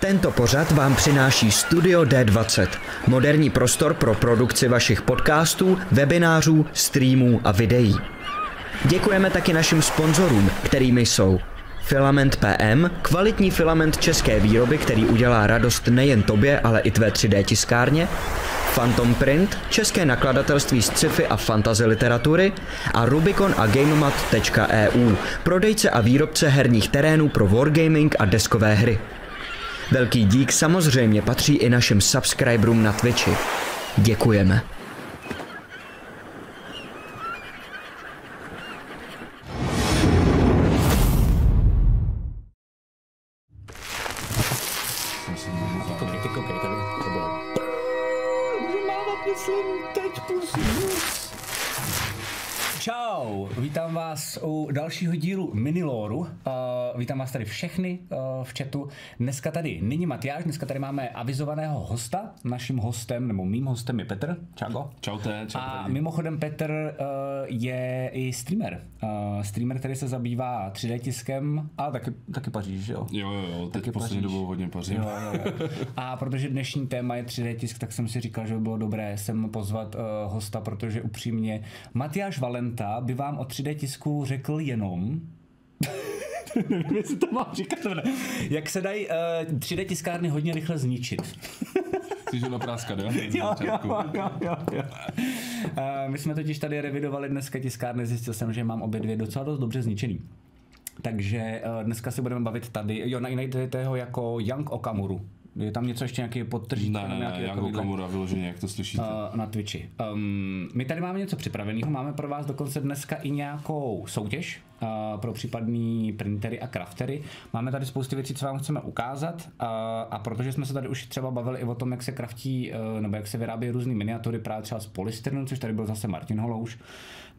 Tento pořad vám přináší Studio D20, moderní prostor pro produkci vašich podcastů, webinářů, streamů a videí. Děkujeme taky našim sponzorům, kterými jsou Filament PM, kvalitní filament české výroby, který udělá radost nejen tobě, ale i tvé 3D tiskárně, Phantom Print, české nakladatelství z sci-fi a fantasy literatury a Rubicon a Gamemat.eu, prodejce a výrobce herních terénů pro wargaming a deskové hry. Velký dík samozřejmě patří i našim subscriberům na Twitchi. Děkujeme. Vás u dalšího dílu Miniloru. Uh, vítám vás tady všechny uh, v chatu. Dneska tady není Matyáš, dneska tady máme avizovaného hosta. Naším hostem, nebo mým hostem je Petr. Čago. Čaute, čau. A mimochodem Petr uh, je i streamer. Uh, streamer, který se zabývá 3D tiskem, ale taky, taky paříš, že jo? Jo, jo, jo, teď Taky poslední dobou hodně pařím. Jo, jo, jo. A protože dnešní téma je 3D tisk, tak jsem si říkal, že by bylo dobré sem pozvat uh, hosta, protože upřímně Matyáš Valenta by vám o 3D tisku řekl jenom, Nevím, jestli to mám říkat, ne. Jak se dají uh, 3D tiskárny hodně rychle zničit. Jo? Jo, jo, jo, jo, jo. Uh, my jsme totiž tady revidovali dneska tiskárny, zjistil jsem, že mám obě dvě docela dost dobře zničený. Takže uh, dneska se budeme bavit tady, jo, najdete ho jako Young Okamuru. Je tam něco ještě nějaký podtržítko? Ne, ne, ne, takovýhle? Kamura vyloženě, jak to slyšíte. Uh, na Twitchi. Um, my tady máme něco připraveného, máme pro vás dokonce dneska i nějakou soutěž uh, pro případný printery a craftery. Máme tady spoustu věcí, co vám chceme ukázat uh, a protože jsme se tady už třeba bavili i o tom, jak se kraftí uh, nebo jak se vyrábí různé miniatury právě třeba z polystyrenu, což tady byl zase Martin Holouš,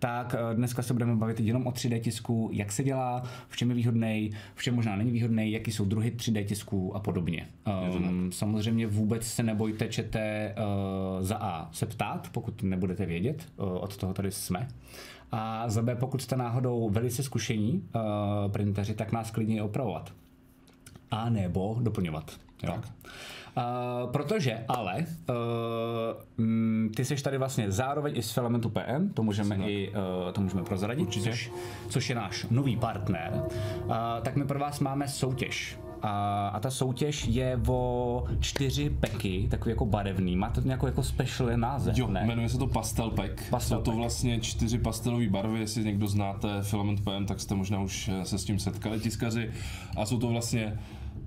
tak uh, dneska se budeme bavit jenom o 3D tisku, jak se dělá, v čem je výhodný, v čem možná není výhodný, jaký jsou druhy 3D tisků a podobně. Um, samozřejmě vůbec se nebojte, čete uh, za A se ptát, pokud nebudete vědět, uh, od toho tady jsme. A za B, pokud jste náhodou velice zkušení uh, printeři, tak nás klidně opravovat. A nebo doplňovat. Jo. Tak. Uh, protože ale uh, ty jsi tady vlastně zároveň i z Filamentu PM, to můžeme i uh, to můžeme prozradit, což, což je náš nový partner, uh, tak my pro vás máme soutěž. A, a ta soutěž je o čtyři peky, takový jako barevný. Má to nějakou jako special název, Jo, ne? jmenuje se to Pastel Pack. Pastel Jsou to Pack. vlastně čtyři pastelové barvy, jestli někdo znáte Filament PM, tak jste možná už eh, se s tím setkali tiskaři. A jsou to vlastně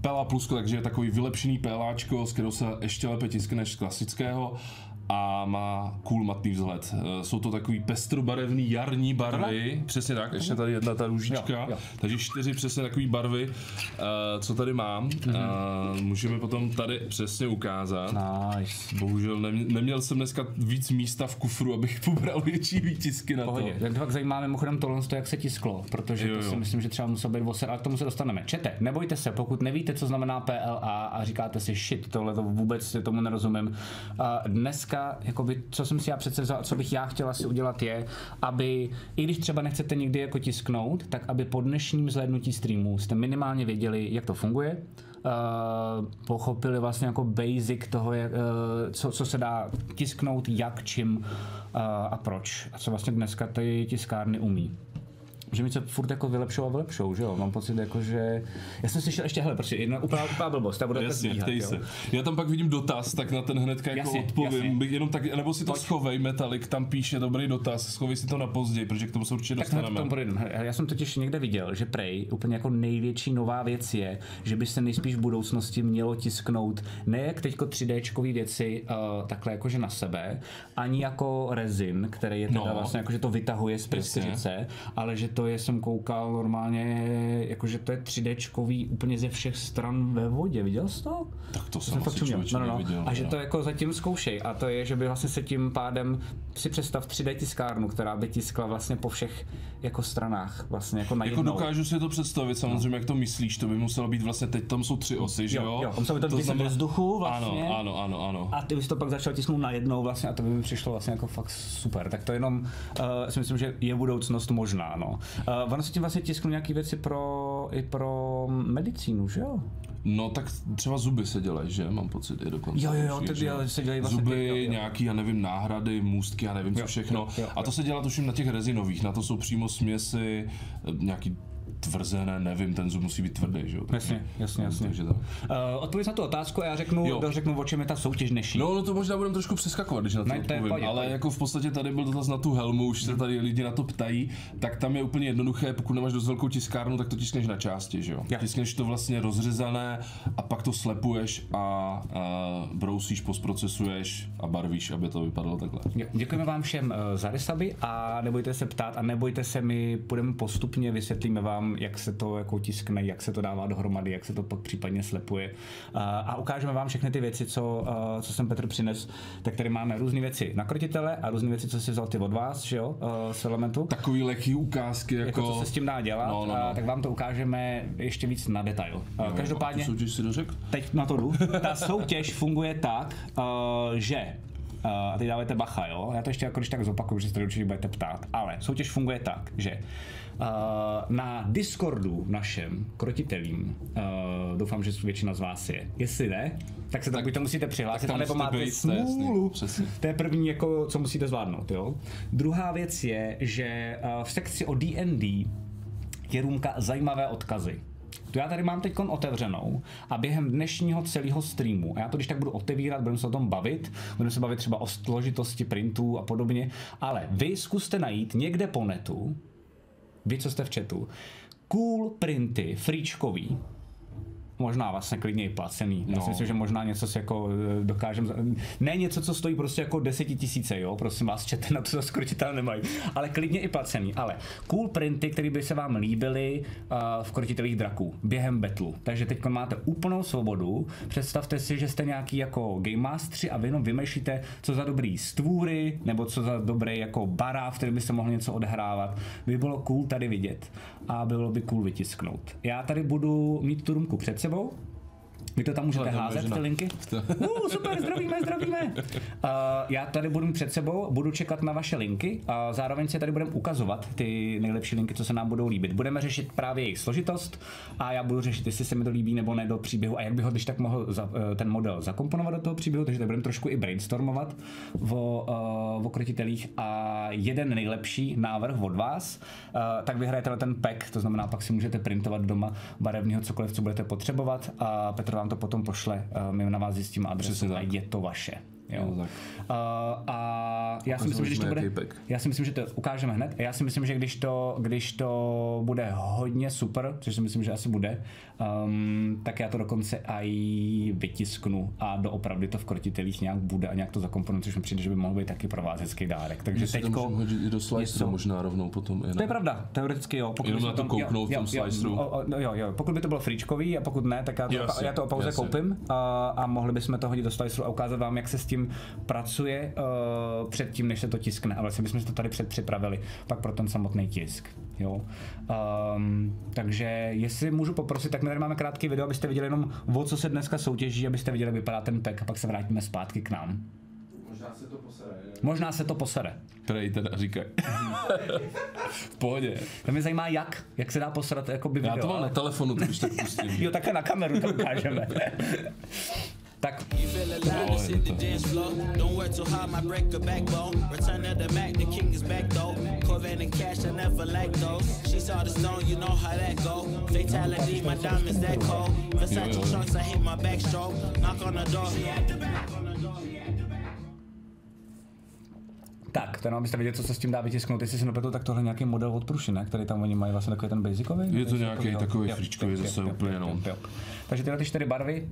PLA plusko, takže je takový vylepšený PLAčko, s kterou se ještě lépe tiskne než z klasického a má cool matný vzhled. Eh, Jsou to takový pestrobarevný jarní barvy, přesně tak, ještě tady jedna ta růžička, Jo, jo. takže čtyři přesně takové barvy, eh, co tady mám. Mhm. Eh, Můžeme potom tady přesně ukázat. Nice. Bohužel nem, neměl jsem dneska víc místa v kufru, abych pobral větší výtisky na Pohodě. to. Tak to fakt zajímá mimochodem tohle, to, jak se tisklo, protože Jo, to si jo. myslím, že třeba musel být voser, ale k tomu se dostaneme. Čete, nebojte se, pokud nevíte, co znamená PLA a říkáte si shit, tohle to vůbec si tomu nerozumím. A dneska, jakoby, co jsem si já přece vzal, co bych já chtěla si udělat je, aby, i když třeba nechcete nikdy jako tisknout, tak aby po dnešním zhlédnutí streamu jste minimálně věděli, jak to funguje, Uh, pochopili vlastně jako basic toho, jak, uh, co, co se dá tisknout, jak, čím uh, a proč. A co vlastně dneska ty tiskárny umí. Že mi se furt jako vylepšou a vylepšou, že jo? Mám pocit jako, že... Já jsem slyšel ještě, hele, prostě jedna úplná, úplná blbost, ta bude Jasně, zbíhat, jo. se. Já tam pak vidím dotaz, tak na ten hnedka jako Jasně, odpovím. jasně. Jenom tak, nebo si to schovej, Metalik tam píše dobrý dotaz, schovej si to na později, protože k tomu se určitě Tak dostaneme. tomu projdem. Já jsem totiž někde viděl, že prej úplně jako největší nová věc je, že by se nejspíš v budoucnosti mělo tisknout ne jak teďko 3D věci uh, takhle jakože na sebe, ani jako rezin, který je teda No. vlastně jako, že to vytahuje z prestižice, ale že to je, jsem koukal normálně, jakože to je 3D úplně ze všech stran ve vodě. Viděl jsi to? Tak to jsem jsem asi No, no, no. A že to jako zatím zkoušej. A to je, že by vlastně se tím pádem si představ 3D tiskárnu, která by tiskla vlastně po všech jako stranách. Vlastně jako na Jako jednou. dokážu si to představit, samozřejmě, jak to myslíš, to by muselo být vlastně, teď tam jsou tři osy, že Jo, jo? jo, se by to viset ve vzduchu vlastně. Ano, ano, ano, ano. A ty bys to pak začal tisknout najednou vlastně a to by mi přišlo vlastně jako fakt super. Tak to jenom uh, si myslím, že je budoucnost možná. No. Uh, ono se tím vlastně tisknou nějaké věci pro, i pro medicínu, že jo? No tak třeba zuby se dělají, že? Mám pocit i dokonce. Jo, jo, jo, ty že dělají- se dělají vlastně Zuby, jo, jo. nějaký, já nevím, náhrady, můstky, já nevím, co Jo, všechno. jo, jo, A to se dělá tuším na těch rezinových, na to jsou přímo směsi, eh, nějaký tvrzené, nevím, ten zub musí být tvrdý, že jo? Jasně, jasně, jasně. Takže tak. Uh, odpověď na tu otázku a já řeknu, Jo. řeknu, o čem je ta soutěž dnešní. No, no to možná budeme trošku přeskakovat, když na to Ne, odpovím, ale jako v podstatě tady byl dotaz na tu helmu, už se tady lidi na to ptají, tak tam je úplně jednoduché, pokud nemáš dost velkou tiskárnu, tak to tiskneš na části, že jo? Jo. Tiskneš to vlastně rozřezané a pak to slepuješ a, a brousíš, postprocesuješ a barvíš, aby to vypadalo takhle. Dě- Děkujeme vám všem eh, za resaby a nebojte se ptát a nebojte se, my půjdeme postupně, vysvětlíme vám, jak se to jako tiskne, jak se to dává dohromady, jak se to pak případně slepuje a, ukážeme vám všechny ty věci, co, co jsem Petr přines. Tak tady máme různé věci na krotitele a různé věci, co si vzal ty od vás, že jo, z Elementu. Takový lehký ukázky jako... Jako co se s tím dá dělat, No, no, no. A, tak vám to ukážeme ještě víc na detail. A Každopádně, soutěž si dořek? teď na to jdu. Ta soutěž funguje tak, že a teď dávajte bacha, jo? Já to ještě jako když tak zopakuju, že se to určitě budete ptát. Ale soutěž funguje tak, že na Discordu našem, krotitelím, uh, doufám, že většina z vás je. Jestli ne, tak se tam Tak- buď to musíte přihlásit, tam anebo máte být, to je jasný, smůlu. To je první, jako, co musíte zvládnout. Jo? Druhá věc je, že uh, v sekci o D&D je růmka zajímavé odkazy. Tu já tady mám teď otevřenou a během dnešního celého streamu, a já to když tak budu otevírat, budeme se o tom bavit, budeme se bavit třeba o složitosti printů a podobně, ale vy zkuste najít někde po netu, vy, co jste v chatu, cool printy, fríčkový, možná vlastně klidně i placený. Já No. si myslím, že možná něco si jako eh, dokážeme, ne něco, co stojí prostě jako desetitisíce, jo, prosím vás, čete na to, co skrotitel nemají, ale klidně i placený, ale cool printy, které by se vám líbily uh, v krotitelích draků během betlu. Takže teď máte úplnou svobodu, představte si, že jste nějaký jako game mastery a vy jenom vymýšlíte, co za dobrý stvůry, nebo co za dobrý jako baráv, který by se mohl něco odehrávat. By bylo cool tady vidět a bylo by cool vytisknout. Já tady budu mít tu rumku před sebou, vy to tam můžete Hele, je házet, ty linky? Uh, super, zdravíme, zdravíme. Uh, já tady budu před sebou, budu čekat na vaše linky a zároveň si tady budeme ukazovat ty nejlepší linky, co se nám budou líbit. Budeme řešit právě jejich složitost a já budu řešit, jestli se mi to líbí nebo ne do příběhu a jak bych ho když tak mohl za, eh, ten model zakomponovat do toho příběhu, takže tady budeme trošku i brainstormovat o, uh, o krotitelích a jeden nejlepší návrh od vás, uh, tak vyhrajete ten pack, to znamená pak si můžete printovat doma barevného cokoliv, co budete potřebovat a Petr vám to potom pošle, uh, my na vás zjistíme adresu Přesně a tak. je to vaše. Jo. Jo, tak. Uh, a já si myslím, že když to bude, pack. já si myslím, že to ukážeme hned. A já si myslím, že když to, když to bude hodně super, což si myslím, že asi bude, um, tak já to dokonce i vytisknu a doopravdy to v krotitelích nějak bude a nějak to zakomponuju, což mi přijde, že by mohl být taky pro vás hezký dárek. Takže i do sliceru možná rovnou potom. To je pravda, teoreticky jo. Pokud Jenom na to tam- kouknout v tom jo, sliceru. o- o- no jo, jo, pokud by to bylo fričkový a pokud ne, tak já to, Jasně, já to pouze jasně. koupím a, a mohli bychom to hodit do sliceru a ukázat vám, jak se s tím pracuje uh, předtím, než se to tiskne. A vlastně bychom si to tady předpřipravili pak pro ten samotný tisk. Jo. Um, takže jestli můžu poprosit, tak my tady máme krátký video, abyste viděli jenom, o co se dneska soutěží, abyste viděli, jak vypadá ten pack a pak se vrátíme zpátky k nám. Možná se to posere. Možná se to posere. Prej teda říkaj. v pohodě. To mě zajímá, jak, jak se dá posrat jako by video. Já to mám ale- na telefonu, to když tak pustím. Jo, takhle na kameru to ukážeme. tak, You feel alive, it's in the dance floor. Don't work too hard, my break a backbone. Return of the Mac, the king is back though. Corvette and cash, I never like those. She saw the stone, you know how that go. Fatality, my diamonds that cold. Versace trunks, I hate my backstroke. Knock on the door. tak, to jenom abyste viděli, co se s tím dá vytisknout. Jestli si nepletu, tak tohle je nějaký model od Pruši, ne? který tam oni mají vlastně takový ten basicový. Je to nějaký takový jo, fričkový zase jo, úplně, jo, no. jo, jo. Takže tyhle ty čtyři barvy,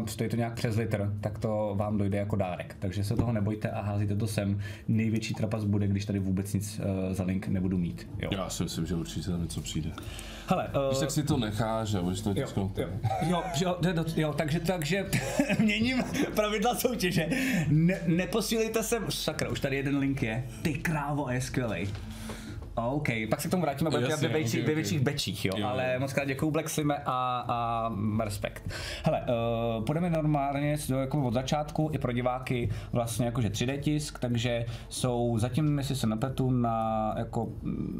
uh, stojí to nějak přes litr, tak to vám dojde jako dárek. Takže se toho nebojte a házíte to sem. Největší trapas bude, když tady vůbec nic uh, za link nebudu mít. Jo. Já si myslím, že určitě tam něco přijde. Hele, uh, Když tak si to necháš a budeš to Jo, tisknout. jo, jo, jo, jo, jo, jo, takže, takže měním pravidla soutěže. Ne, neposílejte sem, sakra, už tady jeden link je. Ty krávo, a je skvělej. OK, pak se k tomu vrátíme, budeme ve větších, okay, okay. bečích, jo, Jo, ale jo. moc krát děkuju Black Slime a, a respekt. Hele, uh, půjdeme normálně jako od začátku i pro diváky vlastně jakože 3D tisk, takže jsou zatím, jestli se nepletu, na, jako,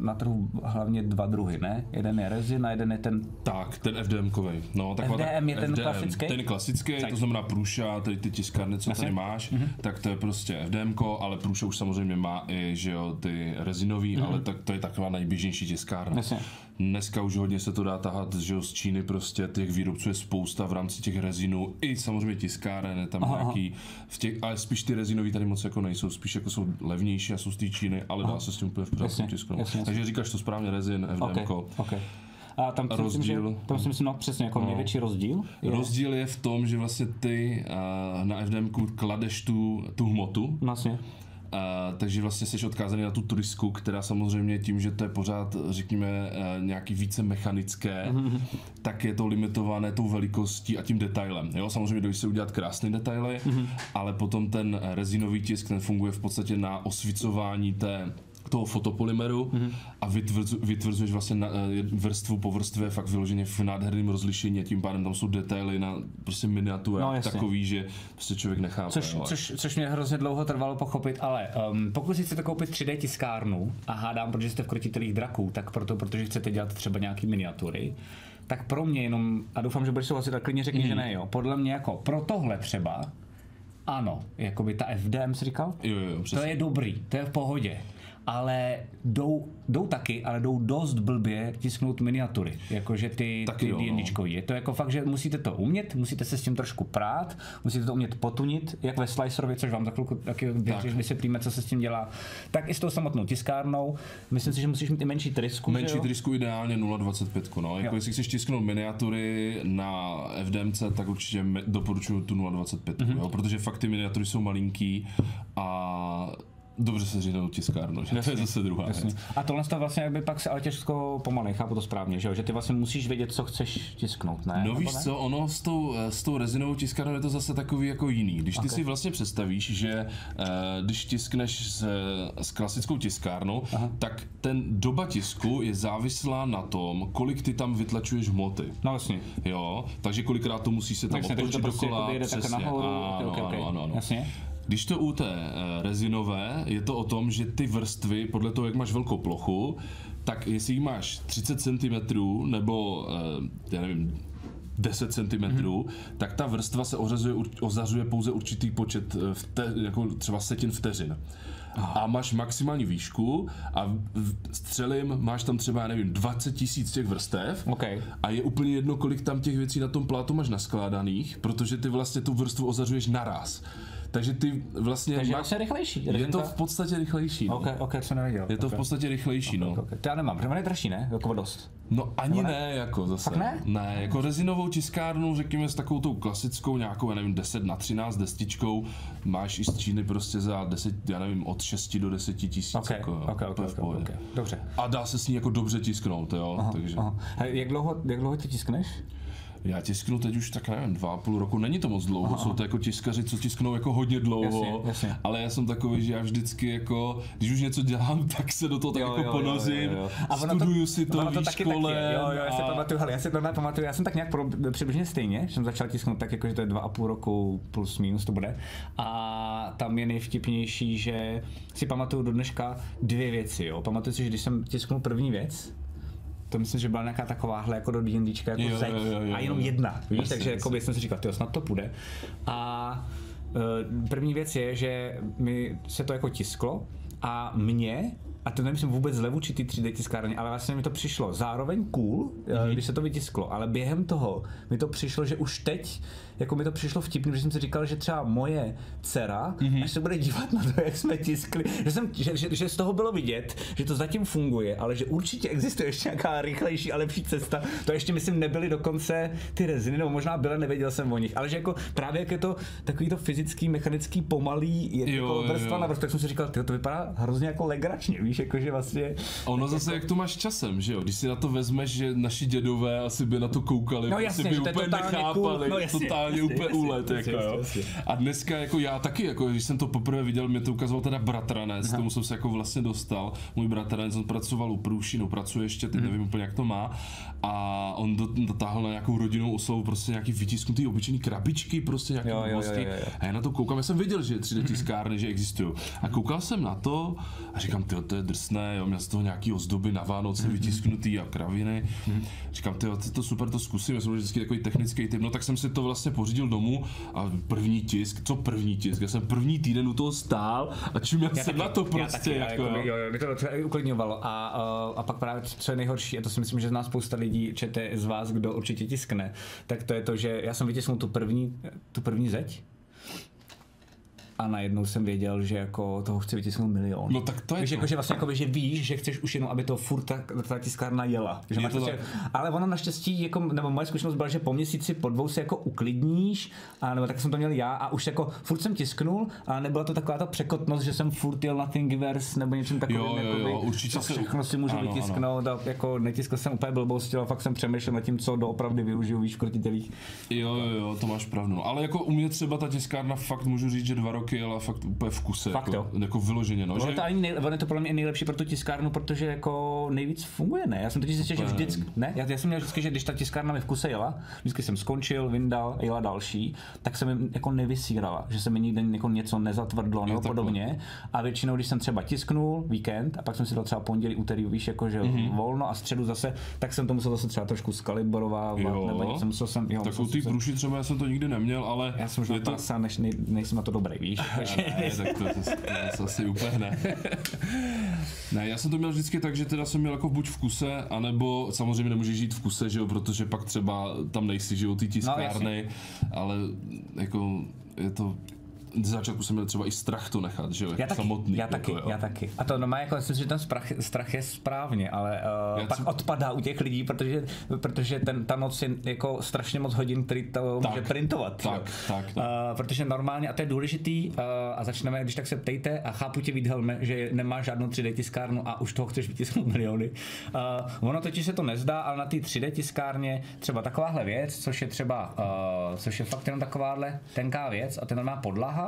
na trhu hlavně dva druhy, ne? Jeden je resin a jeden je ten Tak, ten FDM-kovej. No, taková FDM je ten klasický? Ten klasický, Tak. to znamená průša, tady ty tiskárny, co tady máš, Mhm. tak to je prostě FDM, ale průša už samozřejmě má i, že jo, ty rezinový, ale tak to je taková nejběžnější tiskárna. Jasně. Dneska už hodně se to dá tahat, že jo, z Číny prostě, těch výrobců je spousta v rámci těch rezinů, i samozřejmě tiskáren, je tam Aha, nějaký, v těch, ale spíš ty rezinový tady moc jako nejsou, spíš jako jsou levnější a jsou z té Číny, ale dá se s tím úplně v pořádku tisknout. jasně, jasně. Takže říkáš to správně, rezin, FDM. OK, OK. A tam si myslím, že, Rozdíl? tam si myslím, no přesně, jako největší rozdíl. Je, Rozdíl je v tom, že vlastně ty uh, na FDM kladeš tu, tu hmotu, Vlastně. Uh, takže vlastně jsi odkázaný na tu turisku, která samozřejmě tím, že to je pořád, řekněme, uh, nějaký více mechanické, mm-hmm. tak je to limitované tou velikostí a tím detailem. Jo, samozřejmě dojí se udělat krásné detaily, mm-hmm. ale potom ten rezinový tisk, ten funguje v podstatě na osvicování té toho fotopolymeru mm-hmm. a vytvrzu, vytvrzuješ vlastně na, eh, vrstvu po vrstvě fakt vyloženě v nádherném rozlišení a tím pádem tam jsou detaily na prostě miniatura No, jasně. takový, že prostě člověk nechápe. Což, což, což mě hrozně dlouho trvalo pochopit, ale um, pokud si chcete koupit 3D tiskárnu a hádám, protože jste v krotitelích draků, tak proto, protože chcete dělat třeba nějaký miniatury, tak pro mě jenom, a doufám, že budeš souhlasit, tak klidně řekni, Mhm. že ne, jo. Podle mě jako pro tohle třeba, ano, jako by ta FDM si říkal, Jo, jo, to je dobrý, to je v pohodě. Ale jdou, jdou taky, ale jdou dost blbě tisknout miniatury, jakože ty, Taky ty no. D&Dčkový. Je to jako fakt, že musíte to umět, musíte se s tím trošku prát, musíte to umět potunit, jak ve Slicerovi, což vám za chvilku taky věřím, vysvětlíme, co se s tím dělá, tak i s tou samotnou tiskárnou. Myslím si, že musíš mít i menší trysku. Menší trysku ideálně 0,25, no. Jako Jo. jestli chceš tisknout miniatury na FDMC, tak určitě doporučuji tu 0,25, Mhm. mm-hmm. jo, protože fakt ty miniatury jsou malinký a dobře se řídou tiskárnu, že? to je zase druhá Jasně. věc. A tohle to vlastně by pak se ale těžko pomalej, chápu to správně, že, jo? že ty vlastně musíš vědět, co chceš tisknout, ne? No víš ne? co, ono s tou, eh, s tou rezinovou tiskárnou je to zase takový jako jiný. Když ty Ok. si vlastně představíš, že eh, když tiskneš s, s klasickou tiskárnou, Aha. tak ten doba tisku je závislá na tom, kolik ty tam vytlačuješ hmoty. No vlastně. Jo, takže kolikrát to musí se tam Jasně, takže to otočit prostě dokola, takhle přesně, nahoru, ano, ok, ok, ok. ano, ano, ano. Jasně. Když to u té eh, rezinové, je to o tom, že ty vrstvy, podle toho, jak máš velkou plochu, tak jestli jí máš 30 cm nebo, eh, já nevím, 10 cm, mm-hmm. tak ta vrstva se ořazuje, ozařuje pouze určitý počet, eh, vte, jako třeba setin vteřin. A máš maximální výšku a střelím máš tam třeba, já nevím, 20 tisíc těch vrstev OK. a je úplně jedno, kolik tam těch věcí na tom plátu máš naskládaných, protože ty vlastně tu vrstvu ozařuješ naraz. Takže ty vlastně Takže je máš, vlastně rychlejší. je to v podstatě rychlejší. No. OK, OK, co nevěděl. Je to v Ok. podstatě rychlejší, no. Ok, To já nemám, protože je dražší, ne? Jako dost. No ani ne? ne? jako zase. Fakt ne? Ne, jako rezinovou tiskárnu, řekněme s takovou tou klasickou nějakou, já nevím, 10 na 13 destičkou, máš i z Číny prostě za 10, já nevím, od 6 do 10 tisíc. OK, jako, jo, OK, OK, to je v OK, pohodě. OK. Dobře. A dá se s ní jako dobře tisknout, jo, takže. Aha. Hej, jak dlouho, jak dlouho ty tiskneš? Já tisknu teď už tak nevím, dva a půl roku, není to moc dlouho, jsou to jako tiskaři, co tisknou jako hodně dlouho, Jasně, jasně. ale já jsem takový, že já vždycky jako, když už něco dělám, tak se do toho tak jako ponořím, studuju si to, víš, taky kolem Tak je. Jo, jo, já si a- pamatuju, hele, já si to pamatuju, já jsem tak nějak pro, přibližně stejně, že jsem začal tisknout tak jako, že to je dva a půl roku plus minus to bude. A tam je nejvtipnější, že si pamatuju do dneška dvě věci, jo. Pamatuju si, že když jsem tisknul první věc, to myslím, že byla nějaká takováhle jako do D&Dčka jako Jo, zeď jo, jo, jo, a jenom jo. jedna, víš, Jasně, takže jako jsem si říkal, tyjo, snad to půjde. A eh, první věc je, že mi se to jako tisklo a mě a to nemyslím vůbec zle vůči ty 3D tiskárně, ale vlastně mi to přišlo zároveň cool, mm-hmm. když se to vytisklo, ale během toho mi to přišlo, že už teď, jako mi to přišlo vtipný, že jsem si říkal, že třeba moje dcera, mm-hmm. až se bude dívat na to, jak jsme tiskli, že, jsem, že, že, že z toho bylo vidět, že to zatím funguje, ale že určitě existuje ještě nějaká rychlejší a lepší cesta. To ještě myslím nebyly dokonce ty reziny, nebo možná byly, nevěděl jsem o nich, ale že jako právě jak je to takový to fyzický, mechanický, pomalý, je Jo, jako vrstva na vrstvu, tak jsem si říkal, to vypadá hrozně jako legračně, víš, jako že vlastně... Ono zase, jak to máš časem, že jo? Když si na to vezmeš, že naši dědové asi by na to koukali, No jasně, by že to je úplně nechápali, cool. No jasně, totálně normálně úplně úlet, jako jo. A dneska jako já taky, jako když jsem to poprvé viděl, mě to ukazoval teda bratranec, tomu jsem se jako vlastně dostal. Můj bratranec, on pracoval u Průšinu, pracuje ještě, teď nevím úplně jak to má. A on do- dotáhl na nějakou rodinnou oslavu prostě nějaký vytisknutý obyčejný krabičky, prostě jo, blbosti. A já na to koukám, já jsem věděl, že 3D tiskárny, že existují. A koukal jsem na to a říkám, ty to je drsné, jo, měl z toho nějaký ozdoby na Vánoce vytisknutý a kraviny. Říkám, ty to super, to zkusím, já jsem vždycky takový technický typ, no tak jsem si to vlastně pořídil domů a první tisk, co první tisk, já jsem první týden u toho stál a čuměl jsem na to prostě, já taky, jako, jako, jo. jo, jo, mě to docela i uklidňovalo. A, uh, a pak právě co je nejhorší, a to si myslím, že z nás spousta lidí čete z vás, kdo určitě tiskne, tak to je to, že já jsem vytisknul tu první, tu první zeď a najednou jsem věděl, že jako toho chci vytisknout milion. No tak to je Víš, to. jako, že vlastně jako, že víš, že chceš už jenom, aby to furt ta, ta tiskárna jela. Že Je máš to prostě, tak. ale ono naštěstí, jako, nebo moje zkušenost byla, že po měsíci, po dvou se jako uklidníš, a nebo tak jsem to měl já a už jako furt jsem tisknul, ale nebyla to taková ta překotnost, že jsem furt jel na Thingiverse nebo něčím takovým, Jo, jo, jo, určitě se- všechno si můžu ano, vytisknout a jako netiskl jsem úplně blbosti, ale fakt jsem přemýšlel nad tím, co doopravdy využiju, víš, v. Jo, jo, jo, to máš pravdu. No. Ale jako u mě třeba ta tiskárna fakt můžu říct, že dva roky, ale fakt úplně v kuse. Fakt jako, jo. jako vyloženě, no. Ono Že, to, ani nej, je to podle mě nejlepší pro tu tiskárnu, protože jako nejvíc funguje, ne? Já jsem totiž zjistil, že vždycky, ne? Já, já, jsem měl vždycky, že když ta tiskárna mi v kuse jela, vždycky jsem skončil, vyndal jela další, tak se mi jako nevysírala, že se mi nikdy jako něco nezatvrdlo nebo podobně. A většinou, když jsem třeba tisknul víkend a pak jsem si dal třeba pondělí, úterý, víš, jako že mm-hmm. volno a středu zase, tak jsem to musel zase třeba trošku skalibrovat, Jo. nebo něco musel jsem, jo, tak musel u těch průší třeba já jsem to nikdy neměl, ale já jsem je to, prasa, než nej, nejsem na to dobrý, víš. Ne, tak to, to, to, to asi úplně ne. ne, já jsem to měl vždycky tak, že teda jsem měl jako buď v kuse, anebo samozřejmě nemůžeš žít v kuse, že jo, protože pak třeba tam nejsi, že jo, ty tiskárny, ale jako je to z začátku jsem měl třeba i strach to nechat, že jo, jako Já taky, samotný. já jako, taky, jo. já taky. A to normálně jako myslím, si, že ten strach, strach je správně, ale uh, Já pak co- odpadá u těch lidí, protože, protože ten, ta noc je jako strašně moc hodin, který to Tak, může printovat. tak, tak, tak. Uh, protože normálně, a to je důležitý, uh, a začneme, když tak se ptejte a chápu tě Vídhelme, že nemáš žádnou 3D tiskárnu a už toho chceš vytisknout miliony. Uh, ono totiž se to nezdá, ale na té 3D tiskárně třeba takováhle věc, což je třeba, uh, což je fakt jenom takováhle tenká věc a ten má podlaha,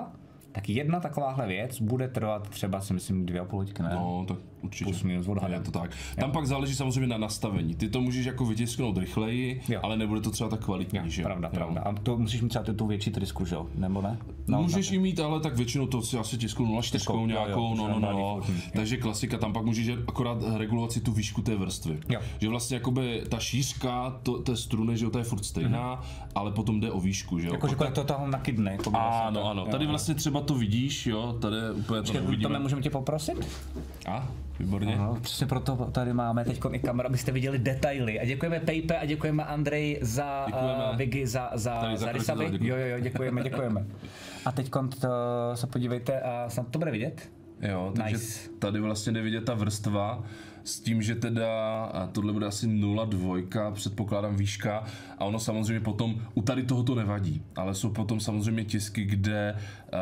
tak jedna takováhle věc bude trvat třeba si myslím dvě a půl hodiny? No, tak určitě. Plus minus odhadem. Je to tak. Tam pak záleží samozřejmě na nastavení. Ty to můžeš jako vytisknout rychleji, Jo. ale nebude to třeba tak kvalitní, Jo, že jo? pravda, Jo. pravda. A to musíš mít třeba tu, větší trysku, že jo? Nebo ne? No, Můžeš ji mít, ale tak většinou to si asi tisknu 0,4 Tiskou, jo, nějakou, jo, no, no, no, no. jo. Takže klasika, tam pak můžeš akorát regulovat si tu výšku té vrstvy. Jo. Že vlastně jakoby ta šířka to, té struny, že jo, ta je furt stejná, ale potom jde o výšku, že jo. Jako, že to toho nakydne. Jako vlastně ano, to- ano, jo, tady jo. vlastně třeba to vidíš, jo, tady úplně to Počkej, neuvidíme. Tome, můžeme tě poprosit? A, výborně. No, přesně proto tady máme teď i kameru, abyste viděli detaily. A děkujeme Pejpe a děkujeme Andrej za Děkujeme. uh, Vigi, za, za, Tady za děkuji. Jo, jo, jo, děkujeme, děkujeme. A teď se podívejte a snad to bude vidět. Jo, takže Nice. tady vlastně jde vidět ta vrstva s tím, že teda a tohle bude asi 0,2, předpokládám výška a ono samozřejmě potom, u tady toho to nevadí, ale jsou potom samozřejmě tisky, kde, uh,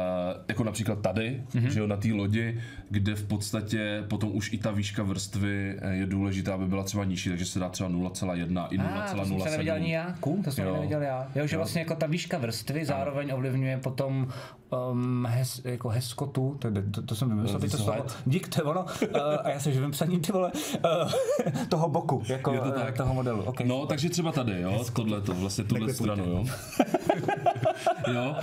jako například tady, Mhm. mm-hmm. že jo, na té lodi, kde v podstatě potom už i ta výška vrstvy eh, je důležitá, aby byla třeba nižší, takže se dá třeba 0,1 i A, to jsem se neviděl ani 0,07. já. Cool, to jsem Jo. neviděl já. Jo, že vlastně jako ta výška vrstvy zároveň ovlivňuje potom um, hes, jako heskotu, to, to, to jsem vymyslel, To slovo. Dík, to je ono. Uh, a já se živím psaním, ty vole, uh, toho boku, jako Je to tak. toho modelu. Okay. No, takže třeba tady, jo, tohle to, vlastně tuhle Neklepujte. stranu, jo. jo.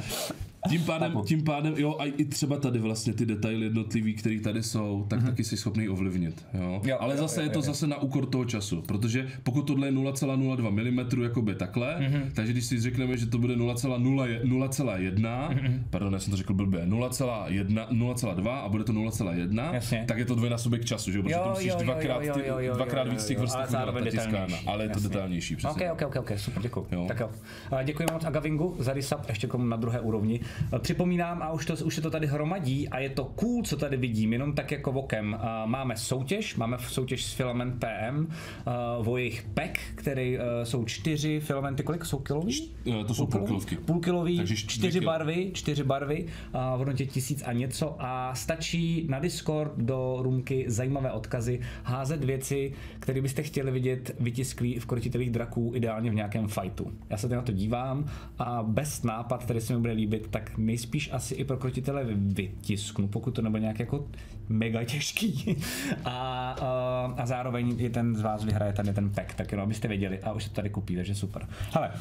Tím pádem, tím pádem, jo, a i třeba tady vlastně ty detaily jednotlivý, které tady jsou, tak taky jsi schopný ovlivnit, jo. Jo, Ale jo, zase jo, je to jo, jo. zase na úkor toho času, protože pokud tohle je 0,02 mm jakoby takhle, takže když si řekneme, že to bude 0,0 0,1, pardon, já jsem to řekl blbě, 0,1, 0,2 a bude to 0,1, Jasně. tak je to dvojnásobek času, že jo, protože Jo, to musíš jo, jo, dvakrát, jo, ty, jo, jo, dvakrát jo, víc těch jo, vrstev ale udělat ta ale je to detailnější, přesně. Ok, ok, ok, super, děkuji. Jo. Tak jo. A děkuji moc Agavingu za rysap, ještě komu na druhé úrovni. Připomínám, a už, to, už se to tady hromadí a je to cool, co tady vidím, jenom tak jako vokem. Uh, máme soutěž, máme soutěž s Filament PM, uh, o jejich pack, který jsou čtyři filamenty, kolik jsou kilový? Eh, To jsou půlkilovky. Půlkilový, Takže čtyři barvy, čtyři barvy v hodnotě tisíc a něco a stačí na Discord do rumky zajímavé odkazy házet věci, které byste chtěli vidět vytisklý v krotitelích draků, ideálně v nějakém fightu. Já se na to dívám a bez nápad, který se mi bude líbit, tak nejspíš asi i pro krotitele vytisknu, pokud to nebude nějak jako mega těžký. A, a, a zároveň i ten z vás vyhraje tady ten pack, tak jenom abyste věděli a už se to tady kupí, takže super. Hele,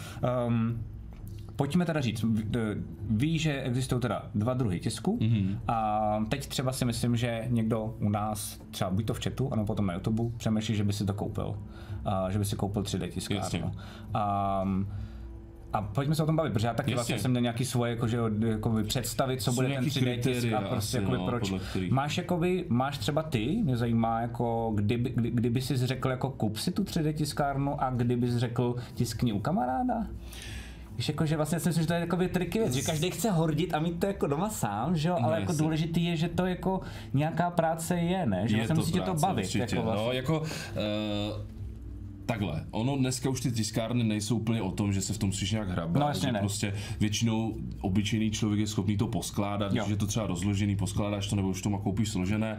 um, Pojďme teda říct, ví, že existují teda dva druhy tisku mm-hmm. a teď třeba si myslím, že někdo u nás, třeba buď to v chatu, ano potom na YouTube, přemýšlí, že by si to koupil. A, že by si koupil 3D tiskárnu. Jasně. A, pojďme se o tom bavit, protože já taky Jasně. vlastně jsem měl nějaký svoje jakože, jakoby představit, co Jsou bude ten nějaký 3D tisk a prostě asi, jakoby no, proč. Máš jakoby, máš třeba ty, mě zajímá, jako kdyby, kdy, kdyby jsi řekl jako kup si tu 3D tiskárnu a kdyby jsi řekl tiskni u kamaráda? Víš, jako, že vlastně si myslím, že to je takový triky věc, že každý chce hordit a mít to jako doma sám, že jo, ale jako jasně. důležitý je, že to jako nějaká práce je, ne? Že Je vlastně musí tě to práce, bavit. určitě. Jako vlastně. No, jako, uh, takhle, ono dneska už ty tiskárny nejsou úplně o tom, že se v tom musíš nějak hrabat, No, jasně že ne. prostě většinou obyčejný člověk je schopný to poskládat, Jo. když je to třeba rozložený, poskládáš to nebo už to má koupíš složené.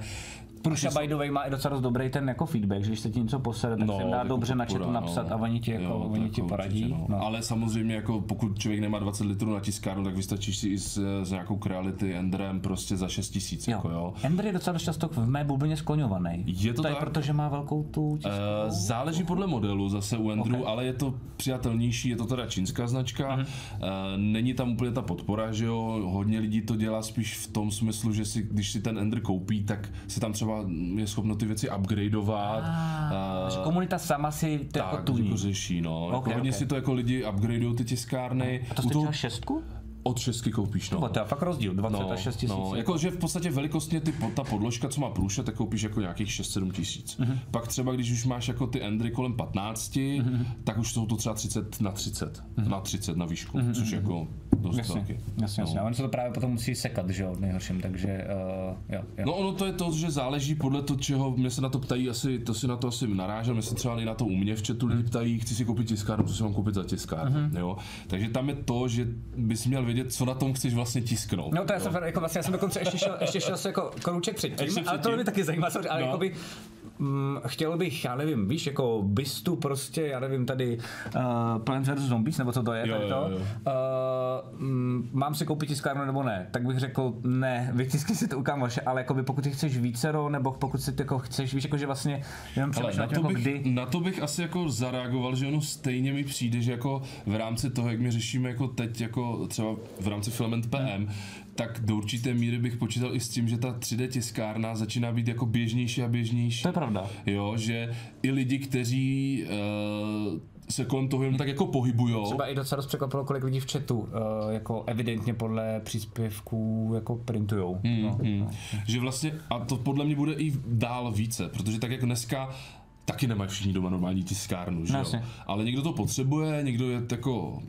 Pruša by the way má i docela dost dobrý ten jako feedback, že když se ti něco posede, tak no, se dá jako dobře na chatu napsat a oni ti, jako, Jo, oni tak ti poradí. určitě, no. Ale samozřejmě jako pokud člověk nemá 20 litrů na tiskárnu, tak vystačíš si i s, s nějakou Creality Endrem prostě za 6 tisíc, jako jo. Ender je docela dost často v mé bublině skloňovaný. Je to to je tak? proto, že má velkou tu. Eh, Záleží podle modelu zase u Andrew, Ok. okay. ale je to přijatelnější, je to teda čínská značka. Mhm. Uh-huh. Není tam úplně ta podpora, že jo. Hodně lidí to dělá spíš v tom smyslu, že si, když si ten Ender koupí, tak si tam třeba je schopno ty věci upgradeovat. Ah, že komunita sama si to jako tak, tuní. jako řeší, no. Jako hodně ok. si to jako lidi upgradeují ty tiskárny. A to jste toho třeba šestku? Od šestky koupíš, no. No, to je fakt rozdíl, 26 tisíc. No, jako, že v podstatě velikostně ty, ta podložka, co má průšet, tak koupíš jako nějakých 6-7 tisíc. Mhm. Uh-huh. Pak třeba, když už máš jako ty Endry kolem 15, uh-huh. Mhm. tak už jsou to třeba 30 na 30, uh-huh. na 30 na výšku, uh-huh. což jako dost Mhm, Jasně, velký. jasně, jasně. A se to právě potom musí sekat, že jo, v nejhorším, takže uh, jo, jo. No ono to je to, že záleží podle toho, čeho mě se na to ptají, asi, to si na to asi narážel, mě se třeba i na to u mě v chatu lidi ptají, chci si koupit tiskárnu, co si mám koupit za tiskárnu, Mhm. jo. Takže tam je to, že bys měl vědět, co na tom chceš vlastně tisknout. No to je jo. super, jako vlastně já jsem dokonce ještě šel, ještě šel se jako krouček předtím, Ještě ale to předtím. mě taky zajímá, ale No. jakoby, mm, chtěl bych, já nevím, víš, jako bystu prostě, já nevím, tady uh, Plants vs. Zombies, nebo co to je, Jo, tady jo, to, jo. Uh, mm, mám si koupit tiskárnu nebo ne, tak bych řekl, ne, vytiskni si to u kamoše, ale jakoby pokud ty chceš vícero, nebo pokud si jako chceš, víš, jako že vlastně jenom Ale na to, jako bych, kdy, na to bych asi jako zareagoval, že ono stejně mi přijde, že jako v rámci toho, jak my řešíme jako teď, jako třeba v rámci Filament PM, tak do určité míry bych počítal i s tím, že ta 3D tiskárna začíná být jako běžnější a běžnější. to je pravda. Jo, že i lidi, kteří uh, se kolem toho jenom tak jako pohybujou, Třeba i docela dost překvapilo, kolik lidí v chatu uh, jako evidentně podle příspěvků jako printujou. Hmm, no. hmm. že vlastně, a to podle mě bude i dál více, protože tak jako dneska taky nemají všichni doma normální tiskárnu, že No, jo? jasně. Ale někdo to potřebuje, někdo je jako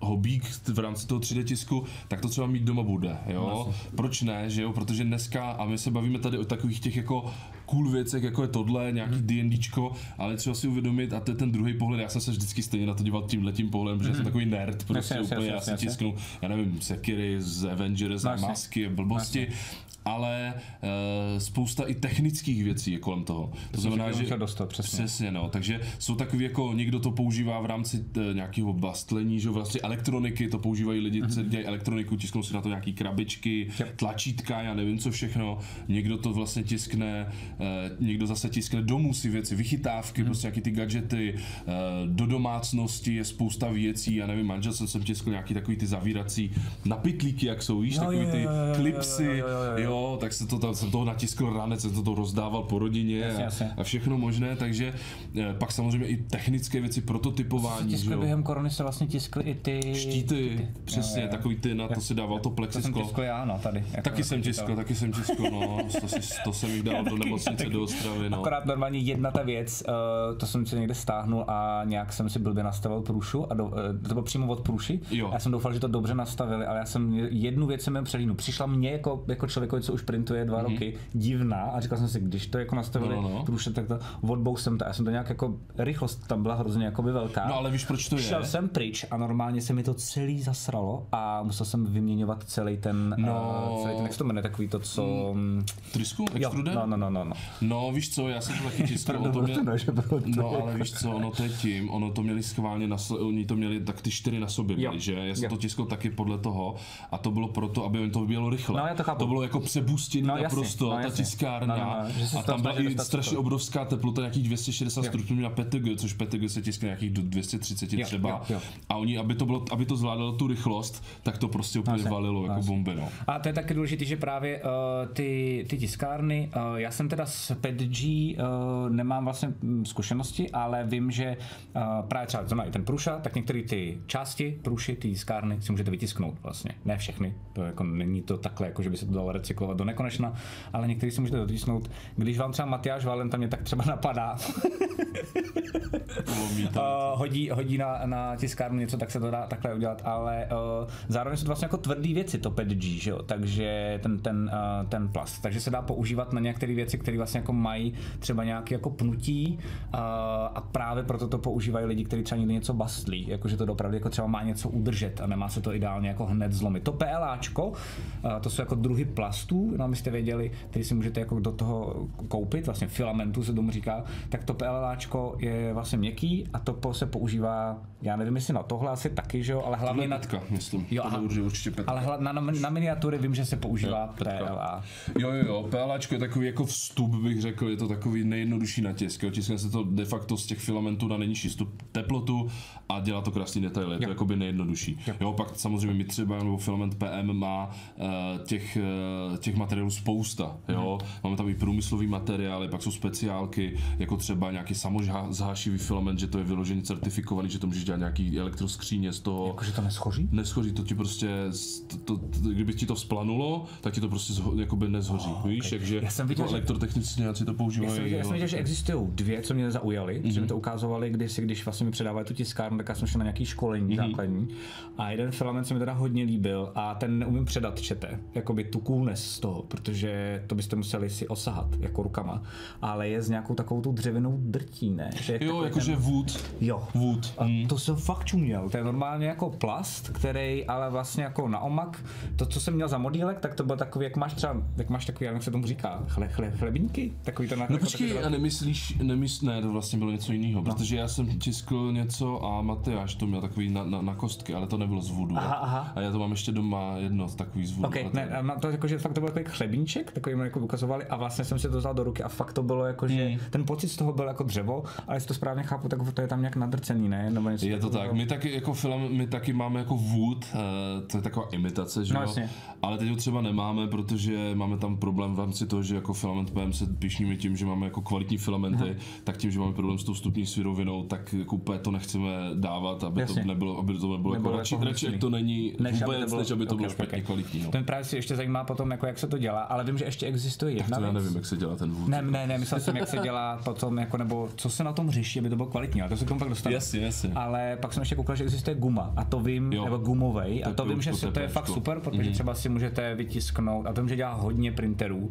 hobík v rámci toho 3D tisku, tak to třeba mít doma bude, jo? Proč ne, že jo? Protože dneska, a my se bavíme tady o takových těch jako cool věcech, jako je tohle, nějaký Mhm. D&Dčko, ale třeba si uvědomit, a to je ten druhý pohled, já jsem se vždycky stejně na to díval tímhletím pohledem, protože jsem takový nerd, prostě Mhm. Jasně, jasně, úplně, já jasně, si jasně. tisknu, já nevím, Sekiry z Avengers No, jasně. masky, blbosti, ale uh, spousta i technických věcí je kolem toho. To znamená, jsem že dostat, přesně. přesně no, takže jsou takový jako někdo to používá v rámci t, nějakého bastlení, že jo, vlastně elektroniky, to používají lidi, co dělají elektroniku, tisknou si na to nějaký krabičky, Yep. tlačítka, já nevím co všechno. Někdo to vlastně tiskne, eh, někdo zase tiskne domů si věci, vychytávky, prostě nějaký ty gadgety, eh, do domácnosti je spousta věcí, já nevím, manžel jsem sem tiskl nějaký takový ty zavírací napitlíky, jak jsou, víš, Jo, takový jo, ty jo, jo, jo, klipsy, jo, jo, jo, jo. Jo, tak se to, tam, jsem toho natiskl ranec, jsem to, to rozdával po rodině Jasně, a, jasně. a všechno možné, takže eh, pak samozřejmě i technické věci, prototypování, že Tiskly jo. během korony se vlastně tiskly i ty Štíty, přesně, Jo, jo. takový ty, na to si dával to To jsem plexisklo. tiskl já, no, tady. Jako Taky jsem tiskl, taky jsem tiskl, no, to, si, to jsem jich dal do nemocnice do Ostravy, no. Akorát normálně jedna ta věc, uh, to jsem si někde stáhnul a nějak jsem si blbě nastavil průšu a do, uh, to bylo přímo od průši. Jo. Já jsem doufal, že to dobře nastavili, ale já jsem jednu věc jsem jen přehlídnu. Přišla mě jako, jako člověkovi, co už printuje dva mm-hmm. roky, divná a říkal jsem si, když to jako nastavili. No, no, no. průše, tak to odbou jsem to. Já jsem to nějak jako, rychlost tam byla hrozně jako by velká. No ale víš, proč to je? Šel jsem pryč a normálně se mi to celý zasralo a musel jsem vyměňovat celý ten, No. uh, celý ten, jak se to jmenuje, takový to, co... Mm. Trysku? Jo, Extruder? no, no, no, no, no. No, víš co, já jsem to taky o to mě... proto. No, ale víš co, ono to je tím, ono to měli schválně, na, oni to měli tak ty čtyři na sobě, Jo. že? Já jsem Jo. to tiskl taky podle toho a to bylo proto, aby to vybělo rychle. No, já to chápu. To bylo jako přebustit No, no, naprosto, no, ta jasně. tiskárna No, no, no, a to tam byla i strašně cokoliv. obrovská teplota, nějakých 260 Jo. stupňů na PTG, což PTG se tiskne nějakých do 230 Jo, třeba. jo, jo. A oni, aby to, bylo, aby to zvládalo tu rychlost, tak to prostě úplně Jasně, valilo jako jasně. bomby, no. A to je taky důležité, že právě uh, ty, ty tiskárny, uh, já jsem teda s 5G uh, nemám vlastně zkušenosti, ale vím, že uh, právě třeba znamená i ten průša, tak některé ty části průši, ty tiskárny si můžete vytisknout vlastně. Ne všechny, to jako není to takhle, jako že by se to dalo recyklovat do nekonečna, ale některý si můžete vytisknout. Když vám třeba Matyáš Valenta mě tak třeba napadá, uh, hodí, hodí na, na tiskárnu něco, tak se to dá takhle udělat, ale uh, zároveň jsou to vlastně jako tvrdé věci, to 5G, že jo, takže ten, ten, uh, ten plast, takže se dá používat na některé věci, které vlastně jako mají třeba nějaké jako pnutí uh, a právě proto to používají lidi, kteří třeba někdy něco bastlí, jakože to opravdu jako třeba má něco udržet a nemá se to ideálně jako hned zlomit. To PLAčko, uh, to jsou jako druhy plastů, no abyste věděli, který si můžete jako do toho koupit, vlastně filamentu se tomu říká, tak to PLAčko je vlastně měkký a to se používá, já nevím, jestli na tohle asi taky, že jo, ale hlavně na, Petka, myslím. Jo, aha. určitě, petka. ale hla, na, na, miniatury vím, že se používá Jo. PLA. Jo, jo, jo, PLAčko je takový jako vstup, bych řekl, je to takový nejjednodušší natisk. jo. Tiskne se to de facto z těch filamentů na nejnižší stup teplotu a dělá to krásný detaily, je to Jo. jakoby nejjednodušší. Jo. Jo. pak samozřejmě my třeba, nebo filament PM má uh, těch, uh, těch materiálů spousta, jo. Mhm. Máme tam i průmyslový materiály, pak jsou speciálky, jako třeba nějaký samozhášivý filament, že to je vyloženě certifikovaný, že to můžeš dělat nějaký elektroskříně z toho. Jakože to neschoří? Neschoří, to ti prostě, to, to, to, kdyby ti to vzplanulo, tak ti to prostě zho, jakoby nezhoří, oh, víš, takže Já jsem viděl, jako že- elektrotechnici nějací to Já používají. jsem, viděl, já jsem viděl, že existují dvě, co mě zaujaly, mm-hmm. že mi to ukázovali, když, si, když vlastně mi předávali tu tiskárnu, tak já jsem šel na nějaký školení mm-hmm. základní. A jeden filament se mi teda hodně líbil a ten neumím předat čete, jakoby tu coolness z toho, protože to byste museli si osahat jako rukama, ale je s nějakou takovou tu dřevěnou drtí, ne? Že Jo, jakože ten... wood. Jo. Wood. A to jsem fakt čuměl. To je normálně jako plast, který ale vlastně jako na omak, to, co jsem měl za modílek, tak to byl takový, jak máš třeba, jak máš takový, jak se tomu říká, chle, chle, chlebníky? Takový to na No jako počkej, a nemyslíš, nemysl, ne, to vlastně bylo něco jiného, No. protože já jsem tiskl něco a Matyáš to měl takový na, na, na kostky, ale to nebylo z voodu. Aha, aha. A já to mám ještě doma jedno takový z voodu. Ok, ale to- ne, a to jako, že fakt to byl takový chlebíček, takový mi jako ukazovali a vlastně jsem si to vzal do ruky a fakt to bylo jako, že Hmm. ten pocit z toho byl jako dřevo, ale jestli to správně chápu, tak to je tam nějak nadrcený, ne? Nebo něco Je to tak. My taky jako film, my taky máme jako wood, eh, to je taková imitace, že No, jo? jasně. Ale teď ho třeba nemáme, protože máme tam problém v rámci toho, že jako filament PM se pišníme tím, že máme jako kvalitní filamenty, Mhm. tak tím, že máme problém s tou vstupní svěrovinou, tak jako úplně to nechceme dávat, aby Jasně. to nebylo, aby to nebylo, Nebylo jako, radši, jako radši, jak to není Než aby vůbec, to bylo- než aby to ok, bylo špatně ok. kvalitní. No. Mě právě si ještě zajímá potom, jako jak se to dělá, ale vím, že ještě existuje Tak jedna to já nevím, jak se dělá ten wood. Ne, ne, ne, myslel jsem, jak se dělá potom, jako, nebo co se na tom řeší, aby to bylo kvalitní, ale to se k tomu pak dostanu. Jasně, jasně. Ale pak jsem ještě koukal, že existuje guma a to vím, Jo. nebo gumovej, a to to vím, že to se to je fakt super, protože třeba si můžete vytisknout, a to vím, že dělá hodně printerů.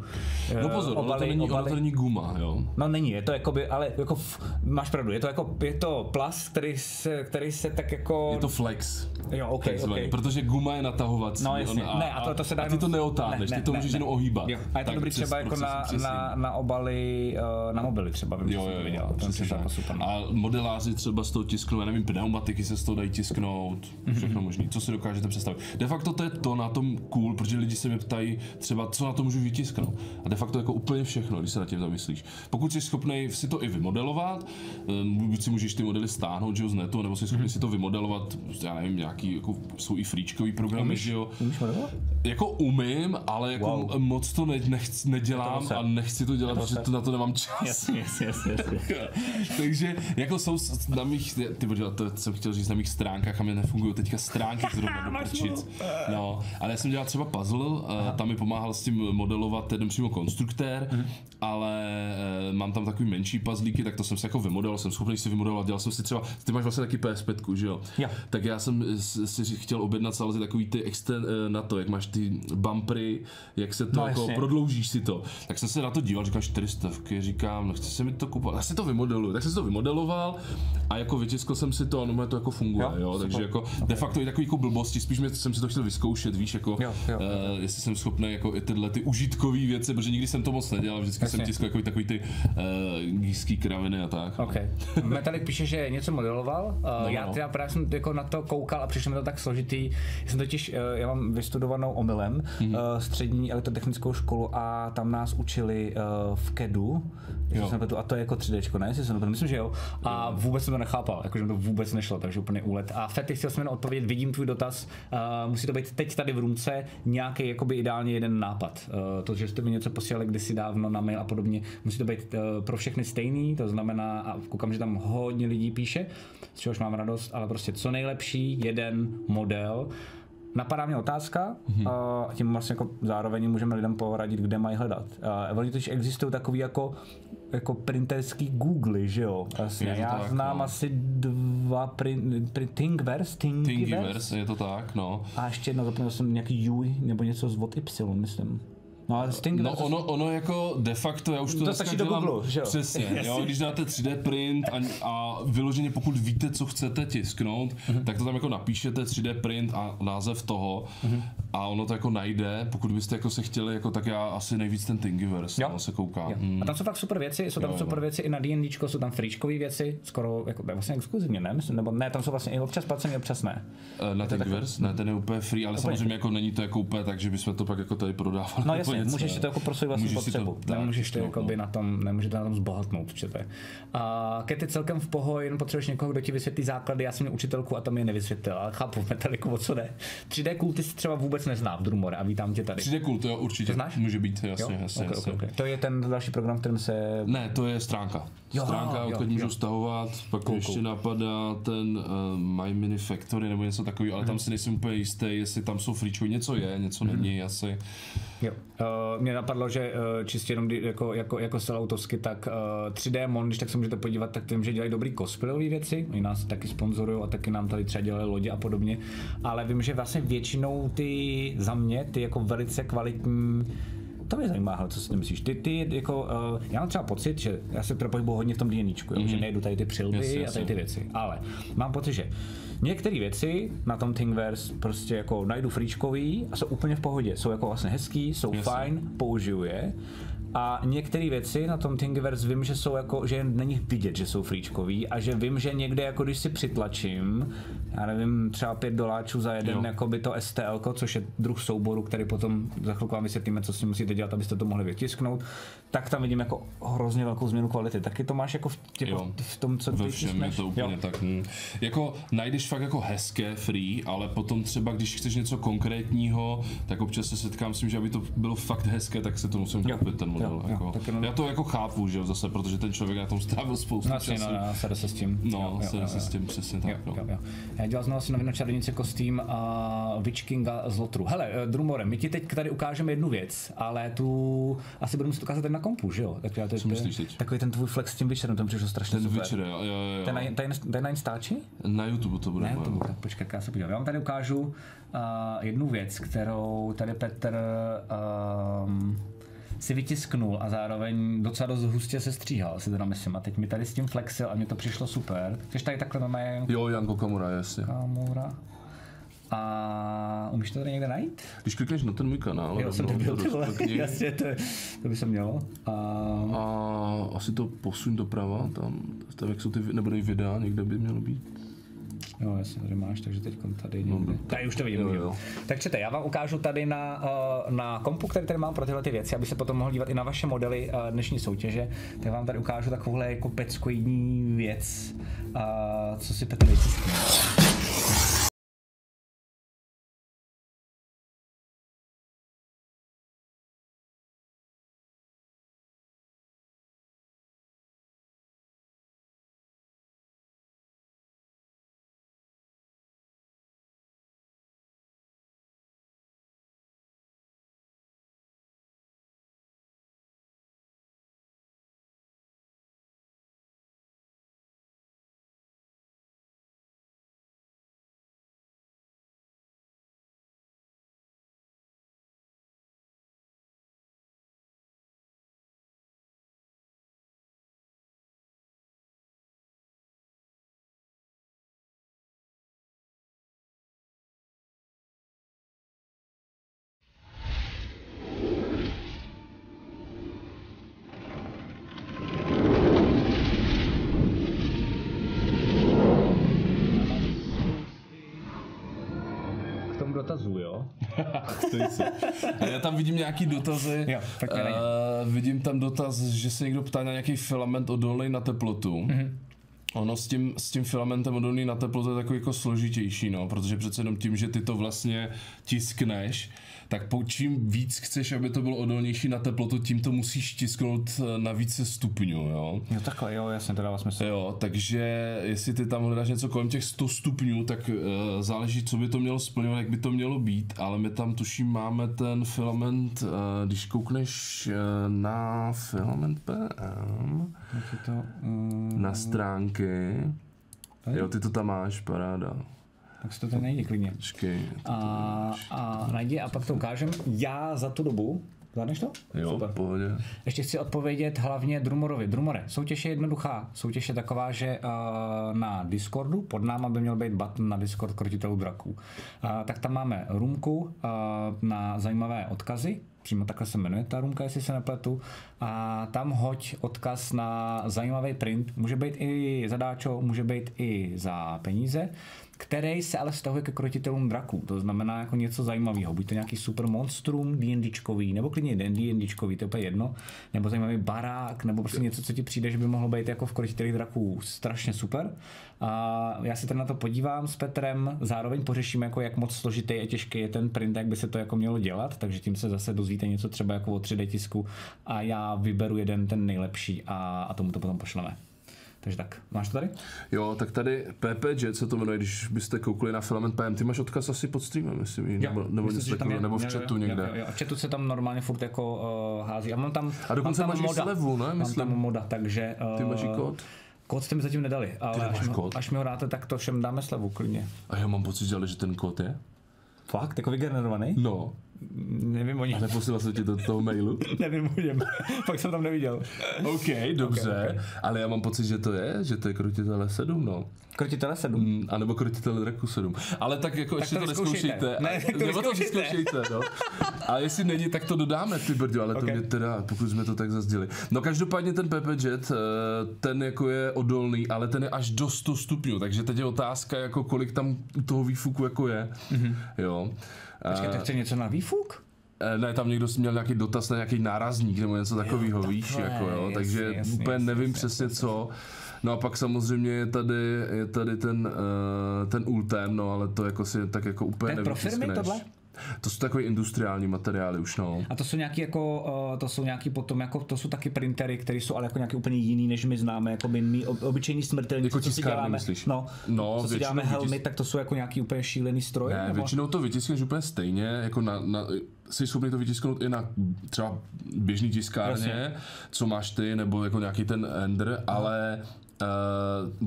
No Eh, pozor, ono to, není, ono to není guma, jo. No není, je to jakoby, ale jako, f, máš pravdu, je to jako, je to plast, který se, který se tak jako... Je to flex. Jo, ok, takzvaný, ok. Protože guma je natahovací. No jasně, on- ne, a to, to se dá a ty to neotáhneš, ne, ty to ne, můžeš ne. jenom ohýbat. Jo. A je to dobrý třeba jako na, na, na obaly, eh, na mobily třeba, vím, že Jo, jsem jo, to viděl, jako super. no. A modeláři třeba z toho tisknou, já nevím, pneumatiky se z toho dají tisknout, všechno možné. Co si dokážete představit? De facto to je to na tom cool, protože lidi se mě ptají třeba, co na to můžu vytisknout. A de facto jako úplně všechno, když se nad tím zamyslíš. Pokud jsi schopný si to i vymodelovat, um, buď si můžeš ty modely stáhnout že jo, z netu, nebo jsi schopný si to vymodelovat, já nevím, nějaký, jako, jsou i fríčkový programy, že jo. Umíš? Jako umím, ale jako Wow. moc to ne, nechc, nedělám se. a nechci to dělat, to protože to na to nemám čas. Jasně, jasně, jasně. Takže jako jsou na mých, ty bože, to jsem chtěl říct na mých stránkách a mě nefungují teďka stránky zrovna do prčic. No, ale já jsem dělal třeba puzzle, uh, tam mi pomáhal s tím modelovat ten přímo konstruktér Mhm. ale e, mám tam takový menší pazlíky, tak to jsem si jako vymodeloval, jsem schopný si vymodelovat, dělal jsem si třeba, ty máš vlastně taky PS5, že jo? Jo. Tak já jsem si chtěl objednat samozřejmě takový ty exten, e, na to, jak máš ty bumpery, jak se to No, jako jasně. prodloužíš si to. Tak jsem se na to díval, říkám 400, říkám, nechci se mi to kupovat, já si to vymodeluju. Tak jsem si to vymodeloval a jako vytiskl jsem si to a no to jako funguje, Jo, jo, takže jako de facto i takový jako blbosti, spíš mě, jsem si to chtěl vyzkoušet, víš, jako Jo, jo, eh, jestli jsem schopný jako i tyhle ty užitkové věci, protože nikdy jsem to moc nedělal, vždycky jsem Jasně. tiskl jako takový ty uh, gíský kraviny a tak. OK. Metalik píše, že něco modeloval. Uh, já no. teda právě jsem jako na to koukal a přišlo mi to tak složitý. Já jsem totiž, uh, já mám vystudovanou omylem Mhm. uh, střední elektrotechnickou školu a tam nás učili uh, v KEDu. A to je jako 3D, ne? Jestli jsem to myslím, že jo. A vůbec jsem to nechápal, jakože to vůbec nešlo, takže úplně úlet. A Fety, chtěl jsem jenom odpovědět, vidím tvůj dotaz. Uh, musí to být teď tady v Rumce nějaký jakoby ideálně jeden nápad. Uh, to, že jste mi něco posílali kdysi dávno na mail a podobně, musí to být uh, pro všechny stejný, to znamená, a koukám, že tam hodně lidí píše, z čehož mám radost, ale prostě co nejlepší jeden model. Napadá mě otázka, mm-hmm. a tím vlastně jako zároveň můžeme lidem poradit, kde mají hledat. Uh, oni totiž existují takový jako jako printerský Google, že jo? Vlastně. Je Já tak, znám no. asi dva print, print, Thingiverse, Thingiverse, Thingiverse, je to tak, no. a ještě jedno zapomněl jsem nějaký U nebo něco z od Y, myslím. No ale Thingiverse, No ono, ono jako de facto, já už to, To dneska do dělám, Google, že jo? Přesně, jo, když dáte 3D print a, a vyloženě pokud víte, co chcete tisknout, Mhm. tak to tam jako napíšete 3D print a název toho Mhm. a ono to jako najde, pokud byste jako se chtěli, jako tak já asi nejvíc ten Thingiverse, Jo. no, se koukám. Jo. Hmm. A tam jsou fakt super věci, jsou tam Jo, super no. věci i na D&Dčko, jsou tam fričkové věci, skoro jako vlastně exkluzivně, ne? Myslím, nebo ne, tam jsou vlastně i občas placený, občas ne. Eh, Na Thingiverse, ne, ten je úplně free, ale samozřejmě jako není to jako úplně tak, že bychom to pak jako tady prodávali. No jasně, něco, můžeš ne. si to jako pro svou vlastní Můžeš si to- potřebu. tak, nemůžeš to jako no. na tom, nemůžete na tom zbohatnout, čete. A Kety celkem v pohodě, jenom potřebuješ někoho, kdo ti vysvětlí základy, já jsem měl učitelku a tam je nevysvětlil, ale chápu v metaliku, o co jde. 3D kultist třeba vůbec neznám, Drumore, a vítám tě tady. 3D Cool, to jo, určitě. To znáš? Může být, jasně, jasně, okay, jasně. okay, okay. To je ten další program, v kterém se Ne, to je stránka. Jo, stránka, jo, odkud jo. můžu stahovat, pak cool, ještě napadá ten uh, My Mini Factory nebo něco takového, ale Mhm. tam si nejsem úplně jistý, jestli tam jsou freečovi, něco je, něco není asi. Jo. Uh, mě napadlo, že uh, čistě jenom jako, jako, jako selloutovsky, tak uh, 3D Mon, když tak se můžete podívat, tak vím, že dělají dobrý cosplayové věci, oni nás taky sponzorují a taky nám tady třeba dělají lodě a podobně, ale vím, že vlastně většinou ty za mě, ty jako velice kvalitní to mě zajímá, hele, co si myslíš. Ty, ty jako, uh, já mám třeba pocit, že já se pohybuju hodně v tom DNIčku, mm-hmm. že nejdu tady ty přilby Jasně, a jasně. tady ty věci, ale mám pocit, že některé věci na tom Thingiverse prostě jako najdu fríčkový a jsou úplně v pohodě, jsou jako vlastně hezký, jsou Jasně. fajn, použiju je. A některé věci na tom Thingiverse vím, že jsou jako, že není vidět, že jsou fríčkový a že vím, že někde jako když si přitlačím, já nevím, třeba 5 doláčů za jeden, Jo. jako by to STL, což je druh souboru, který potom za chvilku vám vysvětlíme, co si musíte dělat, abyste to mohli vytisknout, tak tam vidím jako hrozně velkou změnu kvality. Taky to máš jako v, jako Jo. v tom, co Ve ty všem je to úplně Jo. tak. Hm. Jako najdeš fakt jako hezké free, ale potom třeba, když chceš něco konkrétního, tak občas se setkám s tím, že aby to bylo fakt hezké, tak si to musím Jo. koupit ten model. Jo, jo. jako. Tak jenom- Já to jako chápu, že jo, zase, protože ten člověk na tom strávil spoustu No, jasně, času. no, no, sere se s tím. No, Jo, jo, se, jo, se jo. s tím přesně tak. Jo, no. jo, jo. Já dělal znal si novinu Čarodějnice kostým a Witch Kinga z Lotru. Hele, eh, Drumore, my ti teď tady ukážeme jednu věc, ale tu asi budeme muset ukázat tady na kompu, že jo? Tak já to, Co myslíš teď? Takový ten tvůj flex s tím Witcherem, to mi přišlo strašně Ten super. Witcher, jo, jo, jo. Ten, na- ten, ten na Instači? Na YouTube to bude. Ne, to moje. bude. Počkej, já se podívám. Já vám tady ukážu uh, jednu věc, kterou tady Petr um, si vytisknul a zároveň docela dost hustě se stříhal, si teda myslím. A teď mi tady s tím flexil a mně to přišlo super. Chceš tady takhle na mé Jo, Janko Kamura, jasně. kamera? A umíš to tady někde najít? Když klikneš na ten můj kanál, Jo, jsem rozklikni jasně, to, to by se mělo. A, a asi to posuň doprava, tam, tam jak jsou ty, nebo videa, někde by mělo být. Jo, jasně, tady máš, takže teď tady někde. Tady už to vidím. Jo, jo. Tak čete, já vám ukážu tady na, eh, na kompu, který tady mám pro tyhle ty věci, aby se potom mohl dívat i na vaše modely eh, dnešní soutěže. Tak vám tady ukážu takovouhle jako peckoidní věc, eh, co si Petr vytiskne. Dotazů, jo? Já tam vidím nějaký dotazy. Jo, tak uh, vidím tam dotaz, že se někdo ptá na nějaký filament odolný na teplotu. Mhm. Mm-hmm. Ono s tím, s tím filamentem odolný na teplotu je takový jako složitější, no, protože přece jenom tím, že ty to vlastně tiskneš, tak po čím víc chceš, aby to bylo odolnější na teplotu, tím to musíš tisknout eh, na více stupňů, jo. Jo, takhle, jo, jasně, to dává smysl. Jo, takže jestli ty tam hledáš něco kolem těch 100 stupňů, tak uh, záleží, co by to mělo splňovat, jak by to mělo být, ale my tam tuším máme ten filament, uh, když koukneš uh, na filament PM, to, mm, na stránky, jo, ty to tam máš, paráda. Tak si to tady najdi klidně. Počkej, A, a najdi a pak to ukážem. Já za tu dobu, zvládneš to? jo, Super. pohodě. Ještě chci odpovědět hlavně Drumorovi. Drumore, soutěž je jednoduchá. Soutěž je taková, že uh, na Discordu, pod náma by měl být button na Discord krotitelů draků. Uh, tak tam máme rumku uh, na zajímavé odkazy, přímo takhle se jmenuje ta rumka, jestli se nepletu. A tam hoď odkaz na zajímavý print. Může být i zadáčo, může být i za peníze který se ale vztahuje ke krotitelům draků. To znamená jako něco zajímavého. Buď to nějaký super monstrum D&Dčkový, nebo klidně D&Dčkový, to je úplně jedno, nebo zajímavý barák, nebo prostě něco, co ti přijde, že by mohlo být jako v krotitelích draků strašně super. A já se tady na to podívám s Petrem, zároveň pořešíme, jako jak moc složitý a těžký je ten print, jak by se to jako mělo dělat, takže tím se zase dozvíte něco třeba jako o 3D tisku a já vyberu jeden ten nejlepší a, a tomu to potom pošleme. Takže tak, máš to tady? Jo, tak tady PP Jet se to jmenuje, když byste koukli na filament PM, ty máš odkaz asi pod streamem, myslím, nebo, nebo, myslím něco takového, je. nebo v Jo, chatu jo, někde. Jo, jo, jo. V chatu se tam normálně furt jako uh, hází. A mám tam, A dokonce mám tam máš moda. slevu, ne? Mám Myslím. tam moda, takže... Uh, Ty máš i kód? Kód jste mi zatím nedali, ale nemáš až, mi, ho- kód? až mi ho dáte, tak to všem dáme slevu klidně. A já mám pocit, ale že ten kód je. Fakt? Jako vygenerovaný? No, Nevím o něm. neposílal jsem ti do toho mailu. Nevím o něm. Fakt jsem tam neviděl. OK, dobře, okay, okay. ale já mám pocit, že to je, že to je krotitele 7, no. Krotitele 7. Mm, A nebo krotitele Draku 7. Ale tak jako ještě to to neskoušejte. Ne, tak to nebo to vyzkoušejte, no. A jestli není, tak to dodáme, ty brďo, ale to Ok. mě teda, pokud jsme to tak zazděli. No každopádně ten PP Jet, eh, ten jako je odolný, ale ten je až do 100 stupňů, takže teď je otázka, jako kolik tam toho výfuku jako je. Mm-hmm. Jo. Počkej, chce něco na výfuk? Eh, Ne, tam někdo měl nějaký dotaz na nějaký nárazník nebo něco takového, víš, takhle, jako jo, jasně, takže jasně, úplně jasně, nevím jasně, přesně co. No a pak samozřejmě je tady, je tady ten, uh, ten ultem, no ale to jako si tak jako úplně je pro firmy tohle? To jsou takový industriální materiály už, no. A to jsou nějaký jako, uh, to jsou nějaký potom jako, to jsou taky printery, které jsou ale jako nějaký úplně jiný, než my známe, jako by my ob, obyčejní smrtelníci, Jako co si děláme, myslíš? no, No, co si děláme helmy, vytisk- tak to jsou jako nějaký úplně šílený stroj, Ne, nebo? většinou to vytiskneš úplně stejně, jako na, na jsi schopný to vytisknout i na třeba běžný tiskárně, Jasně. co máš ty, nebo jako nějaký ten Ender, ale uh,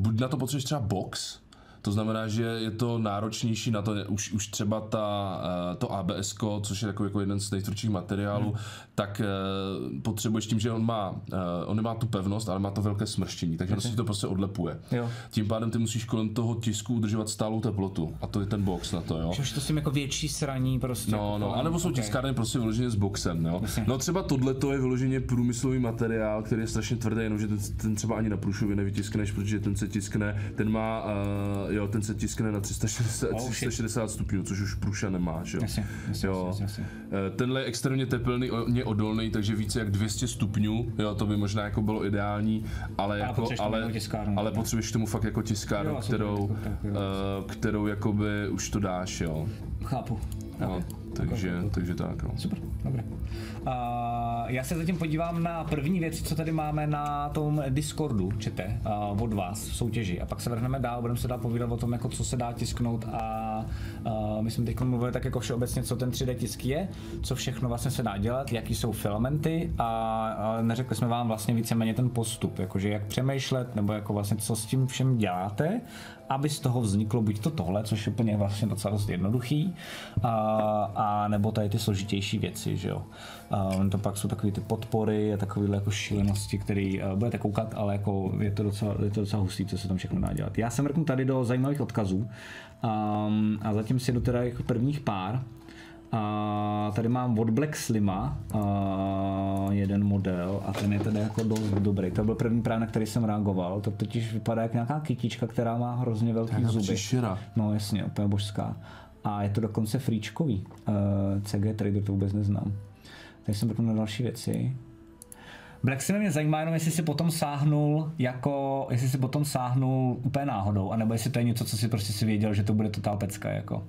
buď na to potřebuješ třeba box, to znamená, že je to náročnější na to, už, už třeba ta, eh, to ABS, což je jako, jako jeden z nejtvrdších materiálů, Hmm. tak eh, potřebuješ tím, že on má, eh, on nemá tu pevnost, ale má to velké smrštění, takže okay. to prostě odlepuje. Jo. Tím pádem ty musíš kolem toho tisku udržovat stálou teplotu a to je ten box na to, jo. Že to s tím jako větší sraní prostě. No, jako no, kolem. anebo jsou Okay. tiskárny prostě vyloženě s boxem, jo. No třeba tohle to je vyloženě průmyslový materiál, který je strašně tvrdý, jenomže ten, ten třeba ani na průšově nevytiskneš, protože ten se tiskne, ten má, uh, jo, ten se tiskne na 360, Oh, shit. 360 stupňů, což už průša nemáš, jo. Jasně, jasně, jo. jasně, jasně. Eh, Tenhle je extrémně teplný, hodně odolný, takže více jak 200 stupňů, jo, to by možná jako bylo ideální, ale, jako, ale, tiskárnu, ale potřebuješ k tomu fakt jako tiskárnu, Jo, kterou, to tak, jo. eh, kterou jakoby už to dáš, jo. Chápu. No, takže, takže tak, no. Super, dobré. Uh, já se zatím podívám na první věci, co tady máme na tom Discordu, čete, uh, od vás v soutěži. A pak se vrhneme dál, budeme se dál povídat o tom, jako co se dá tisknout a uh, my jsme teď mluvili tak jako všeobecně, co ten 3D tisk je, co všechno vlastně se dá dělat, jaký jsou filamenty a, a neřekli jsme vám vlastně víceméně ten postup, jakože jak přemýšlet, nebo jako vlastně co s tím všem děláte, aby z toho vzniklo buď to tohle, což je úplně vlastně docela dost jednoduchý, a, a nebo tady ty složitější věci, že jo. On to pak jsou takové ty podpory a takovéhle jako šílenosti, které uh, budete koukat, ale jako je to, docela, je to docela hustý, co se tam všechno dá dělat. Já jsem mrknu tady do zajímavých odkazů um, a zatím si jdu teda jako prvních pár. A tady mám od Black Slima a jeden model a ten je teda jako dost dobrý. To byl první právě, na který jsem reagoval. To totiž vypadá jak nějaká kytička, která má hrozně velký zuby. příšera. No jasně, úplně božská. a je to dokonce fríčkový. Uh, CG Trader to vůbec neznám. Takže jsem mrknu na další věci. Black Sim mě zajímá jenom, jestli si potom sáhnul jako, jestli si potom sáhnul úplně náhodou, anebo jestli to je něco, co si prostě si věděl, že to bude totál pecka, jako.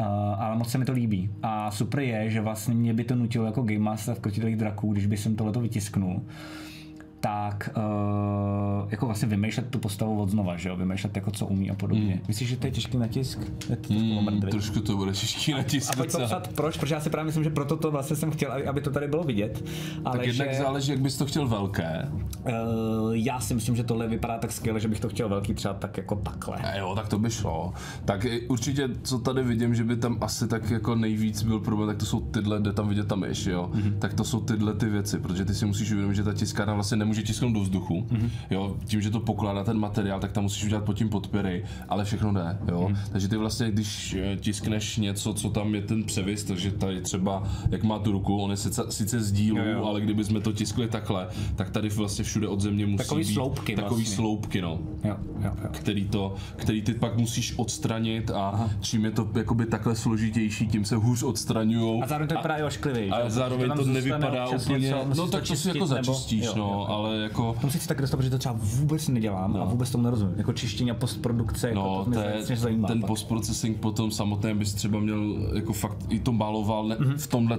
Uh, ale moc se mi to líbí. A super je, že vlastně mě by to nutilo jako Game Master v Krotitelích draků, když by jsem tohleto vytisknul, tak uh, jako vlastně vymýšlet tu postavu od znova, že jo? Vymýšlet jako co umí a podobně. Mm. Myslíš, že to je těžký na tisk? Je to Mm, trošku to bude těžký na a tisk. pojď popsat proč, protože já si právě myslím, že proto to vlastně jsem chtěl, aby- to tady bylo vidět. Ale Tak jednak že, záleží, jak bys to chtěl velké. uh, já si myslím, že tohle vypadá tak skvěle, že bych to chtěl velký třeba tak jako takhle. A jo, tak to by šlo. Tak určitě, co tady vidím, že by tam asi tak jako nejvíc byl problém, tak to jsou tyhle, kde tam vidět ta myš, jo. Mhm. Mm-hmm. Tak to jsou tyhle ty věci, protože ty si musíš uvědomit, že ta tiskárna vlastně nemůže tisknout do vzduchu. Mhm. Mm-hmm. Jo, tím, že to pokládá ten materiál, tak tam musíš udělat pod tím podpěry, ale všechno jde, jo. Mhm. Mm-hmm. Takže ty vlastně, když eh, tiskneš něco, co tam je ten převis, takže tady třeba, jak má tu ruku, on je sice, sice z dílu, Jo, jo. ale kdyby jsme to tiskli takhle, tak tady vlastně všude od země musí Takový být sloupky takový vlastně. sloupky, no Jo, jo, jo. který, to, který ty pak musíš odstranit a Aha. čím je to jakoby takhle složitější, tím se hůř odstraňují. A zároveň to vypadá i ošklivý. a zároveň tam to nevypadá úplně, no tak to si jako nebo- začistíš, jo, no, jo, jo. Ale jako, To musíš si tak dostat, protože to třeba vůbec nedělám no. a vůbec tomu nerozumím. Jako čištění a postprodukce, jako no, to, to mě zajímá. ten pak. postprocessing potom samotný bys třeba měl jako fakt i to maloval, ne, Mhm. v tomhle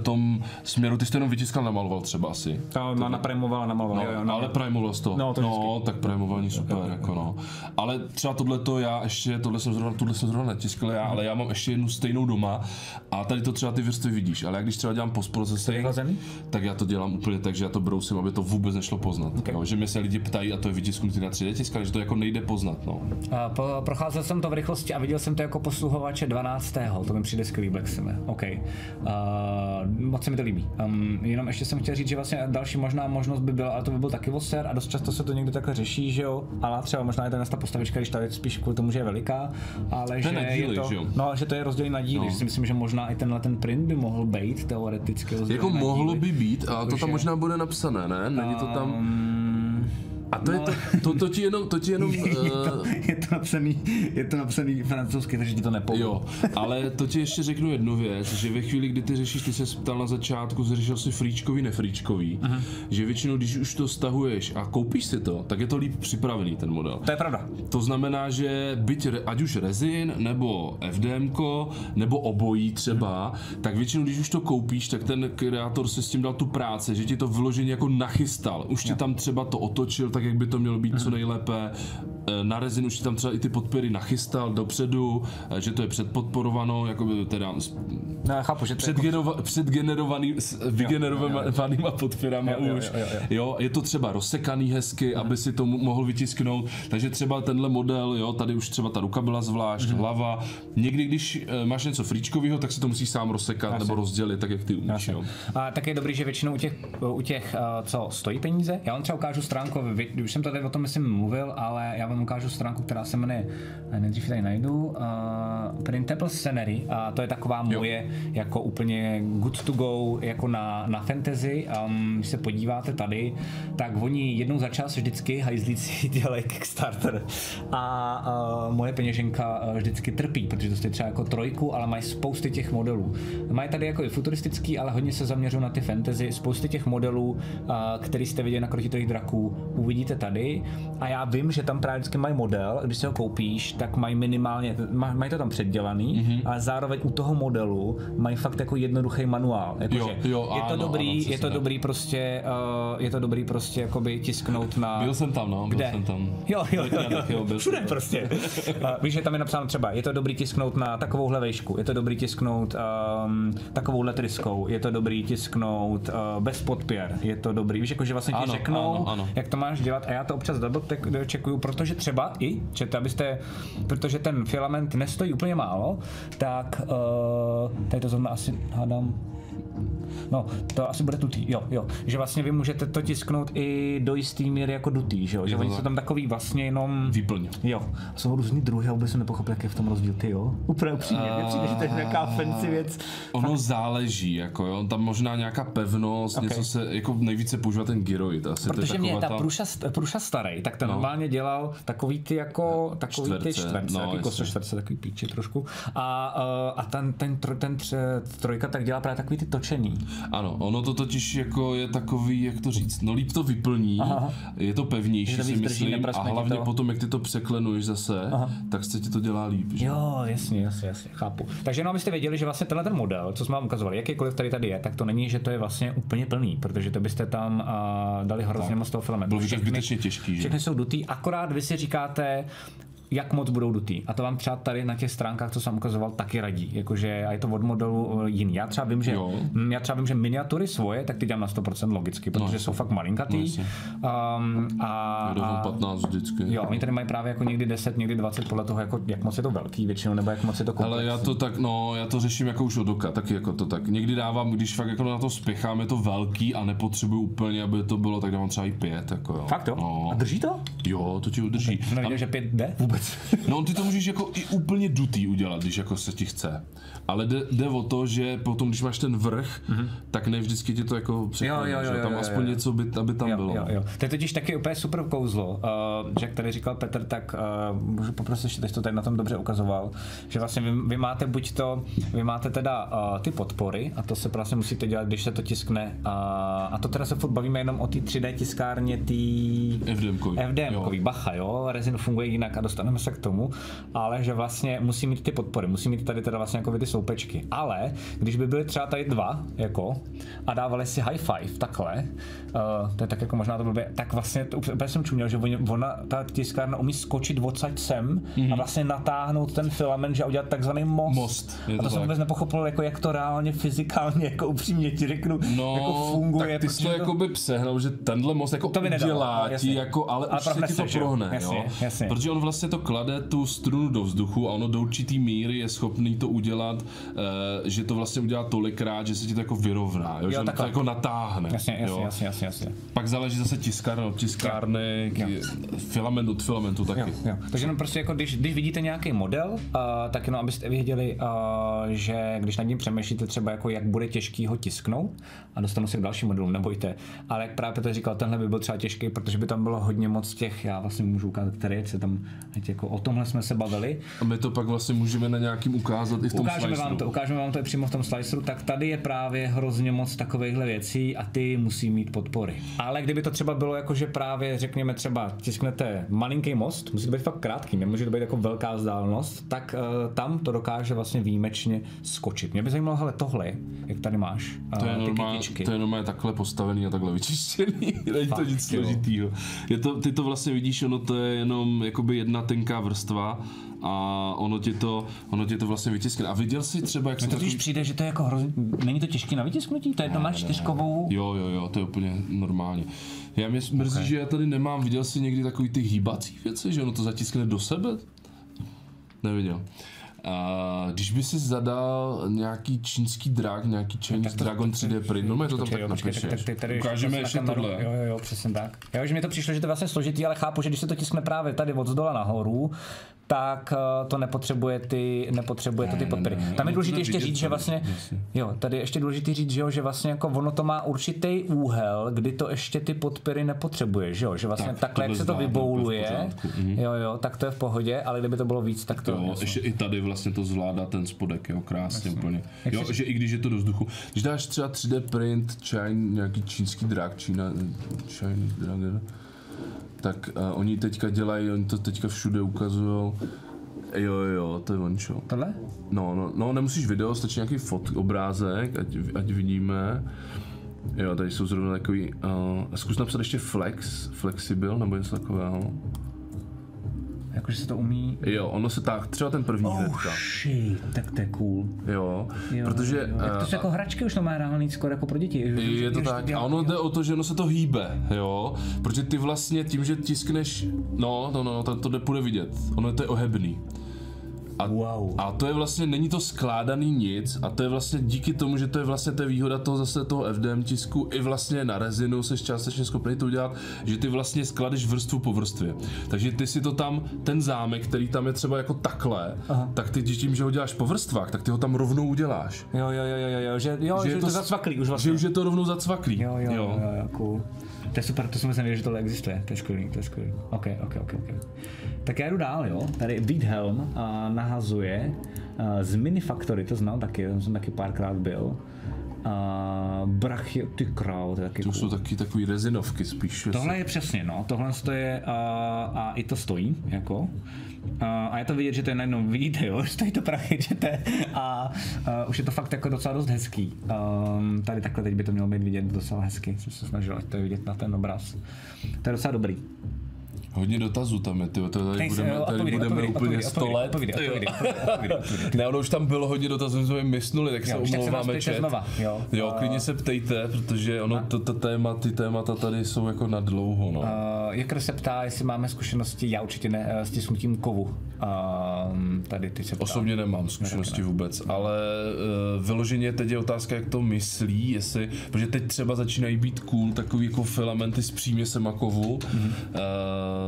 směru, ty jsi to jenom vytiskal, namaloval třeba asi. To má naprimoval a namaloval. No, jo, jo, no. ale primoval to. No, to no vždycky. tak primování super, jako no. Ale třeba tohle to já ještě, tohle jsem zrovna, tohle jsem zrovna netiskl já, ale já mám ještě jednu stejnou doma a tady to třeba ty vrstvy vidíš, ale já když třeba dělám postprocessing, tak já to dělám úplně tak, že já to brousím, aby to vůbec nešlo poznat. Okay. Jo, že mě se lidi ptají a to je vytisknutý na 3D tiskárně, že to jako nejde poznat, no. A po, procházel jsem to v rychlosti a viděl jsem to jako posluhovače 12. To mi přijde skvělý Black Sime. OK. Uh, moc se mi to líbí. Um, jenom ještě jsem chtěl říct, že vlastně další možná možnost by byla, ale to by byl taky voser a dost často se to někdy takhle řeší, že jo. Ale třeba možná je to ta postavička, když ta je spíš kvůli tomu, že je veliká, ale že na díly, je to, že jo? no, že to je rozdělený na díly, No. že si myslím, že možná i tenhle ten print by mohl být teoreticky Jako mohlo díly. by být, a to tam možná bude napsané, ne? Není to tam... Um, A to je to, to, to ti jenom, to ti jenom... je, to, eh, je to napsaný, je to napsaný francouzsky, takže ti to nepovím. Jo, ale to ti ještě řeknu jednu věc, že ve chvíli, kdy ty řešíš, ty se ptal na začátku, jsi řešil si frýčkový, nefrýčkový, uh-huh. že většinou, když už to stahuješ a koupíš si to, tak je to líp připravený ten model. To je pravda. To znamená, že byť ať už rezin, nebo FDM, nebo obojí třeba, tak většinou, když už to koupíš, tak ten kreator se s tím dal tu práci, že ti to vyloženě jako nachystal. Už ti tam třeba to otočil tak, jak by to mělo být co nejlépe. E, Na rezin už tam třeba i ty podpěry nachystal dopředu, e, že to je předpodporovanou, jako by teda No, chápu, že je předgenova, předgenerovaný, s vygenerovanýma podpěrama Jo, jo, už. jo, jo, jo. Jo, je to třeba rozsekaný hezky, aby si to mo- mohl vytisknout. Takže třeba tenhle model, jo, tady už třeba ta ruka byla zvlášť, Mhm. hlava. Někdy, když eh, máš něco fričkového, tak si to musíš sám rozsekat nebo rozdělit, tak jak ty umíš. Jo. A tak je dobrý, že většinou u těch, u těch co stojí peníze. Já vám třeba ukážu stránku, vy- už jsem tady o tom myslím mluvil, ale já vám ukážu stránku, která se jmenuje, eh, nejdřív ji tady najdu, uh, Printable Scenery. A to je taková moje jako úplně good to go jako na, na fantasy. Um, když se podíváte tady, tak oni jednou za čas vždycky hajzlíci dělají Kickstarter. A uh, moje peněženka vždycky trpí, protože to stojí třeba jako trojku, ale mají spousty těch modelů. Mají tady jako i futuristický, ale hodně se zaměřují na ty fantasy. Spousty těch modelů, uh, který jste viděli na krotitelých draků, uvidíte tady. A já vím, že tam právě vždycky mají model, když si ho koupíš, tak mají minimálně, maj- mají to tam předdělaný, Mhm. mm-hmm. ale zároveň u toho modelu mají fakt jako jednoduchý manuál. Jako Jo, jo, je to ano, dobrý, ano, je to dobrý prostě, uh, je to dobrý prostě jakoby tisknout na... Byl jsem tam, no, byl Kde? jsem tam. Jo, jo, jo, jo, Jo, byl všude prostě. A víš, že tam je napsáno třeba, je to dobrý tisknout na takovouhle vejšku, je to dobrý tisknout um, takovouhle tryskou, je to dobrý tisknout uh, bez podpěr, je to dobrý, víš, jako že vlastně ti Ano, řeknou, ano, ano. jak to máš dělat a já to občas double check- checkuju, protože třeba i, čete, abyste, protože ten filament nestojí úplně málo, tak uh, tady to zrovna asi hádám No, to asi bude tutý, jo, jo. Že vlastně vy můžete to tisknout i do jistý míry jako dutý, že jo? Že to oni tak. jsou tam takový vlastně jenom... Výplň. Jo, a jsou různý druhy, já vůbec jsem nepochopil, jak je v tom rozdíl, ty jo? Úplně upřímně, mně přijde, že to je nějaká fancy věc. Ono záleží, jako jo, tam možná nějaká pevnost, Ok. něco se, jako nejvíce používá ten gyroid, asi to je Protože mě taková ta průša, průša starý, tak ten No. normálně dělal takový ty jako, takový ty Čtverce, čtverce, no, no, takový jasně. čtverce, takový píči trošku. A, eh, a ten, ten, tro, ten tře, trojka tak dělá právě takový ty točený. Ano, ono to totiž jako je takový, jak to říct, no líp to vyplní, Aha. je to pevnější to si myslím a hlavně to. potom, jak ty to překlenuješ zase, tak se ti to dělá líp. Že? Jo, jasně, jasně, jasně, chápu. Takže jenom abyste věděli, že vlastně tenhle ten model, co jsme vám ukazovali, jakýkoliv tady tady je, tak to není, že to je vlastně úplně plný, protože to byste tam uh, dali hrozně moc toho filamentu. Bylo by to Všechny- zbytečně těžký, že? Všechny jsou dutý, akorát vy si říkáte, jak moc budou dutý. A to vám třeba tady na těch stránkách, co jsem ukazoval, taky radí. Jakože a je to od modelu eh, jiný. Já třeba vím, že, Jo. mm, já třeba vím, že miniatury svoje, tak ty dělám na 100% logicky, protože No, jsou fakt malinkatý. jasně. um, a, a, 15 vždycky. Jo, oni tady mají právě jako někdy 10, někdy 20 podle toho, jako, jak moc je to velký většinou, nebo jak moc je to komplexní. Ale já to tak, no, já to řeším jako už od oka, taky jako to tak. Někdy dávám, když fakt jako na to spěchám, je to velký a nepotřebuju úplně, aby to bylo, tak dávám třeba i pět, jako jo. Fakt jo? No. A drží to? Jo, to ti udrží. Jsem nevěděl, že 5 jde vůbec. No, ty to můžeš jako i úplně dutý udělat, když jako se ti chce. Ale jde, jde o to, že potom, když máš ten vrch, tak ne vždycky ti to jako překlene. Jo, jo, jo, že? jo, Tam jo, aspoň jo. něco, by, aby tam Jo, bylo. jo, jo. To je totiž taky úplně super kouzlo, uh, že jak tady říkal Petr, tak uh, můžu poprosit, že teď to tady na tom dobře ukazoval, že vlastně vy, vy máte buď to, vy máte teda uh, ty podpory a to se vlastně musíte dělat, když se to tiskne uh, a to teda se furt bavíme jenom o té 3D tiskárně tý FDM-kový. FDM-kový, Jo. bacha, jo, Resin funguje jinak a dostaneme se k tomu, ale že vlastně musí mít ty podpory, musí mít tady teda vlastně jako ty soupečky, ale když by byly třeba tady dva, jako, a dávali si high five, takhle, uh, to je tak jako možná to blbě, tak vlastně to úplně jsem čuměl, že ona, ta tiskárna umí skočit odsaď sem a vlastně natáhnout ten filament, že udělat takzvaný most. Mhm. Most, a to, to jsem tak. vůbec nepochopil, jako jak to reálně fyzikálně, jako upřímně ti řeknu, No, jako funguje. tak ty jsi to, protože jako by přehnal, že tenhle most jako To by nedalo, udělá no, ti, jako, ale, Ale už se ti to že jo? prohne, Jasně, jo? jasně. Protože on vlastně to klade tu strunu do vzduchu a ono do určitý míry je schopný to udělat, eh, že to vlastně udělá tolikrát, že se ti to jako vyrovná, jo? že on to takhle. jako natáhne. Jasně, jasně, jo? jasně, jasně, jasně. Pak záleží zase tiskárna od tiskárny, filament od filamentu taky. Jo, jo. Takže jenom prostě jako když, když vidíte nějaký model, uh, tak jenom abyste věděli, uh, že když nad ním přemýšlíte třeba jako jak bude těžký ho tisknout a dostanu se k dalším modelům, nebojte. Ale jak právě Petr říkal, tenhle by byl třeba těžký, protože by tam bylo hodně moc těch, já vlastně můžu ukázat, který se tam, ať jako o tomhle jsme se bavili. A my to pak vlastně můžeme na nějakým ukázat i v tom Ukážeme sliceru. vám to, ukážeme vám to i přímo v tom sliceru, tak tady je právě hrozně moc takovýchhle věcí a ty musí mít podpory. Ale kdyby to třeba bylo jako, že právě řekněme třeba tisknete malinký most, musí to být fakt krátký, nemůže to být jako velká vzdálenost, tak uh, tam to dokáže vlastně výjimečně skočit. Mě by zajímalo, hele, tohle, jak tady máš, uh, To je, ty normál, kytičky. to je normálně takhle postavený a takhle vyčištěný. Není to nic složitýho. Je to, ty to vlastně vidíš, ono to je jenom jakoby jedna tenká vrstva a ono ti to, ono ti to vlastně vytiskne. A viděl jsi třeba, jak se To totiž přijde, že to je jako hrozně, není to těžký na vytisknutí, to je to máš čtyřkovou, Jo, jo, jo, to je úplně normálně. Já mě mrzí, okay. že já tady nemám, viděl jsi někdy takový ty hýbací věci, že ono to zatiskne do sebe? Neviděl. A když by si zadal nějaký čínský drak, nějaký Chinese Dragon 3D print, no to tam Počkej, tak počkej, tak, napíšeš. tak, tak tady Ukážeme na ještě tohle. Jo, jo, jo, přesně tak. Já že mi to přišlo, že to je vlastně složitý, ale chápu, že když se to tiskne právě tady od zdola nahoru, tak eh, to nepotřebuje ty, nepotřebuje to ty podpory. ne, Tam je důležité ještě říct, že vlastně, jo, tady je ještě důležité říct, že, jo, že vlastně jako ono to má určitý úhel, kdy to ještě ty podpory nepotřebuje, že jo, že vlastně Tak, takhle, jak se to vybouluje, mhm. jo, jo, tak to je v pohodě, ale kdyby to bylo víc, tak to, Jo, ještě i tady vlastně to zvládá ten spodek, jo, krásně úplně. Jo, že i když je to do vzduchu. Když dáš třeba 3D print, čín, nějaký čínský drak, Čína, Chinese Dragon, tak uh, oni teďka dělají, oni to teďka všude ukazují. Jo, jo, to je ončo. Tohle? No, no, no, nemusíš video, stačí nějaký fot, obrázek, ať, ať vidíme. Jo, tady jsou zrovna takový, uh, zkus napsat ještě flex, flexible, nebo něco takového. Jakože se to umí... Jo, ono se tak, třeba ten první Oh hnedka. shit, tak to je cool. Jo, Jo, protože jo. Jak to eh, jsou jako hračky už to má reálný skoro jako pro děti. je to Když tak. dělá- A ono jde o to, že ono se to hýbe, jo. Protože ty vlastně tím, že tiskneš, no, no, no, to, to jde půjde vidět. Ono to je ohebný. A, Wow. a to je vlastně, není to skládaný nic a to je vlastně díky tomu, že to je vlastně ta výhoda toho zase toho FDM tisku i vlastně na rezinu jsi částečně schopný to udělat, že ty vlastně skladeš vrstvu po vrstvě. Takže ty si to tam, ten zámek, který tam je třeba jako takhle, Aha. tak ty tím, že ho děláš po vrstvách, tak ty ho tam rovnou uděláš. Jo, jo, jo, jo, jo, že, jo, že, je je to, to zacvaklý už Že vlastně. už je to rovnou zacvaklý. Jo, jo, jo, jo, jo, cool. To je super, to jsem nevěděl, že tohle existuje, to je skvělý, to je skvělý. OK, OK, OK, OK. Tak já jdu dál, jo. Tady Wiedhelm uh, nahazuje uh, z Mini Factory, to znal taky, tam jsem taky párkrát byl. Uh, brachy, ty král, to taky To jsou taky takový rezinovky spíš. že Tohle je přesně, no, tohle to je a, a i to stojí, jako. A, a je to vidět, že to je najednou, vidíte, jo, stojí to prachy, že to je, a, a už je to fakt jako docela dost hezký. Um, tady takhle teď by to mělo být vidět docela hezky, jsem se snažil, ať to je vidět na ten obraz. To je docela dobrý. Hodně dotazů tam je, tyjo, to tady Thanks, budeme, tady odpovědi, budeme odpovědi, úplně odpovědi, 100 let. Ne, ono už tam bylo hodně dotazů, jsme je mysnuli, tak se Jo, se omlouváme chat. znova, jo. jo, klidně se ptejte, protože ono, to, to téma, ty témata tady jsou jako na dlouho, no. Uh, Jakr se ptá, jestli máme zkušenosti, já určitě ne, eh, s tisknutím kovu. Uh, tady ty se ptá. Osobně nemám zkušenosti vůbec, ale uh, vyloženě teď je otázka, jak to myslí, jestli, protože teď třeba začínají být cool takový jako filamenty s příměsem a kovu, mm-hmm. uh,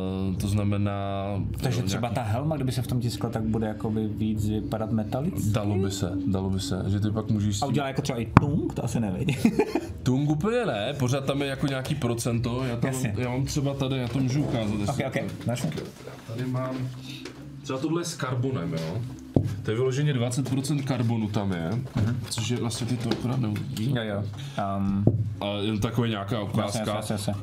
to znamená... Takže eh, třeba ta helma, kdyby se v tom tiskla, tak bude jakoby víc vypadat metalic. Dalo by se, dalo by se, že ty pak můžeš A udělá jako třeba i tung, to asi neví. Tung úplně ne, pořád tam je jako nějaký procento, já, tam, Jasně. já mám třeba tady, já to můžu ukázat. ok, jestli- ok, dáš mi? Tady mám, třeba tohle je s karbonem, jo. To je vyloženě 20% karbonu tam je, což je vlastně ty to akorát neuvidí. Jo, jo. Um, A jen takové nějaká ukázka. Jasně, jasně. A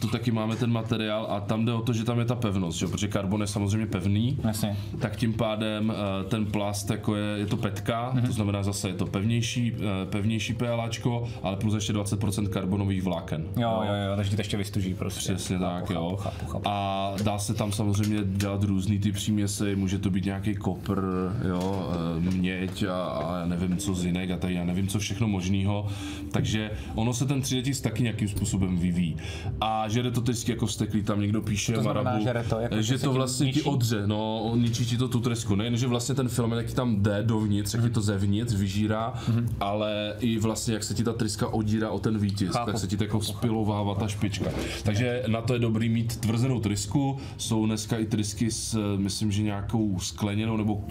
to taky máme ten materiál a tam jde o to, že tam je ta pevnost, že? jo, protože karbon je samozřejmě pevný. jasně. Tak tím pádem eh, ten plast jako je, je to petka, Mhm. to znamená zase je to pevnější, eh, pevnější PLAčko, ale plus ještě 20% karbonových vláken. Jo, jo, jo, takže to ještě vystuží prostě. Přesně tak, chápu, jo. Chápu, chápu. A dá se tam samozřejmě dělat různý ty příměsi, může to být nějaký kopr, jo, eh, měď a, a já nevím co zinek a tady já nevím co všechno možného. Takže ono se ten 3D tisk taky nějakým způsobem vyvíjí. A žere to teď jako vsteklý, tam někdo píše To znamená, Marabu, žere to, jako, že že to vlastně ti odře, no, on ničí ti to tu tresku. Nejen, že vlastně ten filament, jak ti tam jde dovnitř, jak ti to zevnitř vyžírá, ale i vlastně jak se ti ta triska odírá o ten výtisk, Chápu. tak se ti to jako spilovává ta špička. Takže na to je dobrý mít tvrzenou trysku. Jsou dneska i trysky s, myslím, že nějakou skleněnou nebo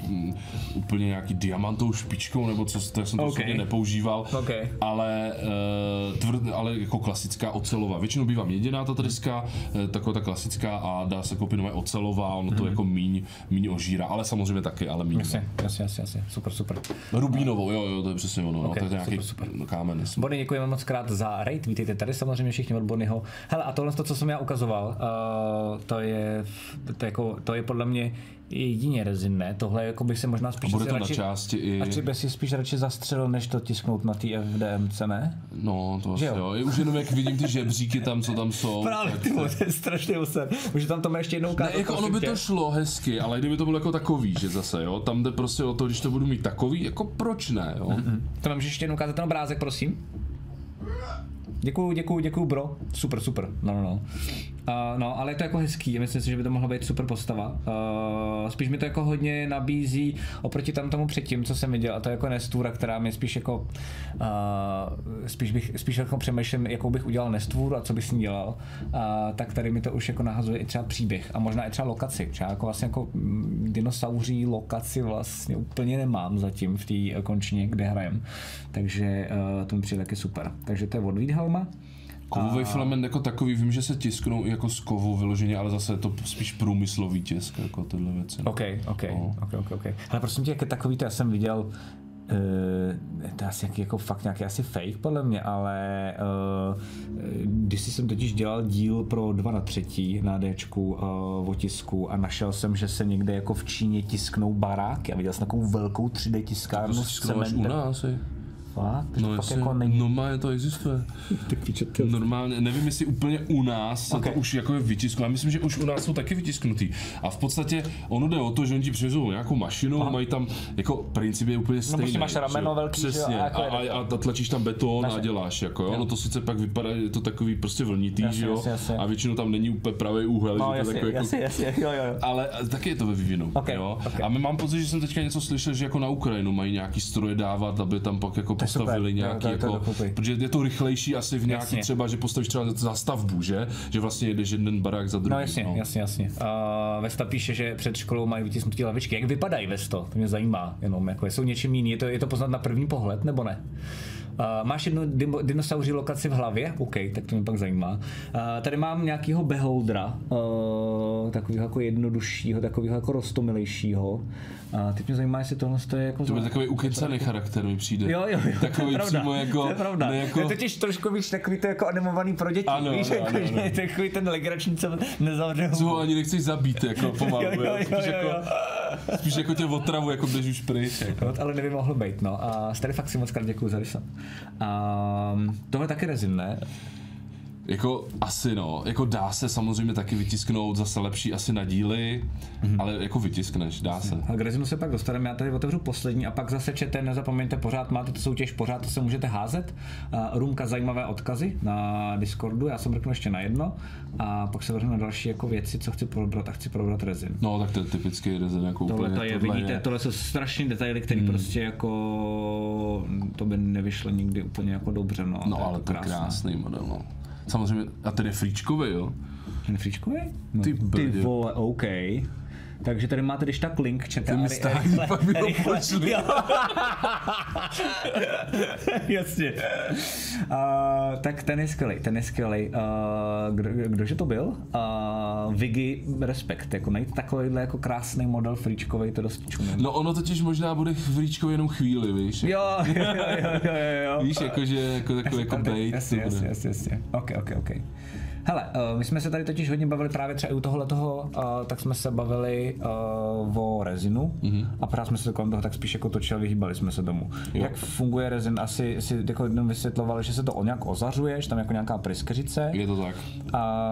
úplně nějaký diamantovou špičkou, nebo co, to jsem to OK. osobně nepoužíval, OK. ale, uh, tvr, ale jako klasická ocelová. Většinou bývá měděná ta tryska, eh, taková ta klasická a dá se koupit nové ocelová, ono to jako míň, míň ožírá, ale samozřejmě taky, ale míň. Jasně, jasně, jasně, jasně. Super, super. Rubínovou, jo, jo, to je přesně ono, no, Ok, to je nějaký super, kámen. jestli- Bonnie, děkujeme moc krát za raid, vítejte tady samozřejmě všichni od Bonnieho. Hele, a tohle, to, co jsem já ukazoval, uh, to, je, to, je jako, to je podle mě jedině rezin, ne? Tohle jako bych se možná spíš A bude to na radši, části i... radši by si spíš radši zastřelil, než to tisknout na té FDMC, ne? No, to asi jo? jo. I Už jenom jak vidím ty žebříky tam, co tam jsou. Právě, ty vole, to je strašně usen. Můžu tam to ještě jednou ukázat, Ne, jako ono by tě? to šlo hezky, ale kdyby to bylo jako takový, že zase, jo, tam jde prostě o to, když to budu mít takový, jako proč ne, jo. To můžeš ještě jednou ukázat ten obrázek, prosím? Děkuju, děkuju, děkuju, bro. Super, super. No, no, no. No, ale je to jako hezký. Myslím si, že by to mohla být super postava. Uh, spíš mi to jako hodně nabízí oproti tam tomu předtím, co jsem viděl. A to je jako nestvůra, která mi spíš jako uh, spíš bych spíš jako přemýšlím, jakou bych udělal nestvůru a co bych s ní dělal. Uh, tak tady mi to už jako nahazuje i třeba příběh a možná i třeba lokaci. Třeba jako vlastně jako mm, dinosauří lokaci vlastně úplně nemám zatím v té končině, kde hrajem. Takže uh, to mi přijde taky super. Takže to je od Wiedhelma. Kovový filament jako takový, vím, že se tisknou i jako z kovu vyloženě, ale zase je to spíš průmyslový tisk, jako tyhle věci. OK, OK, No. OK, OK, OK. Ale prosím tě, jak je takový, to já jsem viděl, Uh, to je asi jako fakt nějaký asi fake podle mě, ale uh, když jsem totiž dělal díl pro 2 na třetí na Dčku uh, otisku a našel jsem, že se někde jako v Číně tisknou baráky a viděl jsem takovou velkou 3D To tiskárnu s tisknou až u nás, i. Fakt? No, jasně, jako není. normálně to existuje. Normálně, nevím jestli úplně u nás se Ok. to už jako je vytisklo. Já myslím, že už u nás jsou taky vytisknutý. A v podstatě ono jde o to, že oni ti přivezou nějakou mašinu, mají tam, jako princip je úplně stejný. prostě máš rameno velký, že jo, Přesně, a a, jako jede a, a, tlačíš tam beton a Jasně. děláš, jako jo. No to sice pak vypadá, je to takový prostě vlnitý, Jasně, že jo. jasně, jasně. A většinou tam není úplně pravý úhel, No že to je jasně, jako jasně, jasně, jo, jo, jo. ale taky je to ve vývinu. Ok, jo? ok. A my mám pocit, že jsem teďka něco slyšel, že jako na Ukrajinu mají nějaký stroje dávat, aby tam pak jako. Postavili Jo, nějaký, to je- to je jako, protože je to rychlejší asi v nějaký Jasně. třeba, že postavíš třeba zastavbu, že? Že vlastně jedeš jeden barák za druhý. No jasně, jasně, jasně. Uh, Vesta píše, že před školou mají vytisknutý lavičky. Jak vypadají Vesto? To mě zajímá jenom, jako jsou něčím jiný. Je to, je to poznat na první pohled, nebo ne? Uh, máš jednu dim- dinosauří lokaci v hlavě? OK, tak to mě pak zajímá. Uh, tady mám nějakýho beholdra, uh, takového jako jednoduššího, takového jako rostomilejšího. Uh, teď mě zajímá, jestli tohle je jako... To byl takový ukecaný charakter mi přijde. Jo, jo, jo, Takový to je pravda, přímo jako, to je pravda. ne jako, Je totiž trošku víš, takový to jako animovaný pro děti, Ano, víš, ano, jako, ano, že ano. je takový ten legrační, co nezavře co ho ani nechceš zabít, jako pomalu, Jo, jo, jo, jo, spíš, jo, jako, jo. spíš jako tě otravu, jako když už pryč. Jako. No, ale nevím, mohlo být, no. A tady fakt si moc krát děkuju za rysa. A tohle je taky rezin, ne? Jako asi no, jako dá se samozřejmě taky vytisknout, zase lepší asi na díly, Mhm. ale jako vytiskneš, dá se. A k rezinu se pak dostaneme, já tady otevřu poslední a pak zase čete, nezapomeňte, pořád máte tu soutěž, pořád to se můžete házet. A Rumka zajímavé odkazy na Discordu, já jsem řeknu ještě na jedno a pak se vrhnu na další jako věci, co chci probrat a chci probrat rezin. No, tak to je typický rezen, jako Tohle úplně. to je, vidíte, tohle jsou strašný detaily, které Hmm. prostě jako to by nevyšlo nikdy úplně jako dobře, no. No, je ale to je krásný model, no. Samozřejmě, a ten je fríčkový, jo? Ten fričkový? No, Ty ty vole, OK. Takže tady máte když tak link, čete a stáhni, pak mi pošli. Jo. Jasně. Uh, tak ten je skvělý, ten je skvělý. Uh, kdo, kdože to byl? Uh, Vigi Respekt, jako najít takovýhle jako krásný model fričkový, to dost čumím. No ono totiž možná bude fríčkový jenom chvíli, víš? Jo, jo, jo, jo, jo, jo. Víš, jakože jako takový jako bait. Jasně, jasně, jasně, jasně. Ok, ok, ok. Hele, uh, my jsme se tady totiž hodně bavili právě třeba i u tohle toho, uh, tak jsme se bavili uh, o rezinu mm-hmm. a právě jsme se kolem toho tak spíš jako točili, vyhýbali jsme se domů. Jo. Jak funguje rezin? Asi si jako jednou vysvětlovali, že se to nějak ozařuje, že tam jako nějaká pryskeřice. Je to tak.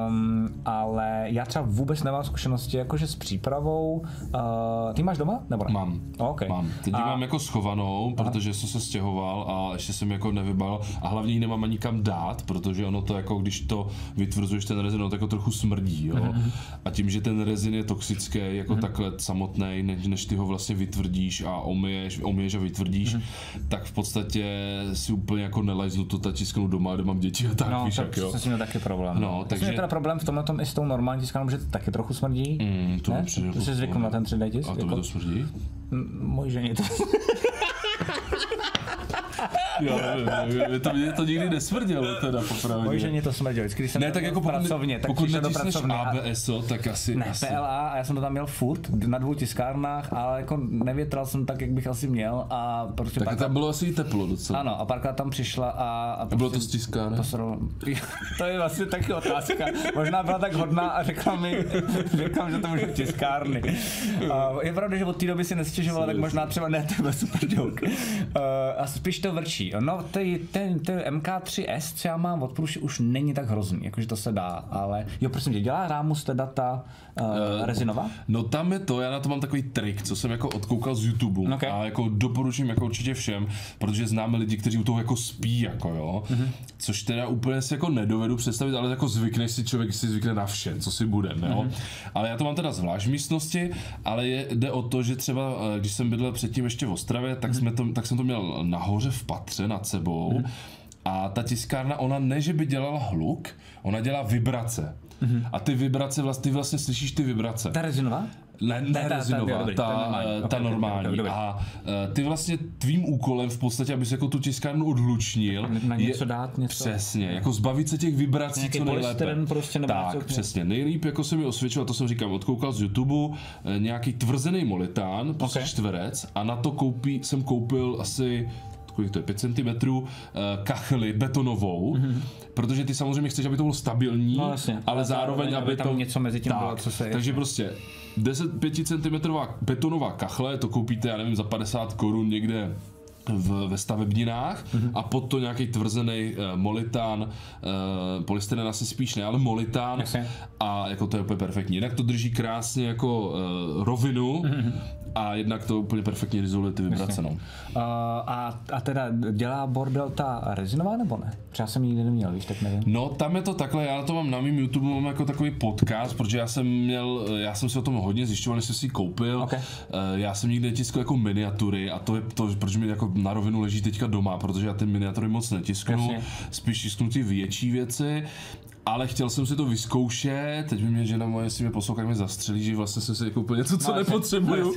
Um, ale já třeba vůbec nemám zkušenosti jakože s přípravou. Uh, ty máš doma? Nebo ne? Mám. Okay. Mám. Teď A- mám jako schovanou, protože jsem se stěhoval a ještě jsem jako nevybal a hlavně ji nemám ani kam dát, protože ono to jako, když to vytvrzuješ ten rezin, ono to jako trochu smrdí, jo. Mhm. A tím, že ten rezin je toxický jako takhle samotný, než, než ty ho vlastně vytvrdíš a omiješ, omiješ a vytvrdíš, Mhm. tak v podstatě si úplně jako nelajznu to ta tisknu doma, kde mám děti a tak, No, víš, to jak jo. jsem si měl taky problém. No, takže... takže- je teda problém v tomhle tom i s tou normální tiskanou, že to taky trochu smrdí. Mm, to ne? jsi jako- zvykl na ten 3D tisk? A to jako, to smrdí? M- Mojí ženě to... Jo, nevím, mě to, mě to nikdy nesmrdělo teda popravdě. Ženě to smrdilo. Vždycky, když jsem Ne, tak jako pracovně, tak pokud do a- ABSO, tak asi... Ne, asi. PLA a já jsem to tam měl furt na dvou tiskárnách, ale jako nevětral jsem tak, jak bych asi měl a prostě Tak tam bylo asi i teplo docela. Ano, a párkrát tam přišla a... a Bylo to prostě- z tiskárny? To, se rovno- to je vlastně taky otázka. Možná byla tak hodná a řekla mi, řekla mi, že to může tiskárny. A je pravda, že od té doby si nestěžovala, tak možná třeba ne, to byl super joke. Uh, a spíš to vrčí. No, ty, ten, ten MK3S, co já mám od Pruši, už není tak hrozný, jakože to se dá, ale jo, prosím tě, dělá Rámus teda ta uh, rezinová? No tam je to, já na to mám takový trik, co jsem jako odkoukal z YouTube Ok. a jako doporučím jako určitě všem, protože známe lidi, kteří u toho jako spí, jako jo, Mhm. což teda úplně si jako nedovedu představit, ale jako zvykneš si, člověk si zvykne na vše, co si budem, jo. Mhm. Ale já to mám teda zvlášť v místnosti, ale je, jde o to, že třeba, eh, když jsem bydlel předtím ještě v Ostravě, tak, Mhm. jsme to, tak jsem to měl nahoře v patře nad sebou a ta tiskárna, ona ne, že by dělala hluk, ona dělá vibrace. A ty vibrace, vlastně, ty vlastně slyšíš ty vibrace. Ta rezinová? Ne, ne ta- ta- rezinová, dobrý, ta, ta normální. ta normální. ok, dobrý. A eh, ty vlastně tvým úkolem v podstatě, abys jako tu tiskárnu odhlučnil, Na je- něco dát, něco- Přesně, jako zbavit se těch vibrací Nějaký co nejlépe. prostě nebo tak, něco- přesně. Nejlíp, jako se mi osvědčilo, to jsem říkal, odkoukal z YouTube, eh, nějaký tvrzený molitán, prostě Ok. čtverec, a na to koupí, jsem koupil asi kolik to je, 5 cm, kachli betonovou, protože ty samozřejmě chceš, aby to bylo stabilní. No, jasně. ale zároveň, aby aby tam to... něco mezi tím tak, bylo, co se- Takže prostě 10 5 cm betonová kachle, to koupíte, já nevím, za 50 korun někde v, ve stavebninách mm-hmm. a pod to nějaký tvrzený uh, molitán, uh, polystyren asi spíš ne, ale molitán Jasně. a jako to je úplně perfektní. Jinak to drží krásně jako uh, rovinu mm-hmm. a jednak to úplně perfektně izoluje ty vibrace. No. Uh, a, a teda dělá bordel ta rezinová nebo ne? Třeba já jsem ji nikdy neměl, víš, tak nevím. No, tam je to takhle, já to mám na mém YouTube, mám jako takový podcast, protože já jsem měl, já jsem si o tom hodně zjišťoval, než jsem si ji koupil. Okay. Uh, já jsem nikdy netiskl jako miniatury a to je to, proč mi jako na rovinu leží teďka doma, protože já ty miniatury moc netisknu, Jasně. spíš tisknu ty větší věci. Ale chtěl jsem si to vyzkoušet, teď mi mě žena moje, jestli mě poslouchá, mě zastřelí, že vlastně jsem si koupil něco, co nepotřebuju.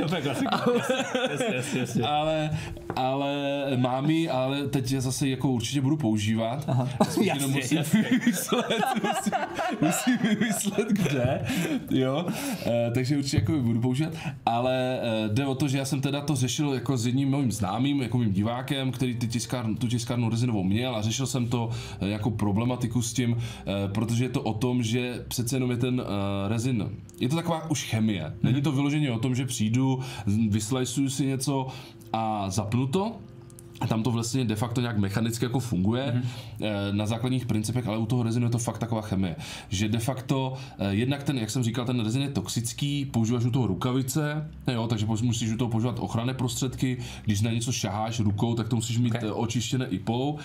ale, ale mám ji, ale teď je zase jako určitě budu používat. Spíš Jasně, jenom musím jasně. vymyslet, musím, musím vymyslet kde, jo, e, takže určitě jako budu používat, ale e, jde o to, že já jsem teda to řešil jako s jedním mým známým, jako mým divákem, který ty tiskárnu, tu tiskárnu rezinovou měl a řešil jsem to e, jako problematiku s tím, e, protože je to o tom, že přece jenom je ten e, rezin, je to taková už chemie, není to vyloženě o tom, že přijdu, vyslajsuju si něco a zapnu to, a tam to vlastně de facto nějak mechanicky jako funguje mm-hmm. na základních principech, ale u toho rezinu je to fakt taková chemie, že de facto eh, jednak ten, jak jsem říkal, ten rezin je toxický, používáš u toho rukavice, jo, takže musíš u toho používat ochranné prostředky, když na něco šaháš rukou, tak to musíš mít Okay. očištěné i pou.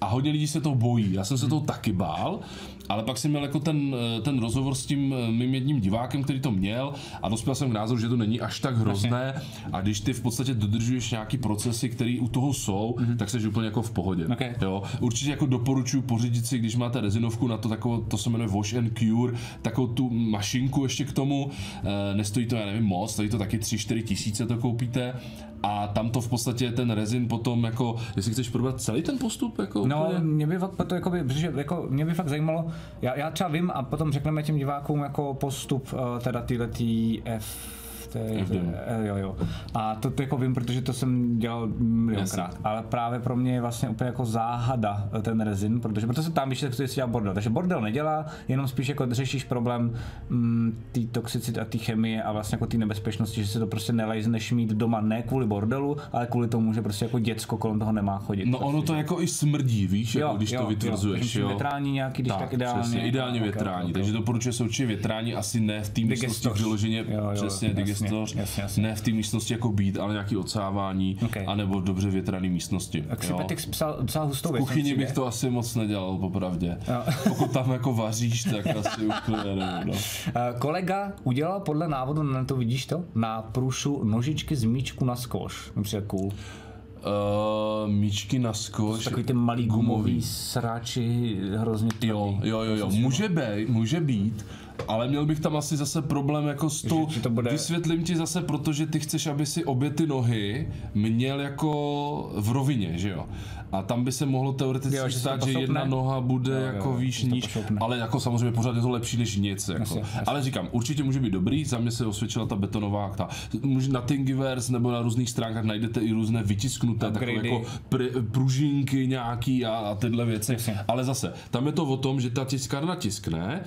A hodně lidí se toho bojí. Já jsem se toho taky bál, ale pak jsem měl jako ten, eh, ten rozhovor s tím eh, mým jedním divákem, který to měl a dospěl jsem k názoru, že to není až tak hrozné a když ty v podstatě dodržuješ nějaký procesy, které u toho jsou, mm-hmm. tak jsi úplně jako v pohodě. Okay. Jo? Určitě jako doporučuji pořídit si, když máte rezinovku na to takovou, to se jmenuje Wash and Cure, takovou tu mašinku ještě k tomu, e, nestojí to, já nevím moc, stojí to taky 3-4 tisíce to koupíte a tam to v podstatě ten rezin potom jako, jestli chceš probrat celý ten postup, jako No, úplně- mě by fakt, to jakoby, protože jako, mě by fakt zajímalo, já, já třeba vím a potom řekneme těm divákům jako postup uh, teda týhletý F to je, eh, jo, jo. A to, to jako vím, protože to jsem dělal milionkrát. Ale právě pro mě je vlastně úplně jako záhada eh, ten rezin, protože proto se tam jak si dělá bordel. Takže bordel nedělá, jenom spíš jako řešíš problém mm, té toxicity a té chemie a vlastně jako té nebezpečnosti, že si to prostě nelejzneš mít doma ne kvůli bordelu, ale kvůli tomu, že prostě jako děcko kolem toho nemá chodit. No prostě, ono to jako i smrdí, víš, jako když to vytvrzuješ, takže jo. Větrání nějaký, když tak, tak ideálně. Přesně, ideálně větrání, ok, ok. takže doporučuje se určitě větrání, asi ne v té místnosti Jo, jo, přesně, digestoř, jasně, jasně. ne v té místnosti jako být, ale nějaký odsávání, Ok. anebo v dobře větrané místnosti. Tak si psal, psal hustou V kuchyni bych to asi moc nedělal, popravdě. Pokud tam jako vaříš, tak asi úplně nevím, no. Eh, Kolega udělal podle návodu na to, vidíš to? Na průšu nožičky z míčku na skoš. Přijde cool. Uh, míčky na skoš. Takový ty malý gumový sráči, hrozně Jo, jo, jo, jo. Může být, může být, ale měl bych tam asi zase problém jako s tou, to bude- vysvětlím ti zase, protože ty chceš, aby si obě ty nohy měl jako v rovině, že jo. A tam by se mohlo teoreticky Jo, že stát, že jedna noha bude Jo, jo, jako jo, výš níž, ale jako samozřejmě pořád je to lepší než nic. Jako. Jasně, jasně. Ale říkám, určitě může být dobrý, za mě se osvědčila ta betonová, ta, na Thingiverse nebo na různých stránkách najdete i různé vytisknuté takové jako pr- pružinky nějaký a, a tyhle věci. Jasně. Ale zase, tam je to o tom, že ta tiskárna tiskne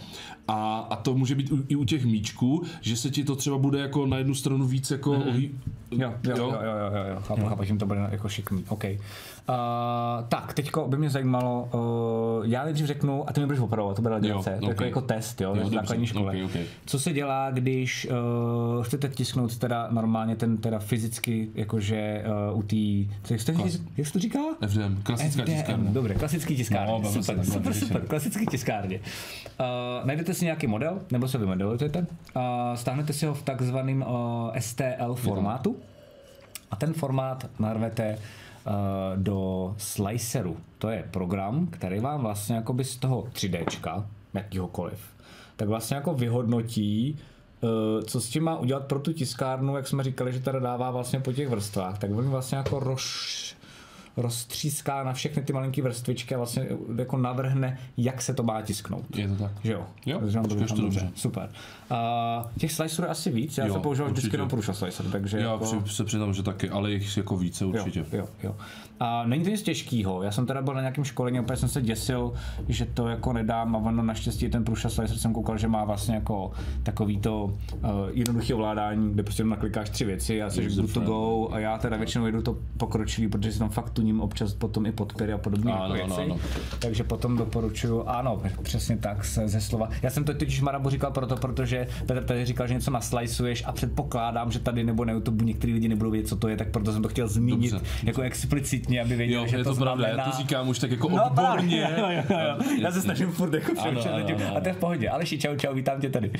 a, a to může být u, i u těch míčků, že se ti to třeba bude jako na jednu stranu víc jako... Mm-hmm. Jo, jo, jo, jo, jo, jo, jo. chápu, chápu, že jim to bude jako šikmý, OK. Uh, tak, teďko by mě zajímalo, uh, já nejdřív řeknu, a ty mi budeš opravovat, to bude legrace, to je jako, jako test, jo, Jo, dobře, základní škole. ok, ok. Co se dělá, když uh, chcete tisknout teda normálně ten teda fyzicky, jakože uh, u té, jak, se to- jak se to říká? FDM, klasická FDM, tiskárna. Dobře, klasický tiskárně. No, super, super, vyřešené. super, klasický tiskárně. Uh, najdete si nějaký model, nebo se vymodelujete, uh, stáhnete si ho v takzvaném uh, STL formátu a ten formát narvete uh, do sliceru. To je program, který vám vlastně jakoby z toho 3Dčka, jakýhokoliv, tak vlastně jako vyhodnotí, uh, co s tím má udělat pro tu tiskárnu, jak jsme říkali, že teda dává vlastně po těch vrstvách, tak on vlastně jako roš, roztříská na všechny ty malinké vrstvičky a vlastně jako navrhne, jak se to má tisknout. Je to tak. Že jo? Jo, Takže nám to vypadá dobře. Super. Uh, těch slicerů je asi víc, já Jo, jsem používal vždycky jenom průšel slicer, takže Já jako... se přiznám, že taky, ale jich jako více určitě. Jo, jo, jo. A není to nic těžkého. Já jsem teda byl na nějakém školení, úplně jsem se děsil, že to jako nedám a ono naštěstí ten průšel slicer jsem koukal, že má vlastně jako takový to uh, jednoduché ovládání, kde prostě jenom naklikáš tři věci a jsi good to go a já teda většinou jedu to pokročilý, protože si tam fakt tuním občas potom i podpěry a podobné Ano, jako ano, věci. ano. Takže potom doporučuju, ano, přesně tak se, ze slova. Já jsem to totiž Marabu říkal proto, protože Petr tady říkal, že něco naslajsuješ a předpokládám, že tady nebo na YouTube některý lidi nebudou vědět, co to je, tak proto jsem to chtěl zmínit Dobře. jako explicitně, aby věděli, Jo, že je to, pravda, znamená... já to říkám už tak jako No, odborně. právě, jo, jo, jo. Já se snažím furt jako přeučit ano, lidi. ano, A to je v pohodě. Aleši, čau, čau, vítám tě tady. Uh,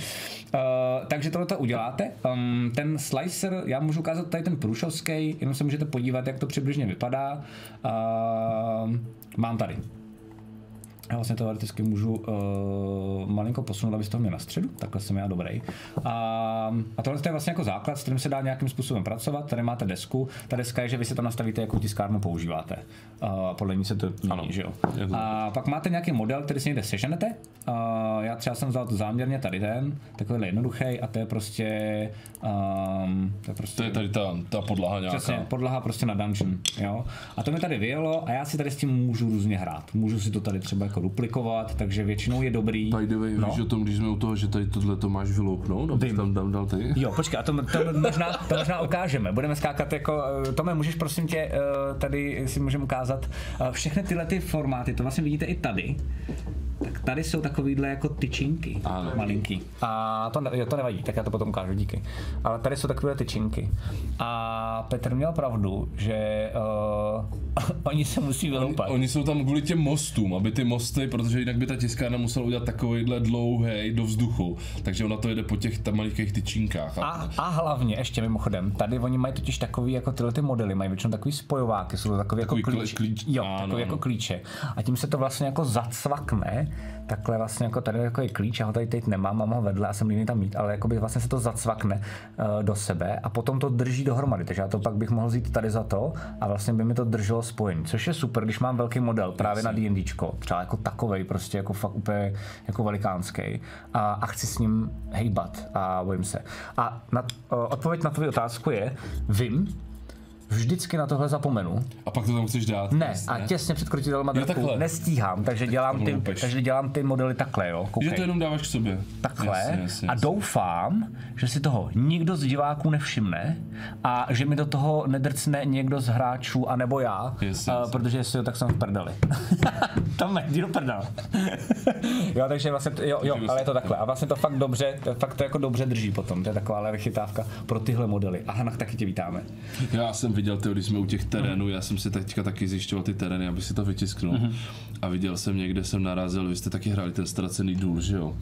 takže tohle to uděláte. Um, ten slicer, já můžu ukázat tady ten průšovský, jenom se můžete podívat, jak to přibližně vypadá. Uh, mám tady. Já vlastně teoreticky můžu uh, malinko posunout, abyste to měl na středu, takhle jsem já dobrý. A, a tohle je vlastně jako základ, s kterým se dá nějakým způsobem pracovat. Tady máte desku, ta deska je, že vy si tam nastavíte, jakou tiskárnu používáte. Uh, podle ní se to mění, Ano, že jo. A pak máte nějaký model, který si někde seženete. Uh, já třeba jsem vzal to záměrně tady ten, takovýhle jednoduchý a to je prostě, um, to je prostě To je tady ta, ta podlaha nějaká. Přesně, podlaha prostě na dungeon, jo. A to mi tady vyjelo a já si tady s tím můžu různě hrát. Můžu si to tady třeba jako duplikovat, takže většinou je dobrý. By the way, no. víš o tom, když jsme u toho, že tady tohle to máš vyloupnout, abys Vím. tam dal, dal ty? Jo, počkej, a to, to, možná, to možná ukážeme. Budeme skákat jako, eh, Tome, můžeš prosím tě, eh, tady si můžeme ukázat eh, všechny tyhle ty formáty, to vlastně vidíte i tady. Tak tady jsou takovýhle jako tyčinky, Ano. malinký. A to, ne, jo, to nevadí, tak já to potom ukážu, díky. Ale tady jsou takové tyčinky. A Petr měl pravdu, že uh, oni se musí vyloupat. Oni jsou tam kvůli těm mostům, aby ty mosty, protože jinak by ta tiskárna musela udělat takovýhle dlouhý do vzduchu, takže ona to jede po těch tam malinkých tyčinkách. A, a hlavně, ještě mimochodem, tady oni mají totiž takový, jako tyhle ty modely, mají většinou takový spojováky, jsou to takový, Takový jako klíč, klíč- jo, ano, takový jako ano. klíče. A tím se to vlastně jako zacvakne, takhle vlastně jako tady jako je klíč, já ho tady teď nemám, mám ho vedle a jsem líný tam mít, ale jako by vlastně se to zacvakne uh, do sebe a potom to drží dohromady, takže já to pak bych mohl vzít tady za to a vlastně by mi to drželo spojení, což je super, když mám velký model právě na D&Dčko, třeba jako takovej, prostě jako fakt úplně jako velikánský a, a chci s ním hejbat a bojím se. A na, uh, odpověď na tvou otázku je, vím, vždycky na tohle zapomenu. A pak to tam chceš dát? Ne, a těsně před krotitelem drku nestíhám, takže dělám, ty, takže dělám ty modely takhle, jo, Že koukej. to jenom dáváš k sobě. Takhle Jasně, jasně, a doufám, že si toho nikdo z diváků nevšimne a že mi do toho nedrcne někdo z hráčů, anebo já, Jasně, a, jasně. protože jestli jo, tak jsem v prdeli. Tam jdi do prdele. jo, takže vlastně, to, jo, jo, ale je to takhle. A vlastně to fakt dobře, to fakt to jako dobře drží potom. To je taková ale vychytávka pro tyhle modely. A Hanach taky tě vítáme. Já jsem viděl, tyjo, když jsme u těch terénů, já jsem si teďka taky zjišťoval ty terény, aby si to vytisknul. Mhm. A viděl jsem někde, jsem narazil, vy jste taky hráli ten ztracený důl, že jo?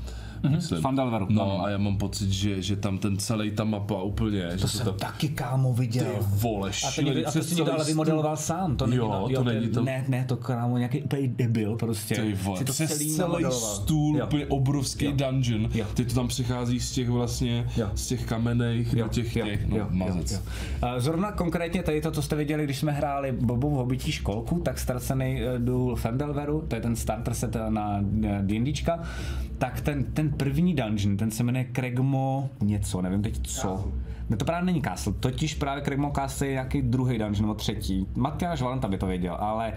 Fandalveru. No a já mám pocit, že, že tam ten celý ta mapa úplně, že To se jsem to taky kámo viděl. ty vole, A to, šílený, někdo, a to si někdo ale vymodeloval sám, to není, Jo, to není to- Ne, ne, to kámo nějaký úplně debil prostě. Ty vole, Si to přes celý celý stůl, Jo. úplně obrovský Jo. dungeon. Jo. Ty to tam přichází z těch vlastně, Jo. z těch kamenejch do těch, těch, no, mazec. A Zrovna konkrétně tady to, co jste viděli, když jsme hráli Bobu v hobití školku, tak ztracený eh, důl Fendelveru, to je ten starter set eh, na eh, D&Dčka, tak ten, ten první dungeon, ten se jmenuje Kregmo něco, nevím teď co. No to právě není Castle, totiž právě Kregmo Castle je nějaký druhý dungeon nebo třetí. Matyáš Valenta by to věděl, ale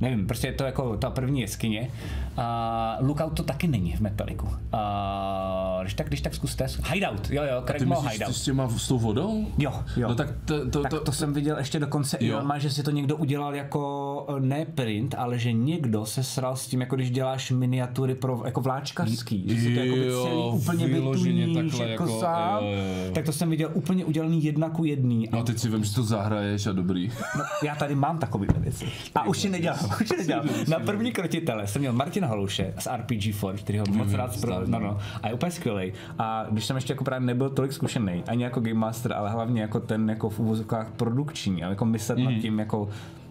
nevím, prostě je to jako ta první jeskyně. A Lookout to taky není v Metaliku. A když tak, když tak zkuste. Hideout, jo jo, ty Hideout. s těma, s tou vodou? Jo, jo. No tak to, to, Tak to, to jsem viděl ještě dokonce i Jo. normálně, že si to někdo udělal jako eh, ne print, ale že někdo se sral s tím, jako když děláš miniatury pro jako vláčkařský, že si to jako celý úplně vytuníš jako, jako, sám. jo, jo. Tak to jsem viděl úplně udělaný jedna ku jedný. No a teď si vím, že to zahraješ a dobrý. No, já tady mám takové věci. A už je nedělám, už je nedělám. Na první krotitele jsem měl Martina Haluše z RPG Forge, který ho moc vím, rád pro, no, no, a je úplně skvělý. A když jsem ještě jako právě nebyl tolik zkušený, ani jako Game Master, ale hlavně jako ten jako v úvozovkách produkční, a jako myslet Mhm. nad tím jako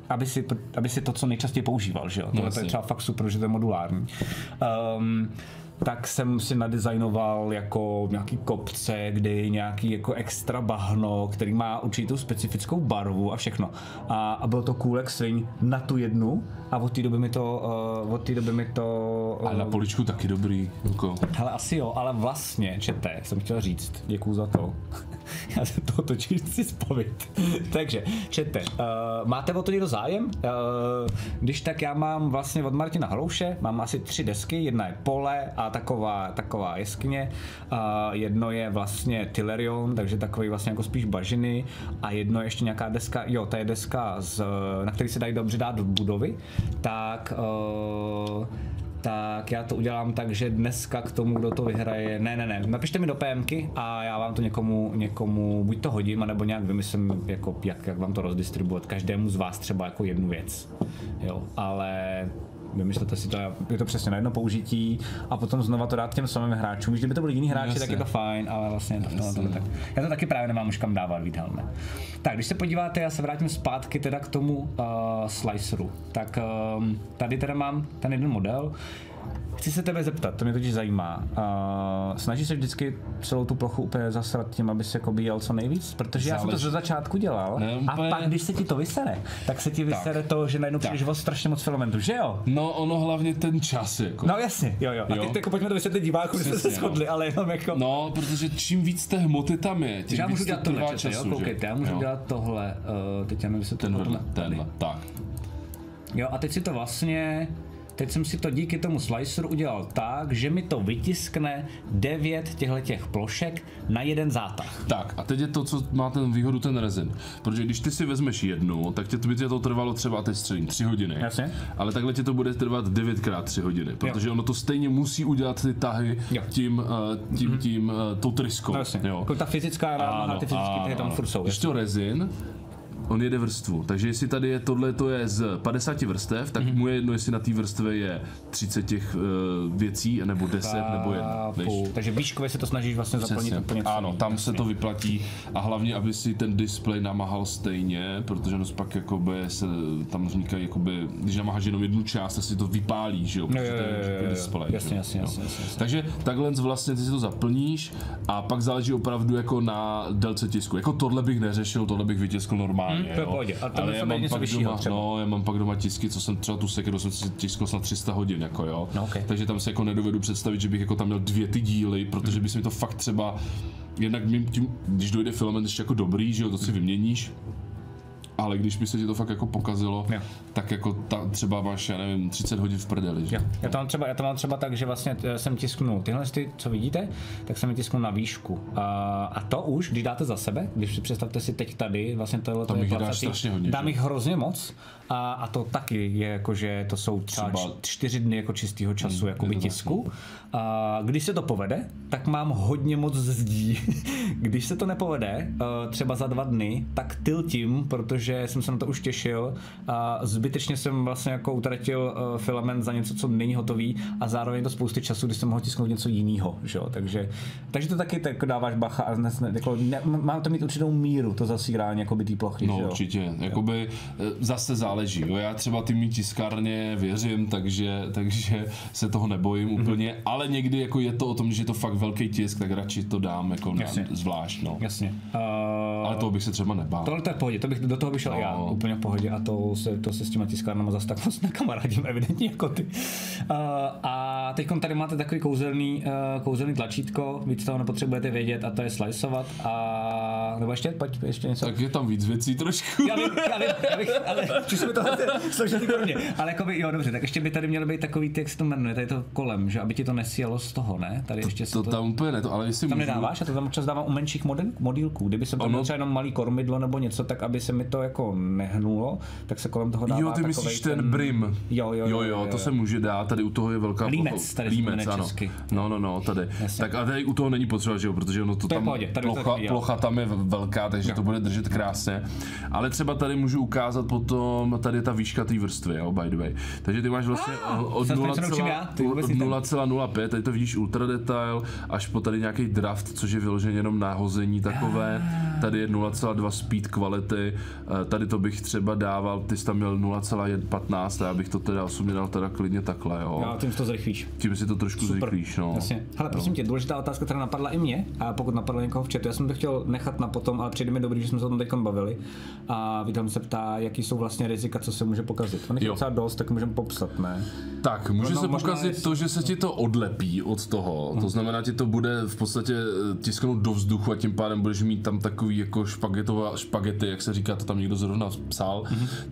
aby si, aby si to co nejčastěji používal, že jo? Tohle to je třeba fakt super, že to je modulární. Um, tak jsem si nadizajnoval jako nějaký kopce, kde je nějaký jako extra bahno, který má určitou specifickou barvu a všechno. A, a byl to cool jak svin na tu jednu a od té doby mi to, uh, od té doby mi to... Uh, Ale na poličku taky dobrý. Jako. Hele, asi jo, ale vlastně, čete, jsem chtěl říct, děkuju za to. Já se toho točím si spavit. Takže, čete, uh, máte o to někdo zájem? Uh, když tak já mám vlastně od Martina Halouše, mám asi tři desky, jedna je pole a taková, taková jeskyně, uh, jedno je vlastně Tillerion, takže takový vlastně jako spíš bažiny a jedno je ještě nějaká deska, jo, to je deska, z, na který se dají dobře dát budovy, tak uh, tak já to udělám tak, že dneska k tomu, kdo to vyhraje, ne, ne, ne, napište mi do PMky a já vám to někomu, někomu buď to hodím, anebo nějak vymyslím, jako, jak, jak vám to rozdistribuovat, každému z vás třeba jako jednu věc, jo, ale vymyslete si to, je to přesně na jedno použití a potom znova to dát těm samým hráčům. Když kdyby to byli jiní hráči, tak je to fajn, ale vlastně to, to, to, tak. Já to taky právě nemám už kam dávat, vítelné. Tak, když se podíváte, já se vrátím zpátky teda k tomu uh, sliceru. Tak um, tady teda mám ten jeden model. Chci se tebe zeptat, to mě totiž zajímá. Uh, snažíš se vždycky celou tu plochu úplně zasrat tím, aby se jako jel co nejvíc? Protože já jsem to Záleží. ze začátku dělal Ne, a úplně- pak, když se ti to vysere, tak se ti vysere to, že najednou přijdeš o strašně moc filamentu, že jo? No, ono hlavně ten čas, jako. No jasně, jo jo. A Jo. teď jako pojďme to vysvětlit divákům, že jsme se no. shodli, ale jenom jako... No, protože čím víc té hmoty tam je, tím já můžu dělat tohle, čete, jo, času, koukejte, já můžu jo. dělat tohle, uh, teď já nevím, jestli to Ten vedle, tohle, tady. tenhle, tak. Jo, a teď si to vlastně, teď jsem si to díky tomu sliceru udělal tak, že mi to vytiskne devět těchto těch plošek na jeden zátah. Tak a teď je to, co má ten výhodu ten rezin. Protože když ty si vezmeš jednu, tak tě to by tě to trvalo třeba, teď středím, 3 hodiny. Jasně. Ale takhle ti to bude trvat 9x 3 hodiny, protože ono to stejně musí udělat ty tahy Jo. tím, uh, tím, tím, uh, tou tryskou. No jasně, Jo. jako ta fyzická rána, ty fyzické tahy tam furt jsou. Když to rezin, on jede vrstvu, takže jestli tady je tohle to je z 50 vrstev, tak Mhm. mu je jedno, jestli na té vrstvě je 30 těch uh, věcí, nebo 10, nebo jedna. víš? Chápu. Takže výškově se to snažíš vlastně zaplnit Přesně. úplně celý. Ano, tam se to vyplatí a hlavně, aby si ten displej namahal stejně, protože no pak jakoby se tam vznikají, jakoby, když namáháš jenom jednu část, tak si to vypálí, že jo, protože jo, to je jo, jo, jo. displej. Jasně, že jo. jasně, No. jasně, jasně, jasně. Takže takhle vlastně ty si to zaplníš a pak záleží opravdu jako na délce tisku. Jako tohle bych neřešil, tohle bych vytiskl normálně. To je v jo. pohodě. A já to být mám něco pak doma, třeba. no, já mám pak doma tisky, co jsem třeba tu sekeru jsem si tiskl snad 300 hodin, jako jo. No, ok. Takže tam si jako nedovedu představit, že bych jako tam měl dvě ty díly, protože by se mi to fakt třeba, jednak mým tím, když dojde filament ještě jako dobrý, že jo, to si vyměníš, ale když by se ti to fakt jako pokazilo, Jo. tak jako ta, třeba máš, já nevím, 30 hodin v prdeli, že? Jo. Já to, mám třeba, já to mám třeba tak, že vlastně eh, jsem tisknul tyhle, ty, co vidíte, tak jsem je tisknul na výšku. A, a to už, když dáte za sebe, když si představte si teď tady, vlastně tohle Tam to je jich dáš strašně hodně, dám že? jich hrozně moc a, a to taky je jako, že to jsou třeba, Třeba- čtyři dny jako čistého času, jako je to tak, tisku. A když se to povede, tak mám hodně moc zdí. když se to nepovede, eh, třeba za dva dny, tak tiltím, protože jsem se na to už těšil a zbytečně jsem vlastně jako utratil eh, filament za něco, co není hotový a zároveň to spousty času, kdy jsem mohl tisknout něco jiného, že jo? Takže, takže to taky tak dáváš bacha a ne, jako, ne, má to mít určitou míru, to zasírání jako by té plochy, No že jo? určitě, jakoby eh, zase záleží, jo. já třeba ty mý tiskárně věřím, takže, takže se toho nebojím Mhm. úplně, ale někdy jako je to o tom, že je to fakt velký tisk, tak radši to dám jako na, Jasně. zvlášť, no. Jasně. Uh, Ale toho bych se třeba nebál. Tohle to je v pohodě, to bych, do toho bych šel No. no. já, úplně v pohodě a to se, to se s těma tiskárnama zase tak moc nekamarádím, evidentně jako ty. Uh, a teď tady máte takový kouzelný, uh, kouzelný tlačítko, víc toho nepotřebujete vědět a to je sliceovat a nebo ještě, pojď, ještě něco. Tak je tam víc věcí trošku. Já vím, já vím, já bych, ale přišlo mi to složitý pro mě. Ale jako by, jo, dobře, tak ještě by tady měly být takový ty, jak se to jmenuje, tady to kolem, že aby ti to nesjelo z toho, ne? Tady ještě se To to, tam úplně ne, to, ale jestli tam můžu, nedáváš, já to tam občas dávám u menších model, modílků. Kdyby jsem tam Ono- třeba jenom malý kormidlo nebo něco, tak aby se mi to jako nehnulo, tak se kolem toho dává Jo, ty myslíš ten brim. Jo, jo, jo, jo, to se může dát, tady u toho je velká Límec, tady se to Límec, ano. česky. No, no, no, tady. Jasně. Tak a tady u toho není potřeba, že jo, protože ono to, To tam, pohodě, tady to plocha, viděl. plocha tam je velká, takže to bude držet krásně. Ale třeba tady můžu ukázat potom, tady je ta výška té vrstvy, jo, by the way. Takže ty máš vlastně od vůbec od nejsem. 0,05, tady to vidíš ultra detail, až po tady nějaký draft, což je vyloženě jenom náhození takové. Ah. Tady je 0,2 speed quality, eh, tady to bych třeba dával, ty jsi tam měl 0,15 a já bych to teda osobně dal teda klidně takhle, jo. Jo, tím to zrychlíš. Tím si to trošku zrychlíš, no. Jasně. Hele, prosím tě, důležitá otázka, která napadla i mě, a pokud napadla někoho v chatu, já jsem to chtěl nechat na potom, ale přijde mi dobrý, že jsme se o tom teď bavili. A Vidal se ptá, jaký jsou vlastně rizika, co se může pokazit. On je Jo. docela dost, tak můžeme popsat, ne? Tak, může No, se možná pokazit je- to, že se ti to odlepí od toho. To znamená, ti to bude v podstatě eh, tisknout do vzduchu a tím pádem budeš mít tam takový jako špagetová, špagety, jak se říká, to tam někdo zrovna psal.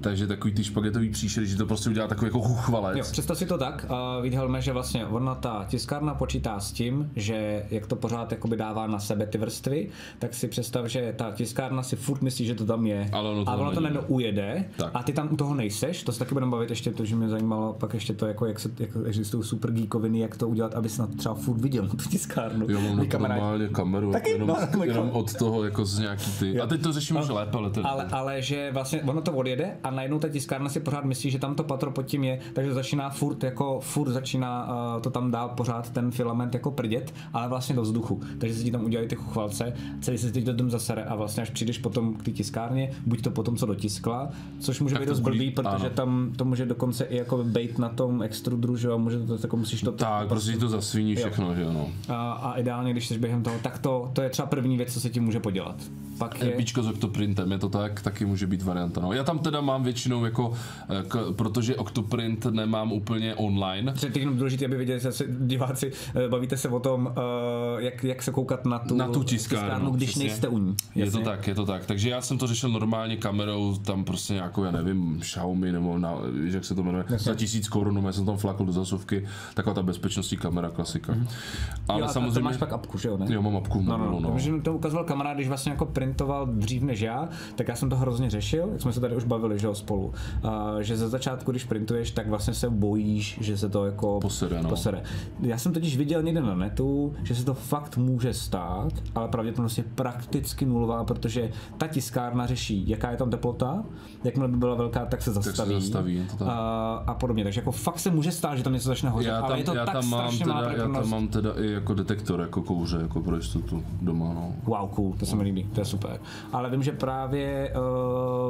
Takže takový ty špagetový příšery, že to prostě udělá takový jako Jo, chuchvalec. představ si to tak, uh, Wilhelme, že vlastně ona ta tiskárna počítá s tím, že jak to pořád jakoby dává na sebe ty vrstvy, tak si představ, že ta tiskárna si furt myslí, že to tam je. Ale ono to a ona to není. najednou ujede Tak. a ty tam u toho nejseš, to se taky budeme bavit ještě, to, že mě zajímalo pak ještě to, jako, jak se, jak existují super geekoviny, jak to udělat, aby na to třeba furt viděl na tu tiskárnu. Jo, mám Ty normálně kameru, Taky? jenom, No, takový jenom od toho jako z nějaký ty. A teď to řešíme už lépe, ale to Ale, ale že vlastně ono to odjede a najednou ta tiskárna si pořád myslí, že tam to patro pod tím je, takže začíná furt jako furt začíná uh, to tam dál pořád ten filament jako prdět, ale vlastně do vzduchu. Takže se ti tam udělají ty chuchvalce, celý se ti to tam zasere a vlastně až přijdeš potom k té tiskárně, buď to potom, co dotiskla, což může Tak být dost blbý, protože ano. tam to může dokonce i jako bejt na tom extrudru, že jo, může to jako musíš to tak, prostě to zasvíní všechno, že jo, no. a, a, ideálně, když jsi během toho, tak to, to je třeba první věc, co se ti může podělat. Pak je, Píčko s Octoprintem, je to tak, taky může být varianta. No. Já tam teda mám většinou jako, eh, k, protože Octoprint nemám úplně online, Že teď jenom důležité, aby věděli, že se diváci eh, bavíte se o tom, eh, jak, jak se koukat na tu, na tu tiskárnu, když přesně. nejste u ní. Je to Jasně. tak, je to tak. Takže já jsem to řešil normálně kamerou, tam prostě nějakou, já nevím, Xiaomi nebo na, víš, jak se to jmenuje, za tisíc korun, já jsem tam flakl do zasuvky, taková ta bezpečnostní kamera, klasika. Ale Mhm. Jo, a samozřejmě... to máš pak apku, že jo, ne? Jo, mám apku No, no, no. no. Protože mi to ukazoval kamarád, když vlastně jako printoval dřív než já, tak já jsem to hrozně řešil, jak jsme se tady už bavili, že jo, spolu. Uh, že ze začátku, když printuješ, tak vlastně se bojíš, že se to jako Posere, no. posere. Já jsem totiž viděl někde na netu, že se to fakt může stát, ale pravděpodobnost je prakticky nulová, protože ta tiskárna řeší, jaká je tam teplota, jakmile by byla velká, tak se zastaví. zastaví, je to tak. A, a podobně. Takže jako fakt se může stát, že tam něco začne hořet, Já ale tam, je to já tak tam mám teda, já tam mám teda i jako detektor, jako kouře, jako pro jistotu doma, no. Wow, cool, to se mi líbí, to je super. Ale vím, že právě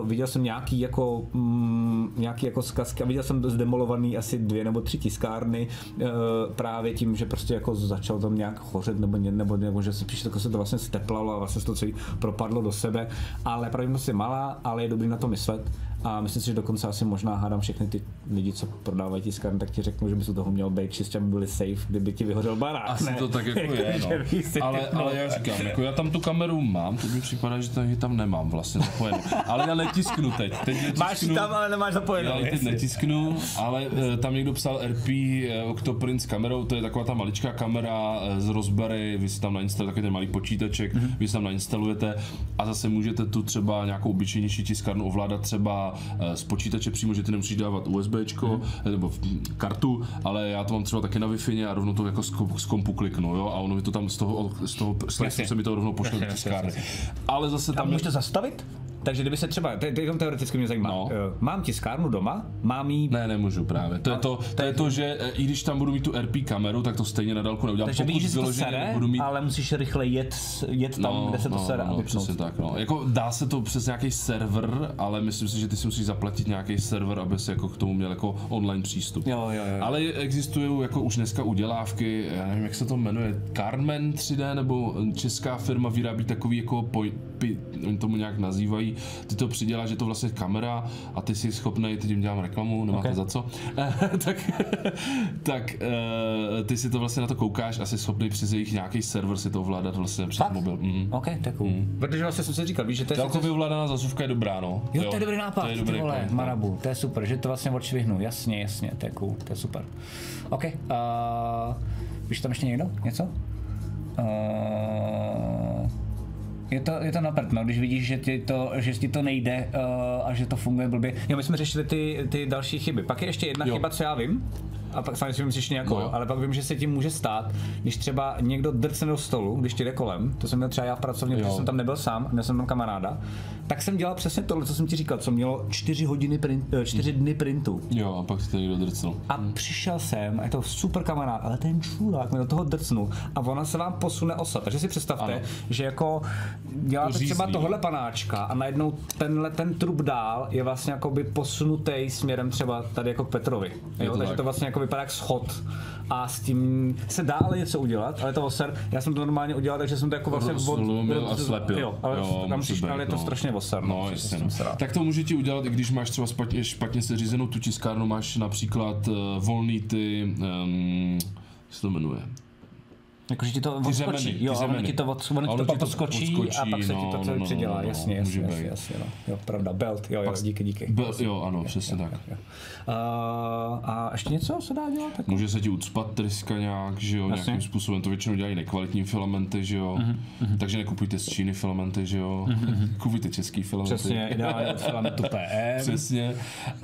uh, viděl jsem nějaký jako, mm, nějaký jako zkazky a viděl jsem zdemolovaný asi dvě nebo tři tiskárny uh, právě tím, že prostě jako začal tam nějak hořet nebo, ně- nebo, nebo že se příště jako se to vlastně steplalo a vlastně se to celý propadlo do sebe. Ale pravděpodobnost je malá, ale je dobrý na to myslet. A myslím si, že dokonce asi možná hádám všechny ty lidi, co prodávají tiskárny, tak ti řeknu, že by se toho měl být čistě, aby byli safe, kdyby ti vyhořel barák. Asi ne? to tak jako je, no. Ale, ale já říkám, jako já tam tu kameru mám, teď mi připadá, že tam, ji tam nemám vlastně zapojenou. Ale já netisknu teď. teď netisknu, Máš tam, ale nemáš zapojenou. Já teď netisknu, ale e, tam někdo psal RP e, Octoprint s kamerou, to je taková ta maličká kamera e, z Raspberry, vy si tam nainstalujete takový ten malý počítaček, Mhm. mm-hmm. vy si tam nainstalujete a zase můžete tu třeba nějakou obyčejnější tiskárnu ovládat třeba e, z počítače přímo, že ty nemusíš dávat USBčko Mhm. mm-hmm. nebo mm, kartu, ale já to mám třeba taky na Wi-Fi a rovnou to jako z, kom- z kompu kliknu, jo, a ono mi to tam z toho, z toho slice se mi to rovnou pošle do tiskárny. Ale zase A tam můžeš to zastavit? Takže kdyby se třeba, te- teď teoreticky mě zajímá, No. no. mám tiskárnu doma, mám jí, Ne, nemůžu právě. To je to, to, je to že e, i když tam budu mít tu RP kameru, tak to stejně na dálku neudělám. takže víš, že se to sere, mít ale musíš rychle jet, jet tam, kde se to sere a no, vypnout. přesně tak, no. Jako dá se to přes nějaký server, ale myslím si, že ty si musíš zaplatit nějaký server, aby si jako k tomu měl jako online přístup. Jo, jo, jo. Ale existují jako už dneska udělávky, já nevím, jak se to jmenuje, Carmen 3D, nebo česká firma vyrábí takový jako poj, pi, oni tomu nějak nazývají, ty to přidělá, že to vlastně kamera a ty jsi schopný, teď jim dělám reklamu, nemáte Ok. za co, tak, tak eh, ty si to vlastně na to koukáš a jsi schopný přes jejich nějaký server si to ovládat vlastně přes Fakt? mobil. Mm. OK, je cool. Protože vlastně jsem si říkal, víš, že to je Celkově ovládaná zasuvka je dobrá, no. Jo, to je dobrý nápad, To je ty dobrý vole, nápad. Marabu, to je super, že to vlastně odšvihnu, jasně, jasně, to je cool, to je super. OK, uh, víš tam ještě někdo, něco? Uh, je to, je to na prd, no, když vidíš, že ti to, že ti to nejde uh, a že to funguje blbě. Jo, my jsme řešili ty, ty další chyby. Pak je ještě jedna Jo. chyba, co já vím. A pak samozřejmě si myslíš nějakou, No. ale pak vím, že se tím může stát, když třeba někdo drcne do stolu, když ti jde kolem, to jsem měl třeba já v pracovně, protože jsem tam nebyl sám, měl jsem tam kamaráda, tak jsem dělal přesně tohle, co jsem ti říkal, co mělo 4 hodiny print, 4 dny printu. Jo, a pak si to někdo drcnul. A přišel jsem, a je to super kamarád, ale ten čurák mi do toho drcnul a ona se vám posune osa. Takže si představte, Ano. že jako děláte Řízní. třeba tohle panáčka a najednou tenhle ten trup dál je vlastně jakoby posunutý směrem třeba tady jako k Petrovi. Jo? to Takže tak. to vlastně jako vypadá jak schod a s tím se dá ale něco udělat, ale to oser, já jsem to normálně udělal, takže jsem to jako vlastně Rozlomil a slepil. Jo, ale, Jo, tam musíš, ale je to no. strašně oser. No, že jasně. No. Tak to může ti udělat, i když máš třeba špatně, špatně seřízenou tu tiskárnu, máš například uh, volný ty, um, jak se to jmenuje? Jakože ti to odskočí, řemeny, jo, ono ti to, od, ono ti to ti pak to odskočí, a pak se ti no, to no, celé no, přidělá, no, no, jasně, jasně, jasně, jasně, no. Jo, pravda, belt, jo, jo, díky, díky. Be, jo, ano, přesně tak. Jo. Uh, a ještě něco se dá dělat? Jako? Může se ti ucpat tryska nějak, že jo, Jasně. nějakým způsobem. To většinou dělají nekvalitní filamenty, že jo. Mhm, Takže nekupujte z Číny filamenty, že jo. Kupujte český filamenty. Přesně, ideálně od filamentu PM. Přesně.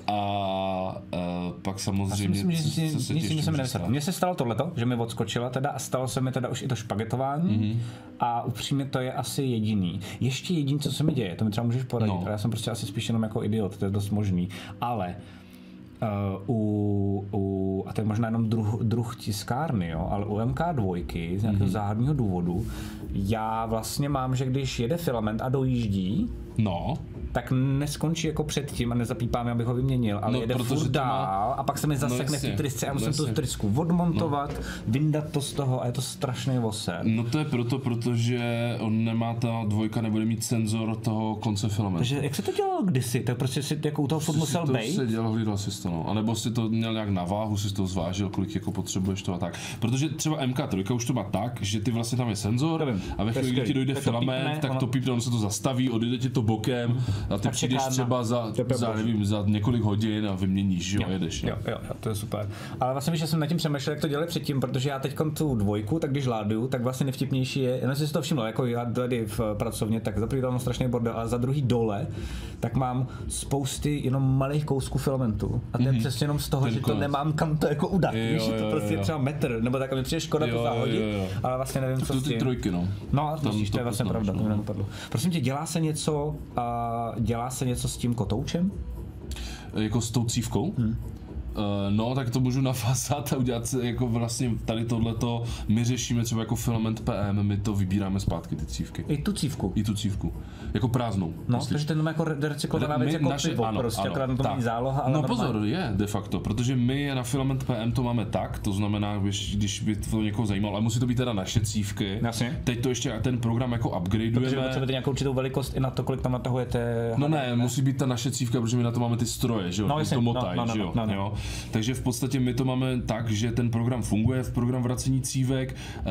A uh, pak samozřejmě, Myslím, že co- se ti? Mně se stalo tohleto, že mi odskočila teda a stalo se mi teda už i to špagetování Mhm. a upřímně to je asi jediný. Ještě jediný, co se mi děje, to mi třeba můžeš poradit, No. ale já jsem prostě asi spíš jenom jako idiot, to je dost možný, ale Uh, u, u, a to je možná jenom druh, druh tiskárny, jo, ale u MK2 z nějakého Mhm. mm-hmm. záhadného důvodu, já vlastně mám, že když jede filament a dojíždí, No, tak neskončí jako předtím a nezapípám, abych ho vyměnil, ale No, no, jede furt to má- dál a pak se mi zasekne v jasně, té trysce a musím jasně. tu trysku odmontovat, vyndat to z toho a je to strašný voser. no to je proto, protože on nemá ta dvojka, nebude mít senzor toho konce filamentu. Takže jak se to dělalo kdysi? Tak prostě si jako u toho furt musel to být? se dělal, hlídal si to, no. A nebo si to měl nějak na váhu, si to zvážil, kolik jako potřebuješ to a tak. Protože třeba MK3 už to má tak, že ty vlastně tam je senzor To a ve to chvíli, kdy ti dojde Tak to filament, pípne, tak to pípne, ono se to zastaví, odjede ti to bokem a ty A přijdeš čekárna. třeba za, To za, nevím, za několik hodin a vyměníš, že jo, a jedeš. no. Jo, jo, jo, to je super. Ale vlastně víš, že jsem nad tím přemýšlel, jak to dělali předtím, protože já teď tu dvojku, tak když láduju, tak vlastně nejvtipnější je, jenom jsem si to všiml, jako já tady v pracovně, tak za prvý tam mám strašný bordel, ale za druhý dole, tak mám spousty jenom malých kousků filamentu. A to je přesně jenom z toho, Ten že to konec. nemám kam to jako udat. Jo, víš, že to jo, prostě jo. třeba metr, nebo tak a mi přijde škoda Jo, to jo, zahodit, jo, jo. ale vlastně nevím, co To s ty tím. trojky, no. No, Tam myslíš, to je to vlastně pravda, to mi no. Prosím tě, dělá se něco, a dělá se něco s tím kotoučem? Jako s tou cívkou? Hmm. Uh, no, tak to můžu nafasat a udělat jako vlastně tady tohleto, my řešíme třeba jako filament PM, my to vybíráme zpátky ty cívky. I tu cívku. I tu cívku. Jako prázdnou. No, myslíš? takže ten je jako re- recyklovaná věc jako pivo, prostě, akorát na to není záloha, ale No normálně. pozor, je de facto, protože my na filament PM to máme tak, to znamená, když, když by to někoho zajímalo, ale musí to být teda naše cívky. Jasně. Teď to ještě ten program jako Protože upgradeujeme. potřebujete nějakou určitou velikost i na to, kolik tam natahujete. No ne, musí být ta naše cívka, protože my na to máme ty stroje, že jo, No, no, jasně, to no, motaj, no, no, že jo, no, no. jo. Takže v podstatě my to máme tak, že ten program funguje, v program vracení cívek, e,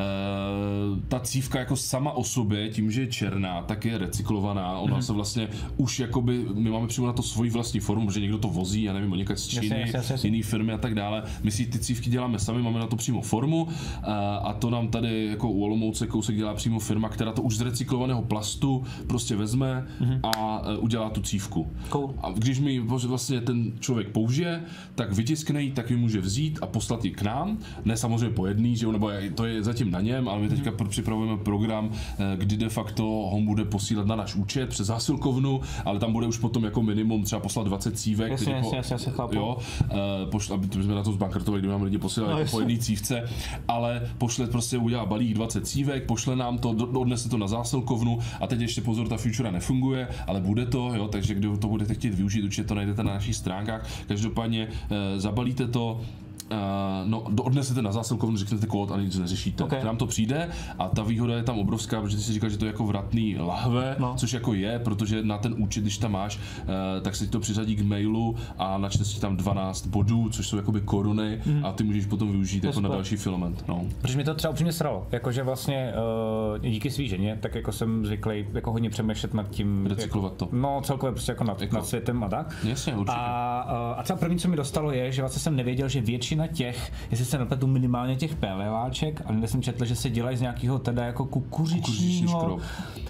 ta cívka jako sama o sobě, tím, že je černá, tak je recyklovaná, ona Mhm. se vlastně už jakoby, my máme přímo na to svoji vlastní formu, že někdo to vozí, já nevím, někde z Číny, jasně, jasně, jasně. jiný firmy a tak dále. My si ty cívky děláme sami, máme na to přímo formu a, a to nám tady jako u Olomouce kousek dělá přímo firma, která to už z recyklovaného plastu prostě vezme a e, udělá tu cívku. Cool. A když mi vlastně ten člověk použije, tak vytiskne ji, tak ji může vzít a poslat ji k nám. Ne samozřejmě po jedný, že jo, nebo to je zatím na něm, ale my teďka Mhm. pr- připravujeme program, eh, kdy de facto ho bude posílat na náš účet přes zásilkovnu, ale tam bude už potom jako minimum třeba poslat 20 cívek. Jasně, jako, jasně, jasně, jasně, chápu. Jo, eh, pošle, aby jsme na to zbankrotovali, kdyby nám lidi posílali No, jako po jedné cívce, ale pošle prostě udělá balík 20 cívek, pošle nám to, odnese to na zásilkovnu a teď ještě pozor, ta futura nefunguje, ale bude to, jo, takže kdo to budete chtít využít, určitě to najdete na našich stránkách. Každopádně eh, zabalíte to, Uh, no, do- odnesete na zásilkovnu, řeknete kód a nic neřešíte. Ok. K nám to přijde a ta výhoda je tam obrovská, protože ty si říkal, že to je jako vratný lahve, No. což jako je, protože na ten účet, když tam máš, uh, tak se ti to přiřadí k mailu a načte si tam 12 bodů, což jsou jakoby koruny a ty můžeš potom využít jako na další filament. No. Protože mi to třeba upřímně sralo, jakože vlastně uh, díky svý ženě, tak jako jsem zvyklý jako hodně přemýšlet nad tím. Recyklovat jako, to. No celkově prostě jako nad, Jako- nad světem a tak. Jasně, určitě. A, uh, a třeba první, co mi dostalo, je, že vlastně jsem nevěděl, že většina těch, jestli se nepletu minimálně těch PLváček, ale někde jsem četl, že se dělají z nějakého teda jako Kukuřiční kukuřičního,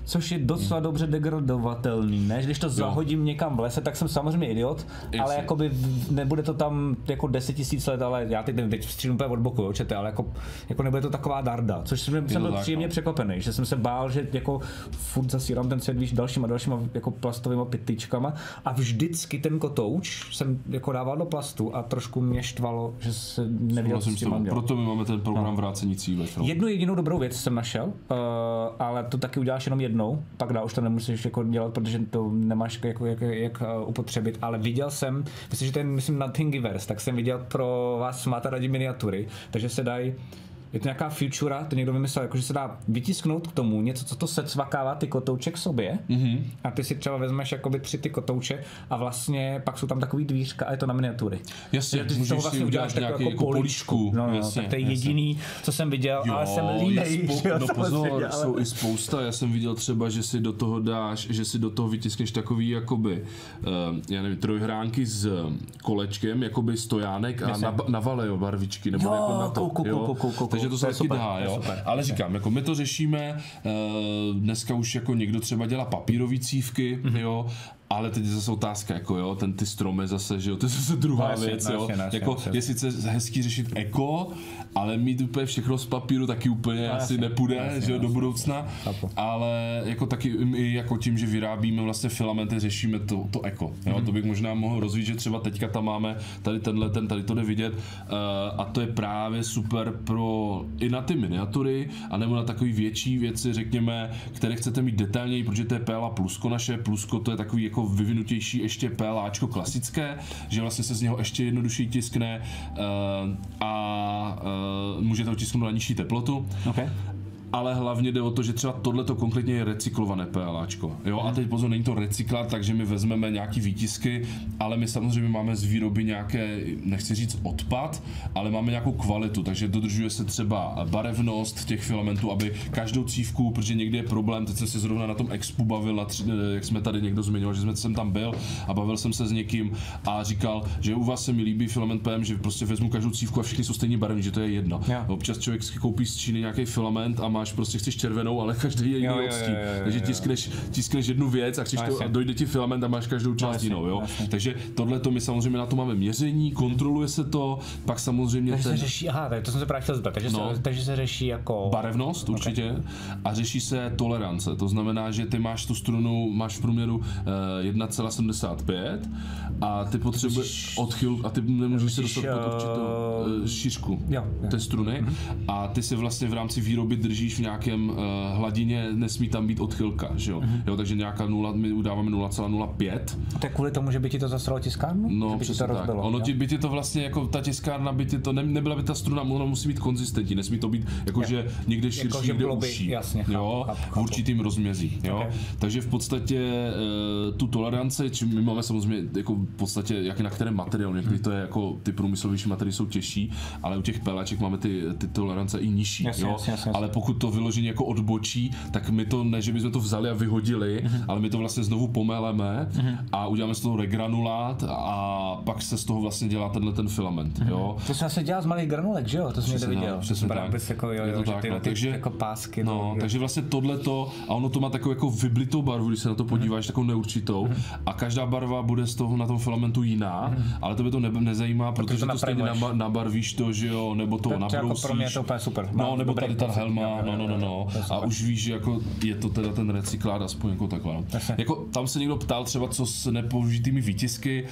což je docela dobře degradovatelný, ne? Že Když to zahodím někam v lese, tak jsem samozřejmě idiot, ale Jasně. jakoby v- nebude to tam jako 10 tisíc let, ale já teď teď vstřínu úplně od boku, jo, čete, ale jako, jako nebude to taková darda, což jsem, jsem byl tak, příjemně no. překvapený, že jsem se bál, že jako furt zasírám ten svět víš, dalšíma dalšíma jako plastovými pytličkama a vždycky ten kotouč jsem jako dával do plastu a trošku mě štvalo, že se nevěděl, co s tím mám dělat. Proto my máme ten program vrácení cívek. No. Jednu jedinou dobrou věc jsem našel, uh, ale to taky uděláš jenom jednou, pak dál už to nemusíš jako dělat, protože to nemáš jako, jak, jak uh, upotřebit, ale viděl jsem, myslím, že ten, myslím, na Thingiverse, tak jsem viděl pro vás, máte rádi miniatury, takže se dají je to nějaká futura, to někdo vymyslel, jako že se dá vytisknout k tomu něco, co to secvakává ty kotouče k sobě mm-hmm. a ty si třeba vezmeš jakoby tři ty kotouče a vlastně pak jsou tam takový dvířka a je to na miniatury. Jasně, ty můžeš si vlastně udělat uděláš takovou nějaký jako jako políčku. No, no, jasně, tak to je jasně. jediný, co jsem viděl, ale jsem línej. spou- jo, no pozor, ale- jsou i spousta, já jsem viděl třeba, že si do toho dáš, že si do toho vytiskneš takový jakoby, uh, já nevím, trojhránky s kolečkem, jakoby stojánek a na, navalejo barvičky, nebo Jo, jako na to, kou, kou, jo? kou, kou, kou, takže to se taky dá, jo, super. ale říkám, jako my to řešíme, uh, dneska už jako někdo třeba dělá papírový cívky, Mhm. jo, ale teď je zase otázka, jako jo, ten ty stromy zase, že jo, to je zase druhá No, jasně, věc, no, jo, jasně, no, jako jasně. je sice hezký řešit eko, ale mít úplně všechno z papíru taky úplně asi jasně, nepůjde, jasně, že jo, do budoucna, Chápu. ale jako taky i jako tím, že vyrábíme vlastně filamenty, řešíme to, to eko, jo, Mhm. to bych možná mohl rozvít, že třeba teďka tam máme tady tenhle, ten, tady to jde vidět uh, a to je právě super pro i na ty miniatury, anebo na takové větší věci, řekněme, které chcete mít detailněji, protože to je PLA plusko naše, plusko to je takový jako vyvinutější ještě PLAčko klasické, že vlastně se z něho ještě jednodušeji tiskne uh, a uh, můžete ho tisknout na nižší teplotu Okay. Ale hlavně jde o to, že třeba tohle to konkrétně je recyklované PLAčko. Jo? A teď pozor, není to recyklát, takže my vezmeme nějaký výtisky, ale my samozřejmě máme z výroby nějaké, nechci říct odpad, ale máme nějakou kvalitu, takže dodržuje se třeba barevnost těch filamentů, aby každou cívku, protože někdy je problém, teď jsem se zrovna na tom expu bavil, na tři, jak jsme tady někdo zmiňoval, že jsme jsem tam byl a bavil jsem se s někým a říkal, že u vás se mi líbí filament PM, že prostě vezmu každou cívku a všichni jsou stejně barevní, že to je jedno. Občas člověk si koupí z Číny nějaký filament a máš prostě chceš červenou, ale každý je jiný Jo, odstín. jo, jo, jo, Takže tiskneš, tiskneš jednu věc a, chceš to, jasně. a dojde ti filament a máš každou část jasně, jinou. Jo? jasně. Takže tohle to my samozřejmě na to máme měření, kontroluje se to, pak samozřejmě Takže se ten řeší, aha, tak to jsem se právě chtěl zeptat, takže, No. se, takže se řeší jako... barevnost určitě a řeší se tolerance. To znamená, že ty máš tu strunu, máš v průměru eh, 1,75 a ty potřebuješ odchyl a ty nemůžeš se dostat pod určitou eh, šířku jo, jo. té struny a ty si vlastně v rámci výroby držíš v nějakém eh, hladině, nesmí tam být odchylka, že jo? jo takže nějaká nula, my udáváme 0,05 To je kvůli tomu, že by ti to zasralo tiskárnu? No, že by ti přesně to tak. rozbilo, Ono jo? ti, by ti to vlastně, jako ta tiskárna by ti to, ne, nebyla by ta struna, ona musí být konzistentní, nesmí to být jako, že někde širší, Jako, že někde by- užší. jasně, chápu, jo, chápu, v chápu. určitým rozměří, jo. Ok. Takže v podstatě e, tu toleranci, či my máme samozřejmě jako v podstatě, jak na kterém materiálu, někdy to je jako ty průmyslovější materiály jsou těžší, ale u těch peláček máme ty, ty tolerance i nižší, Jasně, jo. jasně, jasně, ale pokud to vyložení jako odbočí, tak my to, ne, že bychom to vzali a vyhodili, Mhm. ale my to vlastně znovu pomeleme a uděláme z toho regranulát a pak se z toho vlastně dělá tenhle ten filament, jo. To se asi dělá z malých granulek, že jo? To jsem tak, viděl. přesně tak. Jako, jo, to tak, ty, no, ty, takže- jako pásky. No, jo. takže vlastně tohleto, a ono to má takovou jako vyblitou barvu, když se na to podíváš, takovou neurčitou, Mhm. a každá barva bude z toho na tom filamentu jiná, ale to by to nebe, nezajímá, protože, to to stejně nabarvíš to, že jo, nebo to Tak třeba jako nabrousíš. pro mě je to úplně super. No, nebo tady ta helma, no, no, no, no. A už víš, že jako je to teda ten recyklát aspoň jako takhle. No. Jako, tam se někdo ptal třeba, co s nepoužitými výtisky,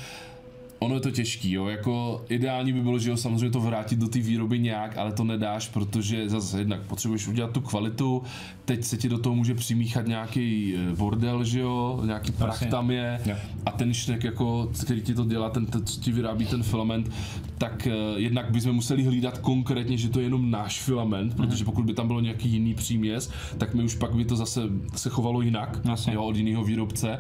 Ono je to těžký, jo, jako ideální by bylo, že jo, samozřejmě to vrátit do té výroby nějak, ale to nedáš, protože zase jednak potřebuješ udělat tu kvalitu, teď se ti do toho může přimíchat nějaký eh, bordel, že jo, nějaký prach Jasně. tam je Jo. a ten šnek, jako, který ti to dělá, ten, ten, co ti vyrábí ten filament, tak eh, jednak bychom museli hlídat konkrétně, že to je jenom náš filament, Mhm. protože pokud by tam bylo nějaký jiný příměs, tak my už pak by to zase se chovalo jinak, Jasně. jo, od jiného výrobce.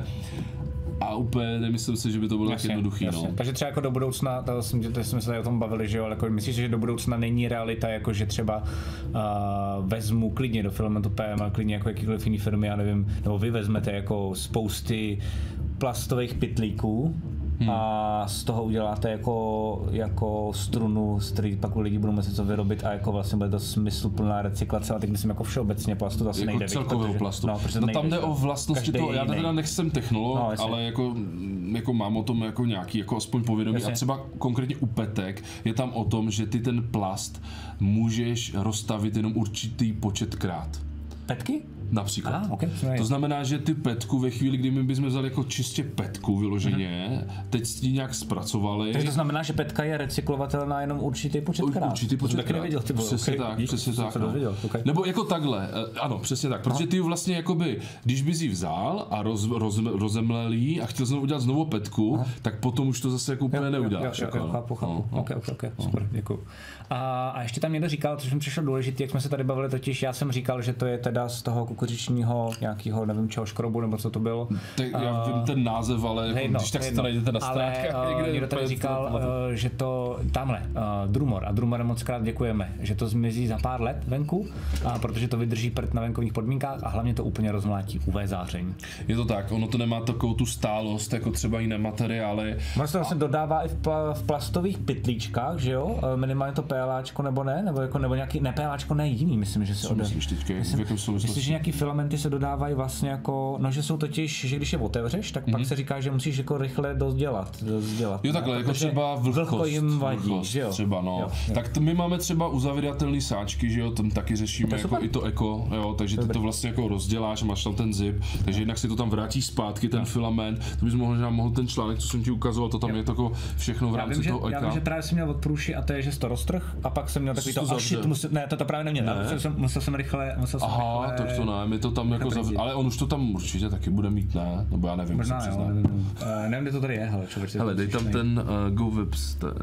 A úplně nemyslím si, že by to bylo tak Jasně, jednoduchý. jasně. No. Takže třeba jako do budoucna, to jsme, to jsme se tady o tom bavili, že jo, ale jako myslíš, že do budoucna není realita, jako že třeba uh, vezmu klidně do filamentu PM, ale klidně jako jakýkoliv jiný firmy, já nevím, nebo vy vezmete jako spousty plastových pytlíků, Hmm. A z toho uděláte jako, jako strunu, z který pak lidi budou muset co vyrobit a jako vlastně bude to smysluplná recyklace, ale teď myslím jako všeobecně plastu, to asi jako nejde. celkového protože- plastu. No, protože no nejde, tam jde o vlastnosti toho, já teda nejsem technolog, No, ale jako, jako mám o tom jako nějaký jako aspoň povědomí. Jasně. A třeba konkrétně u petek je tam o tom, že ty ten plast můžeš rozstavit jenom určitý počet krát. Petky? Například. Aha, ok, jsem to znamená, že ty petku ve chvíli, kdy my bychom vzali jako čistě petku vyloženě, teď si ji nějak zpracovali. Takže to znamená, že petka je recyklovatelná jenom určitý počet krát. Určitý počet taky krát. nevěděl, ty Přesně ok, tak, dík, přesně tak. no. dozvěděl, ok. Nebo jako takhle, eh, ano, přesně tak, protože ty vlastně jakoby, když bys ji vzal a roz, roz, rozemlel jí a chtěl znovu udělat znovu petku, tak potom už to zase jako úplně neuděláš. Jo, jako, jo, no. jo, chápu, chápu. No, no. Ok, ok, ok, super, děkuji. A, a ještě tam někdo říkal, což mi přišlo důležité, jak jsme se tady bavili, totiž já jsem říkal, že to je teda z toho kukuřičního nějakého, nevím čeho, škrobu, nebo co to bylo. Tak já vím ten název, ale jako, no, když tak si to no. najdete na Ale stránkách. uh, někde, někdo tady říkal, to- uh, že to tamhle, uh, Drumor, a Drumor moc krát děkujeme, že to zmizí za pár let venku, a protože to vydrží prd na venkovních podmínkách a hlavně to úplně rozmlátí UV záření. Je to tak, ono to nemá takovou tu stálost, jako třeba jiné materiály. Ono se to vlastně dodává i v, pla, v plastových pytlíčkách, že jo? Eh, Minimálně to PLAčko nebo ne? Nebo, jako, nebo nějaký, ne PLAčko, ne jiný, myslím, že se ode... myslíš teďka? V Myslím, jakém souvislosti? myslím, že nějaký filamenty se dodávají vlastně jako, no že jsou totiž, že když je otevřeš, tak pak se říká, že musíš jako rychle dozdělat. dozdělat Mhm. Jo takhle, ne? jako Protože třeba vlhkost. Vlhko jim vadí, vlhkost že jo? Třeba, no. Jo, jo. Tak to my máme třeba uzavíratelné sáčky, že jo, tam taky řešíme To jako super. i to eko, jo, takže ty to vlastně jako rozděláš, máš tam ten zip, takže jednak si to tam vrátí zpátky, ten filament, to bys mohl, mohl ten článek, co jsem ti ukazoval, to tam je to jako všechno v Já rámci toho já eka. vím, že právě jsem měl od průši a to je, že to roztrh a pak jsem měl takový to, to a shit, zavřel. musel, ne, to, to právě neměl, ne. musel, jsem, musel jsem rychle, musel jsem Aha, rychle, tak to ne, my to tam jako zav... ale on už to tam určitě taky bude mít, ne? Nebo já nevím, Možná se jo, nevím, uh, nevím, kde to tady je, hele, člověče. Hele, dej tam ten uh, Go Webs, te, uh,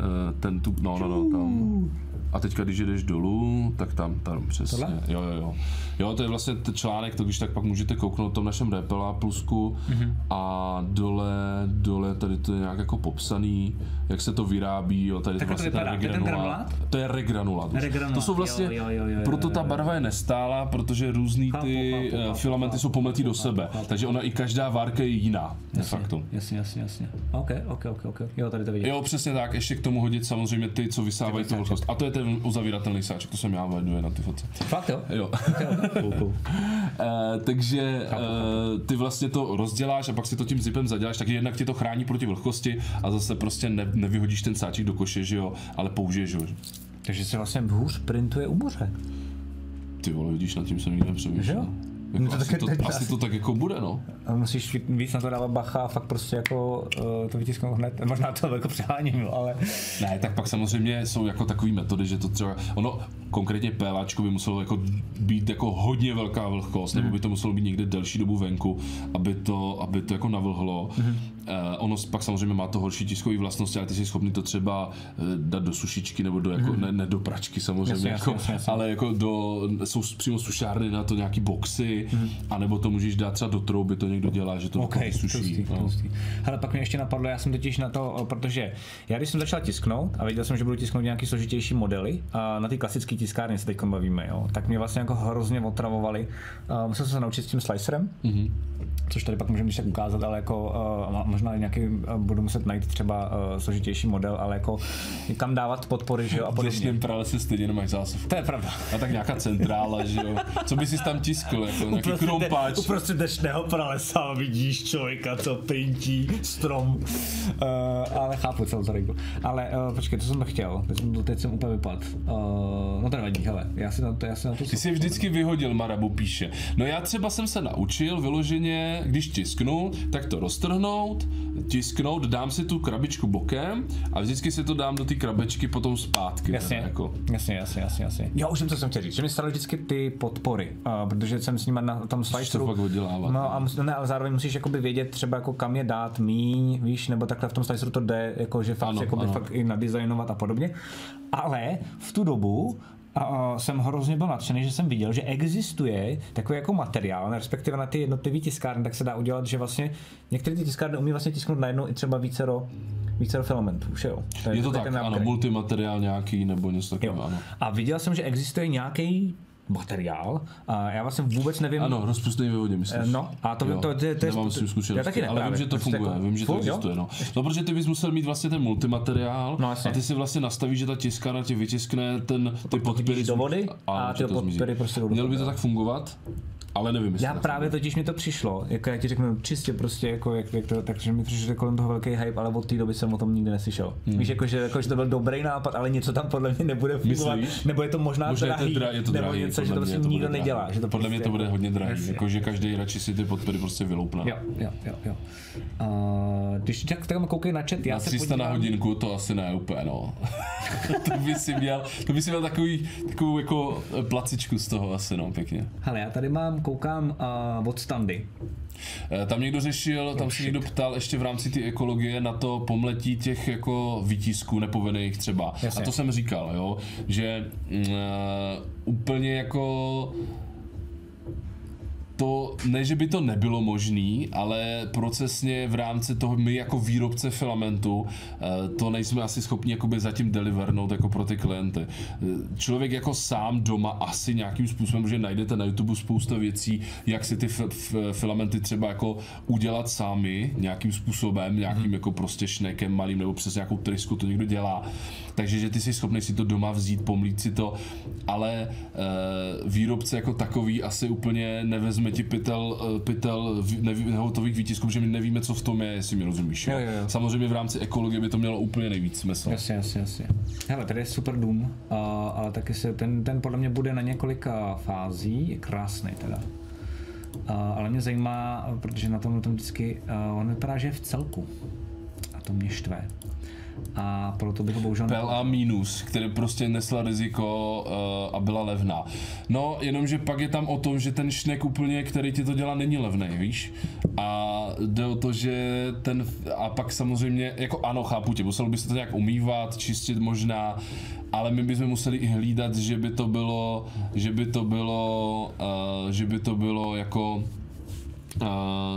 ten tu, no, no, no, tam. A teďka, když jdeš dolů, tak tam, tam přesně. Tohle? Jo, jo, jo. Jo, to je vlastně ten článek, to když tak pak můžete kouknout v tom našem Repela plusku Mhm. a dole, dole tady to je nějak jako popsaný, jak se to vyrábí, jo, tady Takhle to to vlastně vypadá. To je ten? To je regranulát. Regranulát, To jsou vlastně, jo, jo, jo, jo, proto ta barva je nestála, protože různý Chápu, ty chápu, eh, chápu, filamenty chápu, jsou pomletí do sebe, chápu. takže ona i každá várka je jiná, de facto. Jasně, jasně, jasně. OK, OK, OK, OK. Jo, tady to vidím. Jo, přesně tak, ještě k tomu hodit samozřejmě ty, co vysávají tu vlhkost. A to je ten uzavíratelný sáček, to jsem já veduje na ty fotce. Fakt jo? Jo. Cool, cool. Eh, takže eh, ty vlastně to rozděláš a pak si to tím zipem zaděláš, takže jednak ti to chrání proti vlhkosti a zase prostě ne, nevyhodíš ten sáček do koše, že jo, ale použiješ ho. Takže se vlastně hůř printuje u moře. Ty vole, vidíš, nad tím jsem nikdy nepřemýšlel. Jako No to asi, to, asi asi- to tak jako bude, no. A musíš ví- víc na to dávat bacha a fakt prostě jako uh, to vytisknout hned. Možná to jako přeháním, ale Ne, tak pak samozřejmě jsou jako takové metody, že to třeba, ono konkrétně PLAčko by muselo jako být jako hodně velká vlhkost, nebo by to muselo být někde delší dobu venku, aby to, aby to jako navlhlo. Mhm. Eh, ono pak samozřejmě má to horší tiskové vlastnosti, ale ty jsi schopný to třeba eh, dát do sušičky nebo do jako, ne, ne do pračky samozřejmě. Jasně, jako, jasně, jasně. ale jako do, jsou přímo sušárny na to nějaký boxy, anebo to můžeš dát třeba do trouby, to někdo dělá, že to OK, okay, suší. tlustý, no. tlustý. Hele, pak mě ještě napadlo, já jsem totiž na to, o, protože já když jsem začal tisknout a věděl jsem, že budu tisknout nějaký složitější modely, a na ty klasické tiskárny se teď bavíme, jo, tak mě vlastně jako hrozně otravovali. A musel jsem se naučit s tím slicerem, mm-hmm. což tady pak můžeme tak ukázat, ale jako uh, možná nějaký uh, budu muset najít třeba uh, složitější model, ale jako kam dávat podpory, že jo, a V podobně. dnešním pralese stejně nemáš zásob. To je pravda. A tak nějaká centrála, že jo. Co by si tam tiskl, jako nějaký krompáč. Uprostřed dešného pralesa vidíš člověka, co printí strom. Uh, ale chápu celou to reglu. Ale uh, počkej, to jsem to chtěl. Teď jsem, teď jsem úplně vypad. Uh, no to nevadí, hele. Já si na to, já si na to Ty jsi vždycky vyhodil, Marabu píše. No já třeba jsem se naučil vyloženě, když tisknu, tak to roztrhnout, tisknout, dám si tu krabičku bokem a vždycky si to dám do té krabičky potom zpátky. Jasně, teda, Jako. jasně, jasně, jasně, jasně. Jo, už vím, co jsem chtěl říct. Že mi staly vždycky ty podpory, uh, protože jsem s nimi na tom sliceru. fakt oddělávat, No a mus, ne, ale zároveň musíš jakoby vědět třeba jako kam je dát míň, víš, nebo takhle v tom sliceru to jde, jako že fakt, Ano, jakoby ano. fakt i nadizajnovat a podobně. Ale v tu dobu a jsem hrozně byl nadšený, že jsem viděl, že existuje takový jako materiál, respektive na ty jednotlivé tiskárny, tak se dá udělat, že vlastně některé ty tiskárny umí vlastně tisknout najednou i třeba vícero, vícero filamentů, že jo? Je to tak, ano, multimateriál nějaký nebo něco takového, ano. A viděl jsem, že existuje nějaký materiál a já vlastně vůbec nevím. Ano, rozpustný ve vodě, myslíš? No, a to- Jo, to- to- to je- Nemám s tím já zkušenosti, taky ne, ale vím, že to Prostě funguje, jako- vím, že to existuje, no. No, protože ty bys musel mít vlastně ten multimateriál No, jasně. a ty si vlastně nastavíš, že ta tiskárna ti vytiskne ten, ty podpěry. do vody a Ano, ty to podpěry prostě Mělo by to tak fungovat? Ale nevím, Já na to právě totiž mi to přišlo, jako já ti řeknu čistě prostě, jako, jak, jak to, takže mi přišlo kolem toho velký hype, ale od té doby jsem o tom nikdy neslyšel. Hmm. Víš, jako že, jako, že to byl dobrý nápad, ale něco tam podle mě nebude fungovat, nebo je to možná Možná je to drahý, dra- je to nebo drahý, něco, že to mě prostě nikdo bude nedělá. drahý. Že to Podle mě prostě to bude hodně drahý, Jasně. jako že každý radši si ty podpory prostě vyloupne. Jo, jo, jo, jo. Uh, když tak tam koukej na chat, já Na se 300 na podívám. hodinku to asi ne úplně, no. to by si měl, to by si měl takový, takovou jako placičku z toho asi, no, pěkně. Hele, já tady mám, koukám uh, od standy. Eh, Tam někdo řešil, tam se někdo ptal ještě v rámci té ekologie na to pomletí těch jako výtisků nepovinných třeba. Jasně. A to jsem říkal, jo, že eh, úplně jako to, ne, že by to nebylo možný, ale procesně v rámci toho my jako výrobce filamentu eh, to nejsme asi schopni jakoby zatím delivernout jako pro ty klienty. Eh, Člověk jako sám doma asi nějakým způsobem, že najdete na YouTube spousta věcí, jak si ty f- f- filamenty třeba jako udělat sami nějakým způsobem, nějakým jako prostě šnekem malým nebo přes nějakou trysku to někdo dělá. Takže že ty jsi schopný si to doma vzít, pomlít si to, ale e, výrobce jako takový asi úplně nevezme ti pytel, eh, pytel neví- nehotových výtisků, že my nevíme, co v tom je, jestli mi rozumíš. Jo, jo, jo. Samozřejmě v rámci ekologie by to mělo úplně nejvíc smysl. Jasně, jasně, jasně. Hele, tady je super Doom, uh, ale taky se, ten, ten podle mě bude na několika fází, je krásný teda. Uh, ale mě zajímá, protože na tom, tom vždycky, uh, on vypadá, že je v celku. A to mě štve. A proto bych ho bohužel PLA minus, který prostě nesla riziko uh, a byla levná. No, jenomže pak je tam o tom, že ten šnek úplně, který ti to dělá, není levný, víš? A jde o to, že ten, a pak samozřejmě, jako ano, chápu tě, muselo by se to nějak umývat, čistit možná, ale my bychom museli i hlídat, že by to bylo, že by to bylo, uh, že by to bylo jako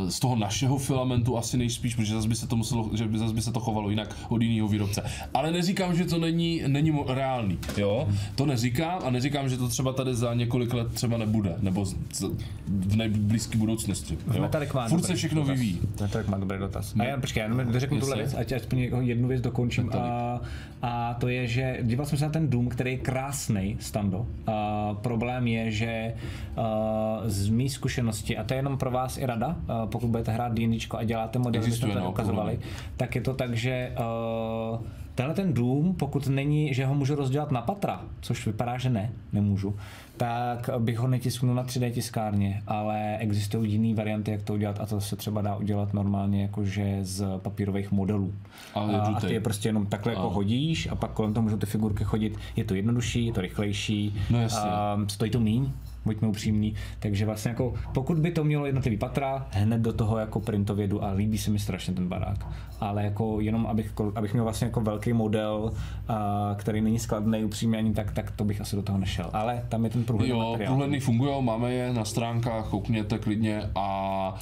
z toho našeho filamentu asi nejspíš, protože zase by se to muselo, že by zase by se to chovalo jinak od jiného výrobce. Ale neříkám, že to není, není reálný, jo? To neříkám a neříkám, že to třeba tady za několik let třeba nebude, nebo z- z- v nejblízké budoucnosti. Jo? Furt se všechno dotaz. vyvíjí. Metalik má dobrý dotaz. A já počkej, já jenom dořeknu tuhle věc, ať aspoň jednu věc dokončím. A, a, to je, že díval jsem se na ten Doom, který je krásný, stando. A problém je, že a, z mý zkušenosti, a to je jenom pro vás i rada, a pokud budete hrát D&Dčko a děláte modely, my jsme to no, ukazovali, problém. tak je to tak, že uh, tenhle ten Doom, pokud není, že ho můžu rozdělat na patra, což vypadá, že ne, nemůžu, tak bych ho netisknul na 3D tiskárně, ale existují jiné varianty, jak to udělat a to se třeba dá udělat normálně jakože z papírových modelů. Ale a, a ty je prostě jenom takhle jako hodíš a pak kolem toho můžou ty figurky chodit. Je to jednodušší, je to rychlejší, No jasně. a stojí to míň, buďme upřímní, takže vlastně jako pokud by to mělo jednotlivý patra, hned do toho jako printově jdu a líbí se mi strašně ten barák. Ale jako jenom abych, abych měl vlastně jako velký model, a, který není skladný upřímně ani tak, tak to bych asi do toho nešel. Ale tam je ten průhledný Jo, materiál. průhledný fungují, máme je na stránkách, koukněte klidně a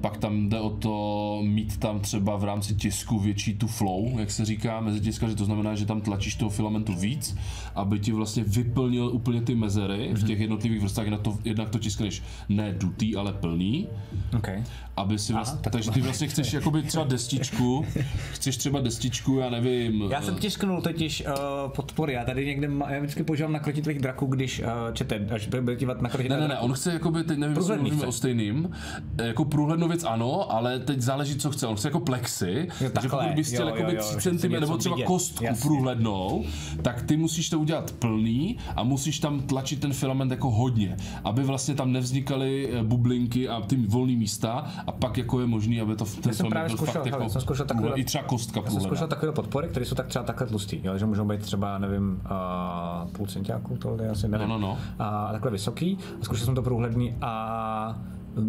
pak tam jde o to mít tam třeba v rámci tisku větší tu flow, jak se říká mezi tiskaři, to znamená, že tam tlačíš toho filamentu víc, aby ti vlastně vyplnil úplně ty mezery v těch jednotlivých vrstvách, jednak to, jednak to tiskneš ne dutý, ale plný, Okay. Aby si vlastně, tak takže ty vlastně chceš jakoby třeba destičku, chceš třeba destičku, já nevím, Já jsem tisknul totiž uh, podpory, já tady někde, má, já vždycky používám na krotitlých draků, když uh, čete, až bude dívat na Ne, ne, ne, on chce jakoby, teď nevím, jestli mluvíme o stejným, jako průhlednou věc ano, ale teď záleží, co chce. On chce jako plexi, Jo, že takhle, pokud bys chtěl jakoby jo, 3 že chce cm nebo třeba vidět. kostku Jasně. průhlednou, tak ty musíš to udělat plný a musíš tam tlačit ten filament jako hodně, aby vlastně tam nevznikaly eh, bublinky a ty volné místa a pak jako je možný, aby to ten jsem právě byl zkoušel, fakt jako jsem zkoušel průhled- i třeba kostka Já jsem zkoušel takové podpory, které jsou tak třeba takhle tlustý, jo, že můžou být třeba, nevím, uh, půl centiáku, tohle asi nevím. No, no, no. A takhle vysoký, a zkoušel jsem to průhledný a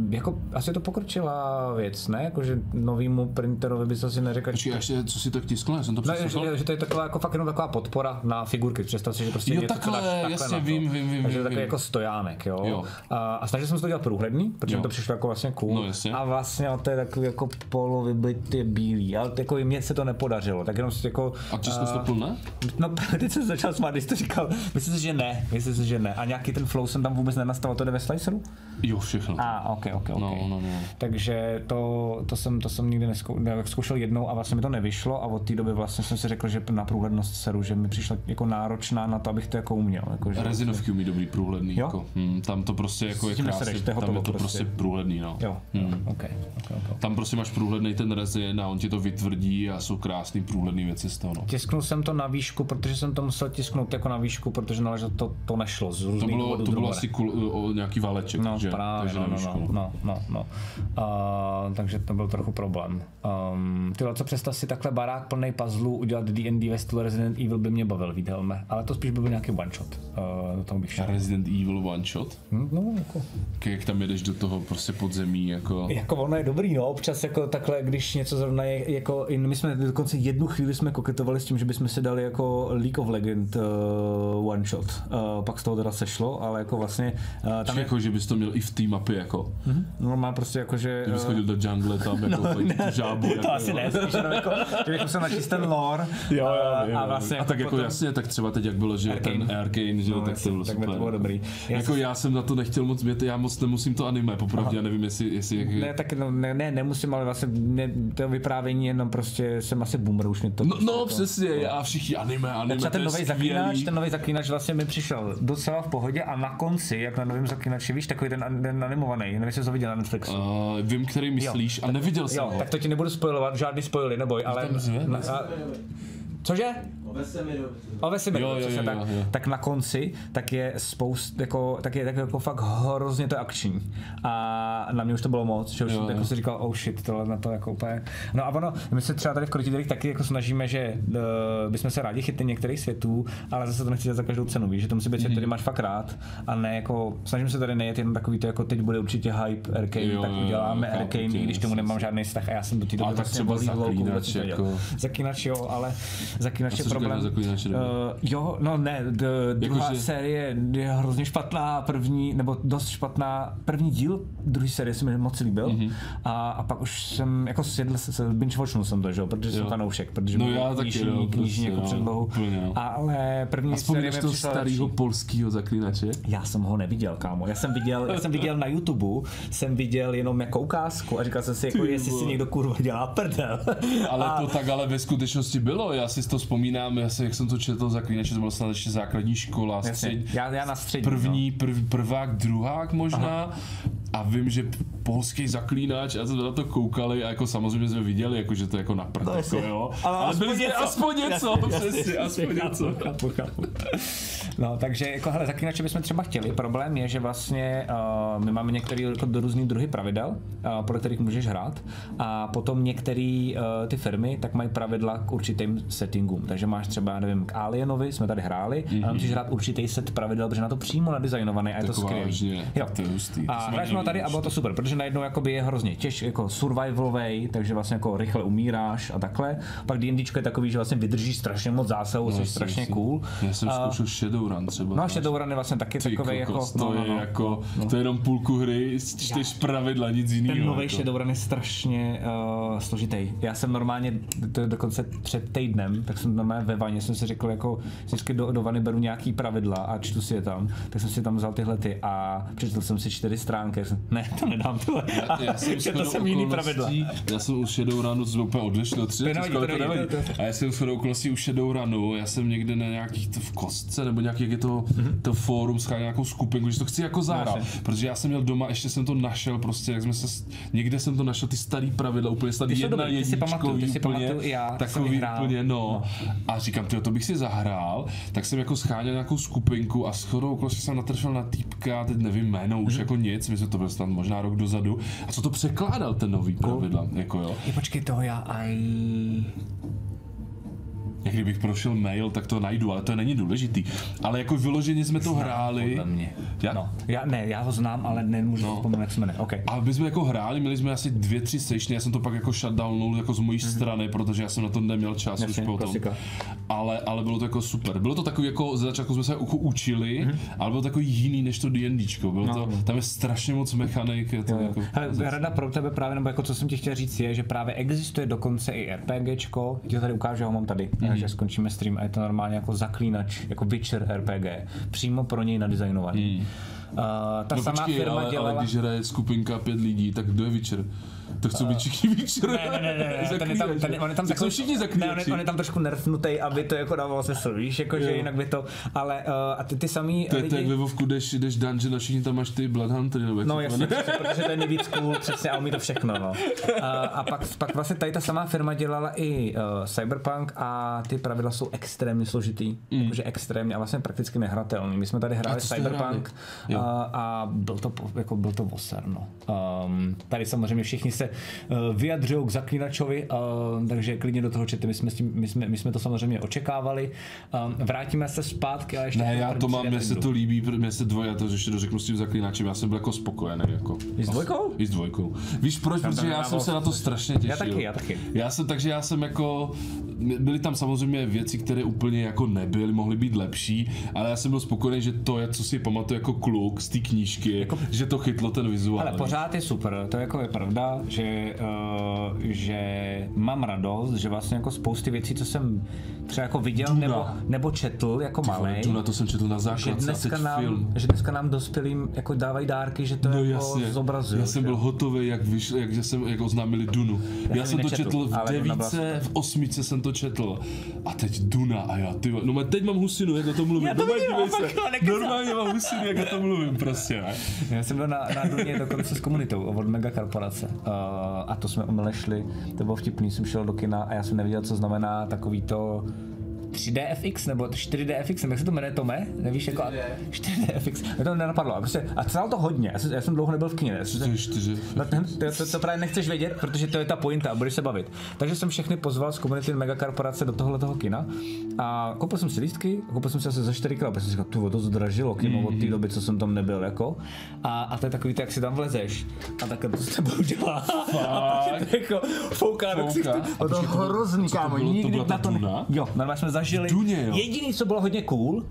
jako asi to pokročila věc, ne? Jakože novýmu printerovi bys asi neřekl, Počkej, a ještě, co si tak tiskl? Já jsem to ne, přeslechl. že, že, to je taková, jako fakt jenom taková podpora na figurky. Představ si, že prostě Jo, něco, co takhle, dáš jasně, na to. vím, vím, vím, Takže vím, takový vím. jako stojánek, jo. Jo. A, a snažil jsem se to dělat průhledný, protože Jo. mi to přišlo jako vlastně cool. No, jasně. A vlastně to je takový jako polovyblitý bílý, ale jako i mně se to nepodařilo, tak jenom si jako... A tiskl jsi to plné? No, teď jsem začal smát, když jsi to říkal. Myslím si, že ne, myslím si, že ne. A nějaký ten flow jsem tam vůbec nenastavil, to jde ve sliceru? Jo, všechno. A, ok, ok, ok. No, no, no. Takže to, to, jsem, to jsem nikdy neskou, ne, zkoušel jednou a vlastně mi to nevyšlo a od té doby vlastně jsem si řekl, že na průhlednost seru, že mi přišla jako náročná na to, abych to jako uměl. Jako, že, Rezinovky umí dobrý průhledný. Jo? Jako. Hmm, tam to prostě jako je krásně, tam je to prostě. prostě průhledný, no. Jo, Hmm. ok, ok, ok. Tam prostě máš průhledný ten rezin a on ti to vytvrdí a jsou krásný průhledný věci z toho. No. Tisknul jsem to na výšku, protože jsem to musel tisknout jako na výšku, protože naležel to, to nešlo z To bylo, to bylo asi kul, o, nějaký váleček, No, že? právě, Takže no, na no, výšku, no, no, no, no. Uh, takže to byl trochu problém. Um, tyhle, co představ si takhle barák plný puzzlů, udělat D&D ve stylu Resident Evil by mě bavil, Helme. Ale to spíš by byl nějaký one shot. Uh, do toho bych šel. Resident Evil One Shot? Hm, No, jako, Jak- Jak tam jedeš do toho prostě podzemí, jako... jako ono je dobrý, no, občas jako takhle, když něco zrovna je, jako, in, my jsme dokonce jednu chvíli jsme koketovali s tím, že bychom si dali jako League of Legend uh, one shot. Uh, pak z toho teda sešlo, ale jako vlastně uh, tam Tam je, jako, že bys to měl i v té mapě, jako. No, má prostě jako, že... Kdybys uh, chodil do jungle tam, jako no, tu žábu. jako, To asi jo. ne, spíš jako, že jako jsem načíst ten lore Jo, jo, a, jo, a vlastně a tak jako potom- jasně, tak třeba teď jak bylo, že Arcane. ten Arcane, že jo, No, tak jasně, to bylo tak super. to bylo dobrý. Já jako já jsem na to nechtěl moc být, já moc nemusím to anime, popravdě, já nevím, jestli, jestli jak, Ne, tak no, ne, ne, nemusím, ale vlastně ne, to vyprávění jenom prostě jsem asi boomer, už mě to... No, no jako- přesně, a všichni anime, anime, Třeba to ten je nový skvělý. zaklínač, ten nový zaklínač vlastně mi přišel docela v pohodě a na konci, jak na novém zaklínači, víš, takový ten, ten animovaný, nevím, jestli jsi to viděl na Netflixu. Uh, vím, který myslíš a neviděl jsem Jo, ho. tak to ti nebudu spojovat, žádný spoily, neboj, ale... cože? O Vesemiru, Jo, jo, přesně jo, tak, jo, jo. tak na konci tak je spoust, jako, tak je tak jako fakt hrozně to akční. A na mě už to bylo moc, že už Jo, jsem jo. jako si říkal, oh shit, tohle na to jako úplně. No a ono, my se třeba tady v Krotitelích taky jako snažíme, že uh, bychom se rádi chytli některých světů, ale zase to nechci dělat za každou cenu, víš, že to musí být Mhm. svět, který máš fakt rád a ne jako, snažím se tady nejet jenom takový to, jako teď bude určitě hype Arcane, Jo, tak jo, uděláme chápu Arcane, i když tomu nemám žádný vztah a já jsem do té doby tak vlastně třeba Zaklínač, jako- Zaklínač jo, ale zaklínač je říkáš problém. Uh, jo, no ne, d- druhá Jakože- série je hrozně špatná, první, nebo dost špatná, první díl druhé série se mi moc líbil Mhm. a, a pak už jsem, jako sjedl se, se binge watchnul jsem to, že jo, protože jsem Jo. fanoušek, protože No já taky, knižní, no, knižní prostě, jako předlohu, ale první A série mi přišla starého polského zaklínače? Já jsem ho neviděl, kámo. Já jsem viděl, já jsem viděl na YouTube, jsem viděl jenom jako ukázku a říkal jsem si, jako, jestli si někdo kurva dělá prdel. Ale a, to tak ale ve skutečnosti bylo, já si to vzpomínám, já si, jak jsem to četl zaklínače, to byla snad ještě základní škola, střed, já, já na střední. no. první, prv, prvák, druhák možná a vím, že polský zaklínač a jsme na to koukali a jako samozřejmě jsme viděli, jako, že to je jako na prd, jako, jasně. jo. Ale Ale, aspoň byli něco. aspoň něco, přesně, aspoň něco. Chápu, chápu. No, takže jako hele, zaklínače bychom třeba chtěli. Problém je, že vlastně uh, my máme některé jako do různý druhy pravidel, uh, podle kterých můžeš hrát. A potom některé uh, ty firmy tak mají pravidla k určitým settingům. Takže máš třeba, já nevím, k Alienovi jsme tady hráli, mm-hmm. a musíš hrát určitý set pravidel, protože na to přímo nadizajnovaný a je to Taková vážně, tak to je hustý, A hráli jsme tady a bylo to super, protože najednou jakoby je hrozně těž, jako survivalový, takže vlastně jako rychle umíráš a takhle. Pak D&Dčko je takový, že vlastně vydrží strašně moc zásahu, no, jsi jasně, strašně jasně. cool. Já jsem A- zkoušel Shadowrun třeba. No, znáš? Shadowrun je vlastně taky takový jako, no, to no, je no, jako, to je jenom půlku hry, čtyř pravidla, nic jiného. Ten nový jako. Shadowrun je strašně uh, složitý. Já jsem normálně, to dokonce před týdnem, tak jsem normálně ve vaně, jsem si řekl, jako vždycky do, do vany beru nějaký pravidla a čtu si je tam, tak jsem si tam vzal tyhle ty a přečetl jsem si čtyři stránky. Jsem, ne, to nedám tohle. Já, já jsem to jsem jiný pravidla. Já jsem u Shadowrunu jsme úplně odešli od tři, A já jsem shodou okolností u Shadowrunu, já jsem někde na nějakých to v kostce, nebo nějaký, jak je to, Mhm. to fórum, scháněl nějakou skupinku, že to chci jako zahrát. Protože já jsem měl doma, ještě jsem to našel, prostě, jak jsme se, s- někde jsem to našel, ty starý pravidla, úplně starý Ty jedna dobrý, ty si pamatuju, ty si úplně, pamatuju i já, jsem takový hrál. úplně, no. A říkám, tyjo, to bych si zahrál, tak jsem jako scháněl nějakou skupinku a shodou okolností jsem natrfil na týpka, teď nevím jméno, už jako nic, myslím, že to byl snad možná rok dozadu. A co to překládal ten nový pravidla, jako jo. Je, počkej, toho já aj... Jak kdybych prošel mail, tak to najdu, ale to není důležitý. Ale jako vyloženě jsme to hráli. Podle mě. Já, No, já, ne, já ho znám, ale nemůžu no. vzpomenout, jak se jmenuje. Okay. A my jsme jako hráli, měli jsme asi dvě, tři sessiony, já jsem to pak jako shutdownul jako z mojí strany, protože já jsem na to neměl čas. Jasně, už potom. klasika. Ale, ale bylo to jako super. Bylo to takový jako, ze začátku jsme se jako učili, ale bylo to takový jiný než to D&Dčko. Bylo. No, to, tam je strašně moc mechanik. Je to jako, Hele, rada pro tebe právě, nebo jako co jsem ti chtěl říct, je, že právě existuje dokonce i RPGčko, ti to tady ukážu, ho mám tady, Mhm. mm-hmm. Že skončíme stream a je to normálně jako zaklínač, jako Witcher RPG, přímo pro něj nadizajnovaný. Mhm. ta No samá počkej, firma ale, dělala... ale když hraje skupinka pět lidí, tak kdo je Witcher? To chcou být všichni Witcher. Ne, ne, ne, ne, ne ten je tam, ten, on je tam tak jsou všichni ne, on, on je tam trošku nerfnutej, aby to jako dávalo smysl, víš, jako, že jinak by to, ale uh, a ty, ty samý To je tak ve Vovku, jdeš, jdeš dungeon a všichni tam máš ty Bloodhuntery, nebo No jasně, protože to je nejvíc cool, přesně, a umí to všechno, no. A, a pak, pak vlastně tady ta samá firma dělala i uh, Cyberpunk a ty pravidla jsou extrémně složitý, mm. jakože extrémně a vlastně prakticky nehratelný. My jsme tady hráli Cyberpunk a, a byl to, jako byl to voser, no. Um, tady samozřejmě všichni se uh, vyjadřují k zaklínačovi, uh, takže klidně do toho čete, my jsme, s tím, my jsme, my jsme to samozřejmě očekávali. Um, vrátíme se zpátky a ještě... Ne, k já to mám, mně se to líbí, mně se dvoj, já to ještě dořeknu s tím zaklínačem, já jsem byl jako spokojený. Jako. I s dvojkou? I s dvojkou. Víš proč? Protože já jsem se na to strašně těšil. Já taky, já taky. Já jsem, takže já jsem jako, byly tam samozřejmě věci, které úplně jako nebyly, mohly být lepší, ale já jsem byl spokojený, že to je, co si pamatuju jako kluk z té knížky, jako, že to chytlo ten vizuál. Ale pořád je super, to jako je pravda, že, uh, že mám radost, že vlastně jako spousty věcí, co jsem třeba jako viděl Duna. nebo, nebo četl jako malý, Na to jsem četl na že základce teď dneska, nám, film. že dneska nám dospělým jako dávají dárky, že to No jako jasně, zobrazují. já jsem byl hotový, jak, vyšl, jak, že jsem, jak oznámili Dunu. Já, jsem jsem to četl v Duna devíce, v osmice jsem to četl. A teď Duna a já, ty, no má- teď mám husinu, jak o tom mluvím. Já to Normálně fakt, se. no. Normálně mám husinu, jak o tom mluvím, prostě. Ne? Já jsem byl na, na Duně dokonce s komunitou od Mega Korporace uh, a to jsme omyle šli, to bylo vtipný, jsem šel do kina a já jsem nevěděl, co znamená takový to 3DFX nebo 4DFX, nebo jak se to jmenuje, Tome? Nevíš, jako 4DFX, mě to nenapadlo, a prostě, a stálo to hodně, já jsem, já jsem dlouho nebyl v kině. No, to, to, to, to, právě nechceš vědět, protože to je ta pointa a budeš se bavit. Takže jsem všechny pozval z komunity megakorporace do tohohle toho kina a koupil jsem si lístky, koupil jsem si asi za 4 kg, protože jsem říkal, tu to zdražilo kino od té doby, co jsem tam nebyl, jako. A, a to je takový, to, jak si tam vlezeš a takhle to s tebou dělá. A pak tě jako fouká do Fouká? ksichtu. A to to hrozný, to kámo? To nikdy na to? Jo, normálně jsme zažili. Duně, jo. Jediný, co bylo hodně cool, uh,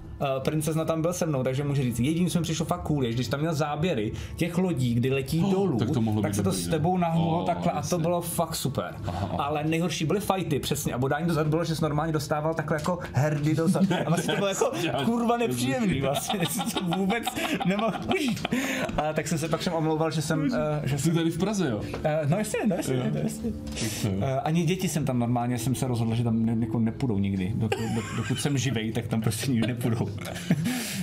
princezna tam byl se mnou, takže můžu říct, jediný, co mi přišlo fakt cool, je, když tam měl záběry těch lodí, kdy letí Oh, dolů, tak to mohlo tak být se to dobrý, s ne? tebou nahnulo Oh, takhle a to bylo fakt super. Aha. Ale nejhorší byly fighty, přesně, a bodání dozadu bylo, že jsi normálně dostával takhle jako herdy dozadu. A vlastně to bylo jako kurva nepříjemný, vlastně, to vůbec nemohl užít. A tak jsem se pak všem omlouval, že jsem, uh, že Jsi jsem tady v Praze, jo? Uh, no jasně, no jasně, no jasně. Uh, ani děti jsem tam normálně, jsem se rozhodl, že tam ne, jako nepůjdou nikdy. Do, dokud jsem živej, tak tam prostě nikdy nepůjdou.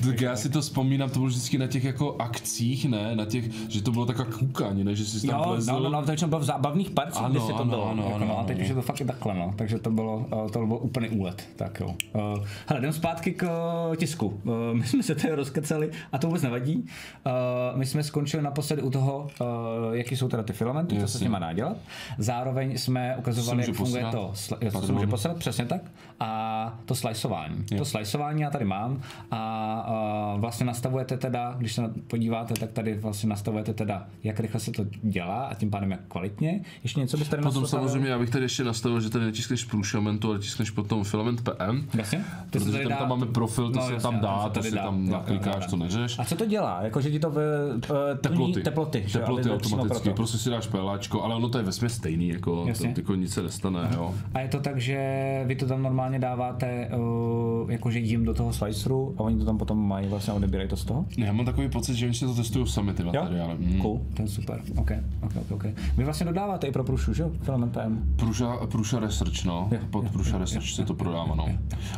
Tak já si to vzpomínám, to bylo vždycky na těch jako akcích, ne? Na těch, že to bylo taková koukání, ne? Že jsi tam Jo, plezl. no, no, no, to bylo v zábavných parcích, Ano, si to ano, bylo. ano, jako, ano, no, a teď ano. už je to fakt i takhle, no. Takže to bylo, uh, to byl úplný úlet. Tak jo. Uh, hele, jdem zpátky k uh, tisku. Uh, my jsme se tady rozkeceli a to vůbec nevadí. Uh, my jsme skončili naposledy u toho, uh, jaký jsou teda ty filamenty, co se s Jasně. nimi dá dělat. Zároveň jsme ukazovali, jak funguje posrat? to, jo, se Pardon. může posrat, přesně tak. A to sliceování. To sliceování já tady mám a uh, vlastně nastavujete teda, když se podíváte, tak tady vlastně nastavujete teda, jak rychle se to dělá a tím pádem jak kvalitně. Ještě něco byste tady Potom nastavil? samozřejmě, já bych tady ještě nastavil, že tady netiskneš průšamentu, ale tiskneš potom filament PM. Jasně? To Protože ten dá- tam máme profil, to No, se jasně, tam dá, se to tady si tam naklikáš, to neřeš. A co to dělá? Jako, že ti to v, uh, Teploty. teploty, že jo? Teploty Ale přímo automaticky, prostě si dáš peláčko, ale ono to je vesměs stejný, jako, jako nic se nestane, jo. A je to tak, že vy to tam normálně dáváte, uh, jakože jim do toho sliceru a oni to tam potom mají, vlastně odebírají to z toho? Já mám takový pocit, že oni si to testují sami ty materiály. Mm. Cool, to je super. OK, OK, OK. okay. Vy vlastně dodáváte i pro průšu, že jo? Filament PM. Pruša, Pruša Research, no. Jo, Pod jo, Pruša jo, Research jo, se to prodává, no.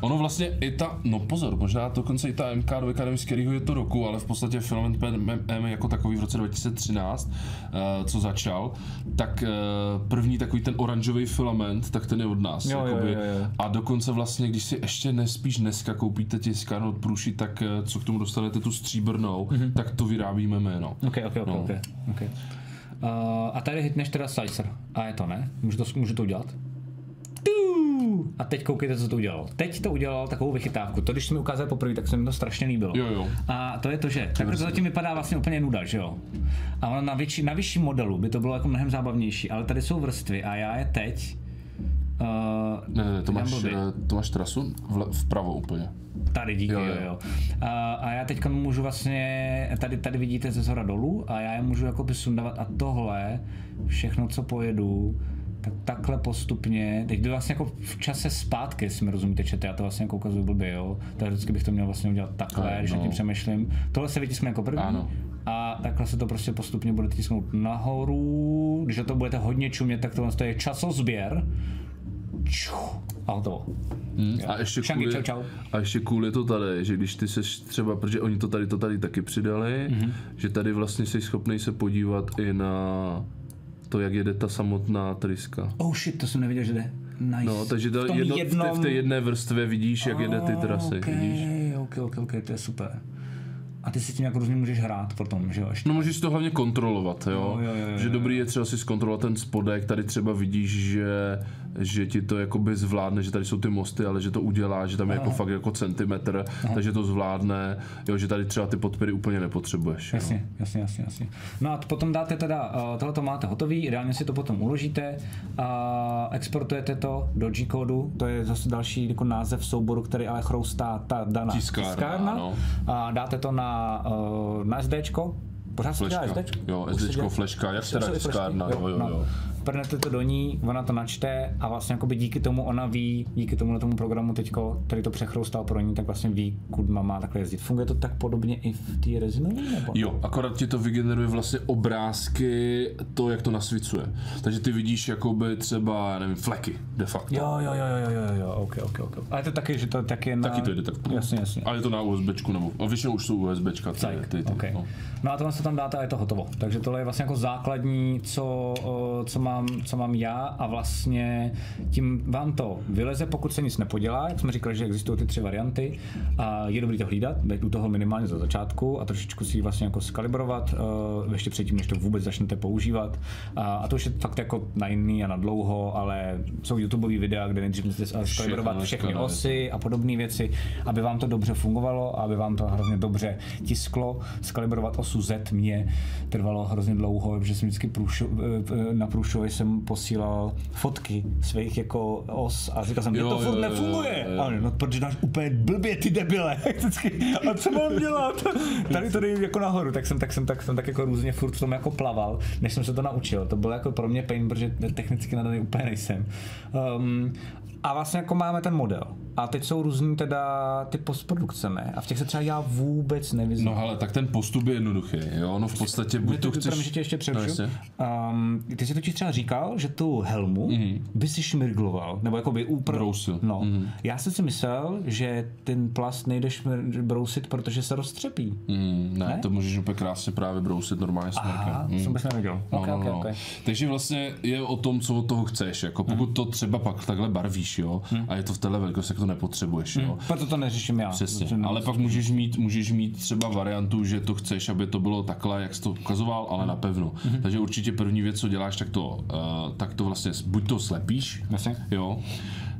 Ono vlastně i ta, no pozor, možná dokonce i ta MK do Academy, z kterého je to roku, ale v podstatě Filament PM jako takový v roce 2013, eh, co začal, tak eh, první takový ten oranžový filament, tak ten je od nás. Jo, jo, jakoby. jo, jo. A dokonce vlastně, když si ještě nespíš dneska koupíte tiskárnu od Pruši, tak eh, co k tomu dostanete tu stříbrnou, Mhm. tak to vyrábíme my, no. OK, OK, OK, No. OK. okay. Uh, a tady hitneš teda slicer. A je to, ne? Můžu to, můžu to udělat? A teď koukejte, co to udělal. Teď to udělal takovou vychytávku. To, když jsi mi ukázal poprvé, tak se mi to strašně líbilo. Jo, jo. A to je to, že takhle to zatím vypadá vlastně úplně nuda, že jo? A ono na, větší, na vyšším modelu by to bylo jako mnohem zábavnější, ale tady jsou vrstvy a já je teď Uh, Ne, ne, ne, to máš, eh, to máš trasu vle, vpravo úplně. Tady díky, jo, Jo, jo. jo. jo. A, a já teď můžu vlastně, tady, tady vidíte ze zhora dolů a já je můžu jako sundavat a tohle, všechno co pojedu, tak takhle postupně, teď jdu vlastně jako v čase zpátky, jestli mi rozumíte, čete, já to vlastně jako ukazuju blbě, jo. Teoreticky bych to měl vlastně udělat takhle, Ano. když nad tím přemýšlím. Tohle se vytiskne jako první. Ano. A takhle se to prostě postupně bude tisknout nahoru. Když to budete hodně čumět, tak tohle to je časozběr. A hotovo. Hmm. A ještě Šanky, cool, čau, čau. a ještě je to tady, že když ty seš třeba, protože oni to tady to tady taky přidali, Mhm. mm-hmm. že tady vlastně jsi schopný se podívat i na to, jak jede ta samotná tryska. Oh shit, to jsem nevěděl, že jde. Nice. No, takže to v jedno, jednom... v, té, jedné vrstvě vidíš, jak jede ty trasy, okay, vidíš? Ok, ok, ok, to je super. A ty si tím jako různě můžeš hrát potom, že jo? Ještě. No můžeš to hlavně kontrolovat, jo? Jo, jo, jo, jo, že dobrý je třeba si zkontrolovat ten spodek, tady třeba vidíš, že, že ti to jakoby zvládne, že tady jsou ty mosty, ale že to udělá, že tam je jako fakt jako centimetr, takže to zvládne, jo, že tady třeba ty podpěry úplně nepotřebuješ. Jo? Jasně, jasně, jasně, jasně. No a potom dáte teda, uh, tohle to máte hotový, ideálně si to potom uložíte a exportujete to do G-kódu, to je zase další jako název souboru, který ale chroustá ta daná Tiskárna, ano. A dáte to na, uh, na SDčko, pořád Fleška. Jo, SDčko, fleška, jak teda tiskárna, jo, jo, jo. Prnete to do ní, ona to načte a vlastně jakoby díky tomu ona ví, díky tomu tomu programu teďko, který to přechroustal pro ní, tak vlastně ví, kud má takhle jezdit. Funguje to tak podobně i v té rezinové? Jo, akorát ti to vygeneruje vlastně obrázky, to, jak to nasvicuje. Takže ty vidíš jakoby třeba, nevím, fleky, de facto. Jo, jo, jo, jo, jo, jo, jo, ok, ok, ok. Ale to taky, že to taky je na... Taky to jde tak. Jasně, jasně. A je to na USBčku, nebo a většinou už jsou USBčka, ty, Tak, ty, ty, okay. no. no. a tohle se tam dáte a je to hotovo. Takže tohle je vlastně jako základní, co, co, mám, co mám já a vlastně tím vám to vyleze, pokud se nic nepodělá, jak jsme říkali, že existují ty tři varianty a je dobrý to hlídat, být u toho minimálně za začátku a trošičku si ji vlastně jako skalibrovat, uh, ještě předtím, než to vůbec začnete používat. A, a to už je fakt jako na jiný a na dlouho, ale jsou YouTubeové videa, kde nejdřív musíte skalibrovat všechny osy a podobné věci, aby vám to dobře fungovalo a aby vám to hrozně dobře tisklo. Skalibrovat osu Z mě trvalo hrozně dlouho, protože jsem vždycky průšo, eh, na průšově jsem posílal fotky svých jako os a říkal jsem, že to jo, furt jo, nefunguje. jo, jo. Ale no, protože dáš úplně blbě ty debile. A co mám dělat? Tady to jde jako nahoru, tak jsem tak, jsem, tak, jsem tak jako různě furt v tom jako plaval, než jsem se to naučil. To bylo jako pro mě pain, protože technicky nadaný úplně nejsem. Um, a vlastně jako máme ten model. A teď jsou různý teda ty postprodukce, ne? A v těch se třeba já vůbec nevyznám. No hele, tak ten postup je jednoduchý, jo, no v podstatě buď to chceš... že tě ještě No, přerušu. um, ty jsi totiž třeba říkal, že tu helmu mm. by si šmirgloval, nebo jako by upr... Brousil. No. Mm. Já jsem si myslel, že ten plast nejde šmir... brousit, protože se roztřepí. Mm, ne, Ne? to můžeš úplně krásně právě brousit normálně Aha, směrkem. to Mm. jsem vůbec nevěděl. No, ok, no, ok, no. ok. Takže vlastně je o tom, co od toho chceš. Jako pokud to třeba pak takhle barvíš, jo, a je to v téhle velikosti, tak to nepotřebuješ, jo. Proto to neřeším já. Přesně, protože ale pak můžeš mít, můžeš mít třeba variantu, že to chceš, aby to bylo takhle, jak jsi to ukazoval, ale napevno. Takže určitě první věc, co děláš, tak to, uh, tak to vlastně, buď to slepíš, Jasně. jo,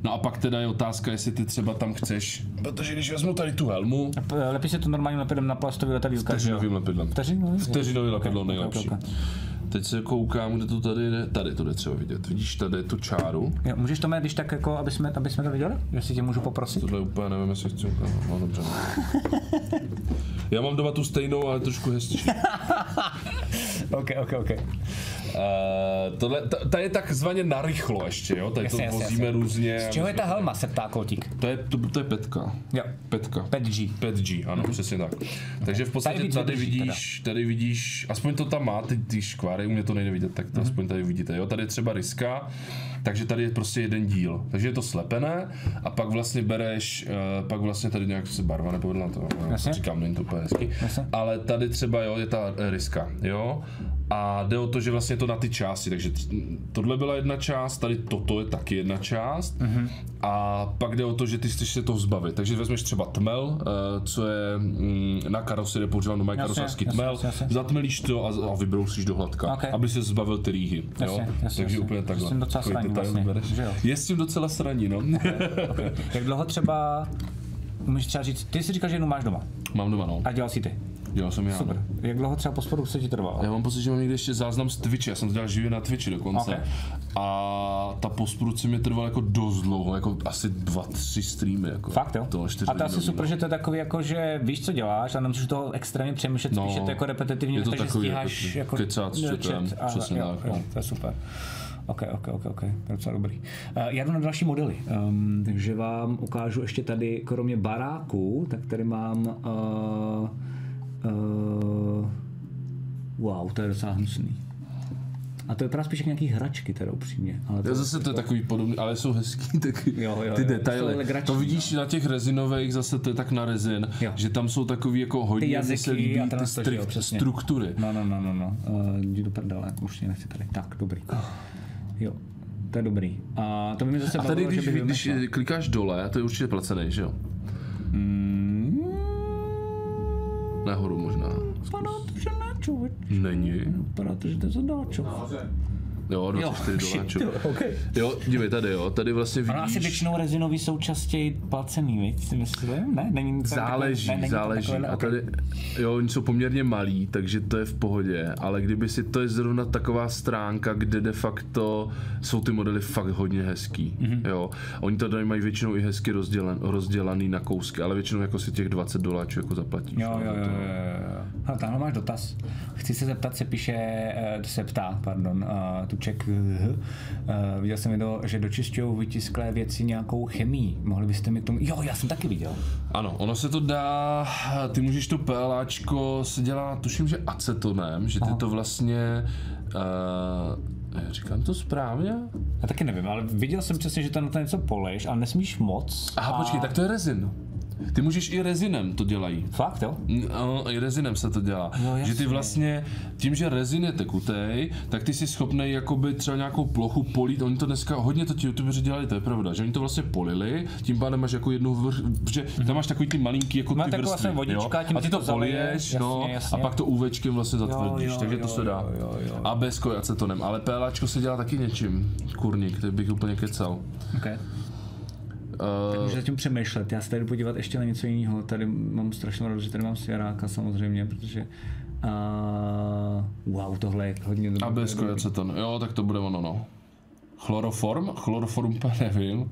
no a pak teda je otázka, jestli ty třeba tam chceš, protože když vezmu tady tu helmu, Lepí se to normálně lepidem na plastový letadílka, že jo? vteřinovým lepidlem. Vteřinový? Vteřinový lepidlo ok, nejlepší. ok, ok. Teď se koukám, kde to tady jde. Tady to jde třeba vidět. Vidíš tady tu čáru? Jo, můžeš to mít, když tak jako, aby jsme, aby jsme to viděli? Jestli tě můžu poprosit? Tohle úplně nevím, jestli chci ukázat. No dobře. Já mám doma tu stejnou, ale trošku hezčí. ok, ok, ok. Uh, tohle, ta, ta, je takzvaně narychlo ještě, jo? Tady Jasně, to jasně, vozíme jasně. různě. Z čeho je ta helma, se ptá kotík? To je, to, to je petka. Jo. Petka. 5G. 5G, ano, přesně tak. Takže v podstatě tady vydrží vidíš, tady vidíš, aspoň to tam má, ty, ty škváry, u mě to nejde vidět, tak to aspoň tady vidíte, jo, tady je třeba ryska, takže tady je prostě jeden díl, takže je to slepené a pak vlastně bereš, uh, pak vlastně tady nějak se barva nepovedla, to Jasně. říkám, není to úplně hezky, Jasně. ale tady třeba, jo, je ta eh, ryska, jo, a jde o to, že vlastně je to na ty části, takže tohle byla jedna část, tady toto je taky jedna část Mhm. a pak jde o to, že ty chceš se toho zbavit, takže vezmeš třeba tmel, eh, co je mm, na karoserii používán do Jasně, karoserský jasně, tmel, jasně, jasně. zatmelíš to a, a vybrousíš do hladka, Ok. aby se zbavil ty rýhy, jo? Jasně, jasně, takže jasně. úplně S takhle. tím docela sraní vlastně, bereš. že jo? Je s tím docela sraní, no. Jak dlouho třeba, můžeš třeba říct, ty jsi říkal, že jenom máš doma Mám doma, no. a dělal si ty. Dělal jsem já. Super. Jak dlouho třeba postprodukce ti trvalo? Já mám pocit, že mám někde ještě záznam z Twitche, já jsem to dělal živě na Twitchi dokonce. Ok. A ta postprodukce mi trvala jako dost dlouho, jako asi dva, tři streamy. Jako. Fakt jo? To a to asi super, no. že to je takový jako, že víš, co děláš a nemusíš toho extrémně přemýšlet, spíš je to jako repetitivní, je to takže takový stíháš jako jako kecát s a- přesně jo, tak, jo, no. to je super. ok, ok, ok, ok, to je docela dobrý. Uh, já jdu na další modely, um, takže vám ukážu ještě tady, kromě baráku, tak tady mám uh, uh, wow, to je docela hnusný. A to vypadá spíš jak nějaký hračky, teda upřímně. Ale To je zase to je takový podobný, ale jsou hezký taky Jo, jo, ty jo, detaily. legrační, to vidíš na těch rezinových, zase to je tak na rezin, Jo. že tam jsou takový jako hodně, Ty mně se jazyky líbí ty to, že jo, přesně. struktury. No, no, no, no, no. Uh, jdi do prdele, už mě nechci tady. Tak, dobrý. Jo, to je dobrý. A to by mi zase A tady, bavilo, když, že když klikáš dole, to je určitě placený, že jo? Mm, Nahoru možná. Vypadá to, že ne, člověk. Není. Vypadá to, že to je zadáčo. Jo, 24 shit, doláčů. jo, okay. Jo, dívej tady, jo, tady vlastně Ono asi vidíš, většinou rezinový jsou častěji placený, viď? Si myslím? Ne, není to záleží, ne, není to záleží. takovéhle, A tady, jo, oni jsou poměrně malí, takže to je v pohodě, ale kdyby si, to je zrovna taková stránka, kde de facto jsou ty modely fakt hodně hezký, Mhm. mm-hmm. jo. Oni to tady mají většinou i hezky rozdělen, rozdělaný na kousky, ale většinou jako si těch 20 doláčů jako zaplatíš. Jo, no, jo, jo, to- jo, jo. Hele, tamhle máš dotaz. Chci se zeptat, se píše, eh, se ptá, pardon, uh, Tuček, uh, viděl jsem video, že dočišťují vytisklé věci nějakou chemií. Mohli byste mi tomu, jo, já jsem taky viděl. Ano, ono se to dá, ty můžeš to PLAčko se dělá, tuším, že acetonem, že ty to vlastně, uh, říkám to správně? Já taky nevím, ale viděl jsem přesně, že tam na to něco polejš, ale nesmíš moc. Aha, počkej, tak to je rezin. Ty můžeš i rezinem to dělají. Fakt, jo? No, i rezinem se to dělá. Jo, že ty vlastně, tím, že rezin je tekutej, tak ty jsi schopný jakoby třeba nějakou plochu polít. Oni to dneska, hodně to ti youtubeři dělali, to je pravda, že oni to vlastně polili, tím pádem máš jako jednu vrch, protože tam máš takový ty malinký jako ty vrstvy, vlastně vodička, jo? tím a ty to to poliješ, no, jasně. a pak to UVčkem vlastně zatvrdíš, jo, takže to jo, se dá. jo, jo, jo. A bez acetonem, ale PLAčko se dělá taky něčím, kurník, to bych úplně kecal. Okay. Uh, Můžu zatím přemýšlet, já se tady podívat ještě na něco jiného. Tady mám strašnou radost, že tady mám svěráka samozřejmě, protože uh, wow, tohle je hodně dobré. a bez aceton, jo, tak to bude ono, no. Chloroform? Chloroform nevím.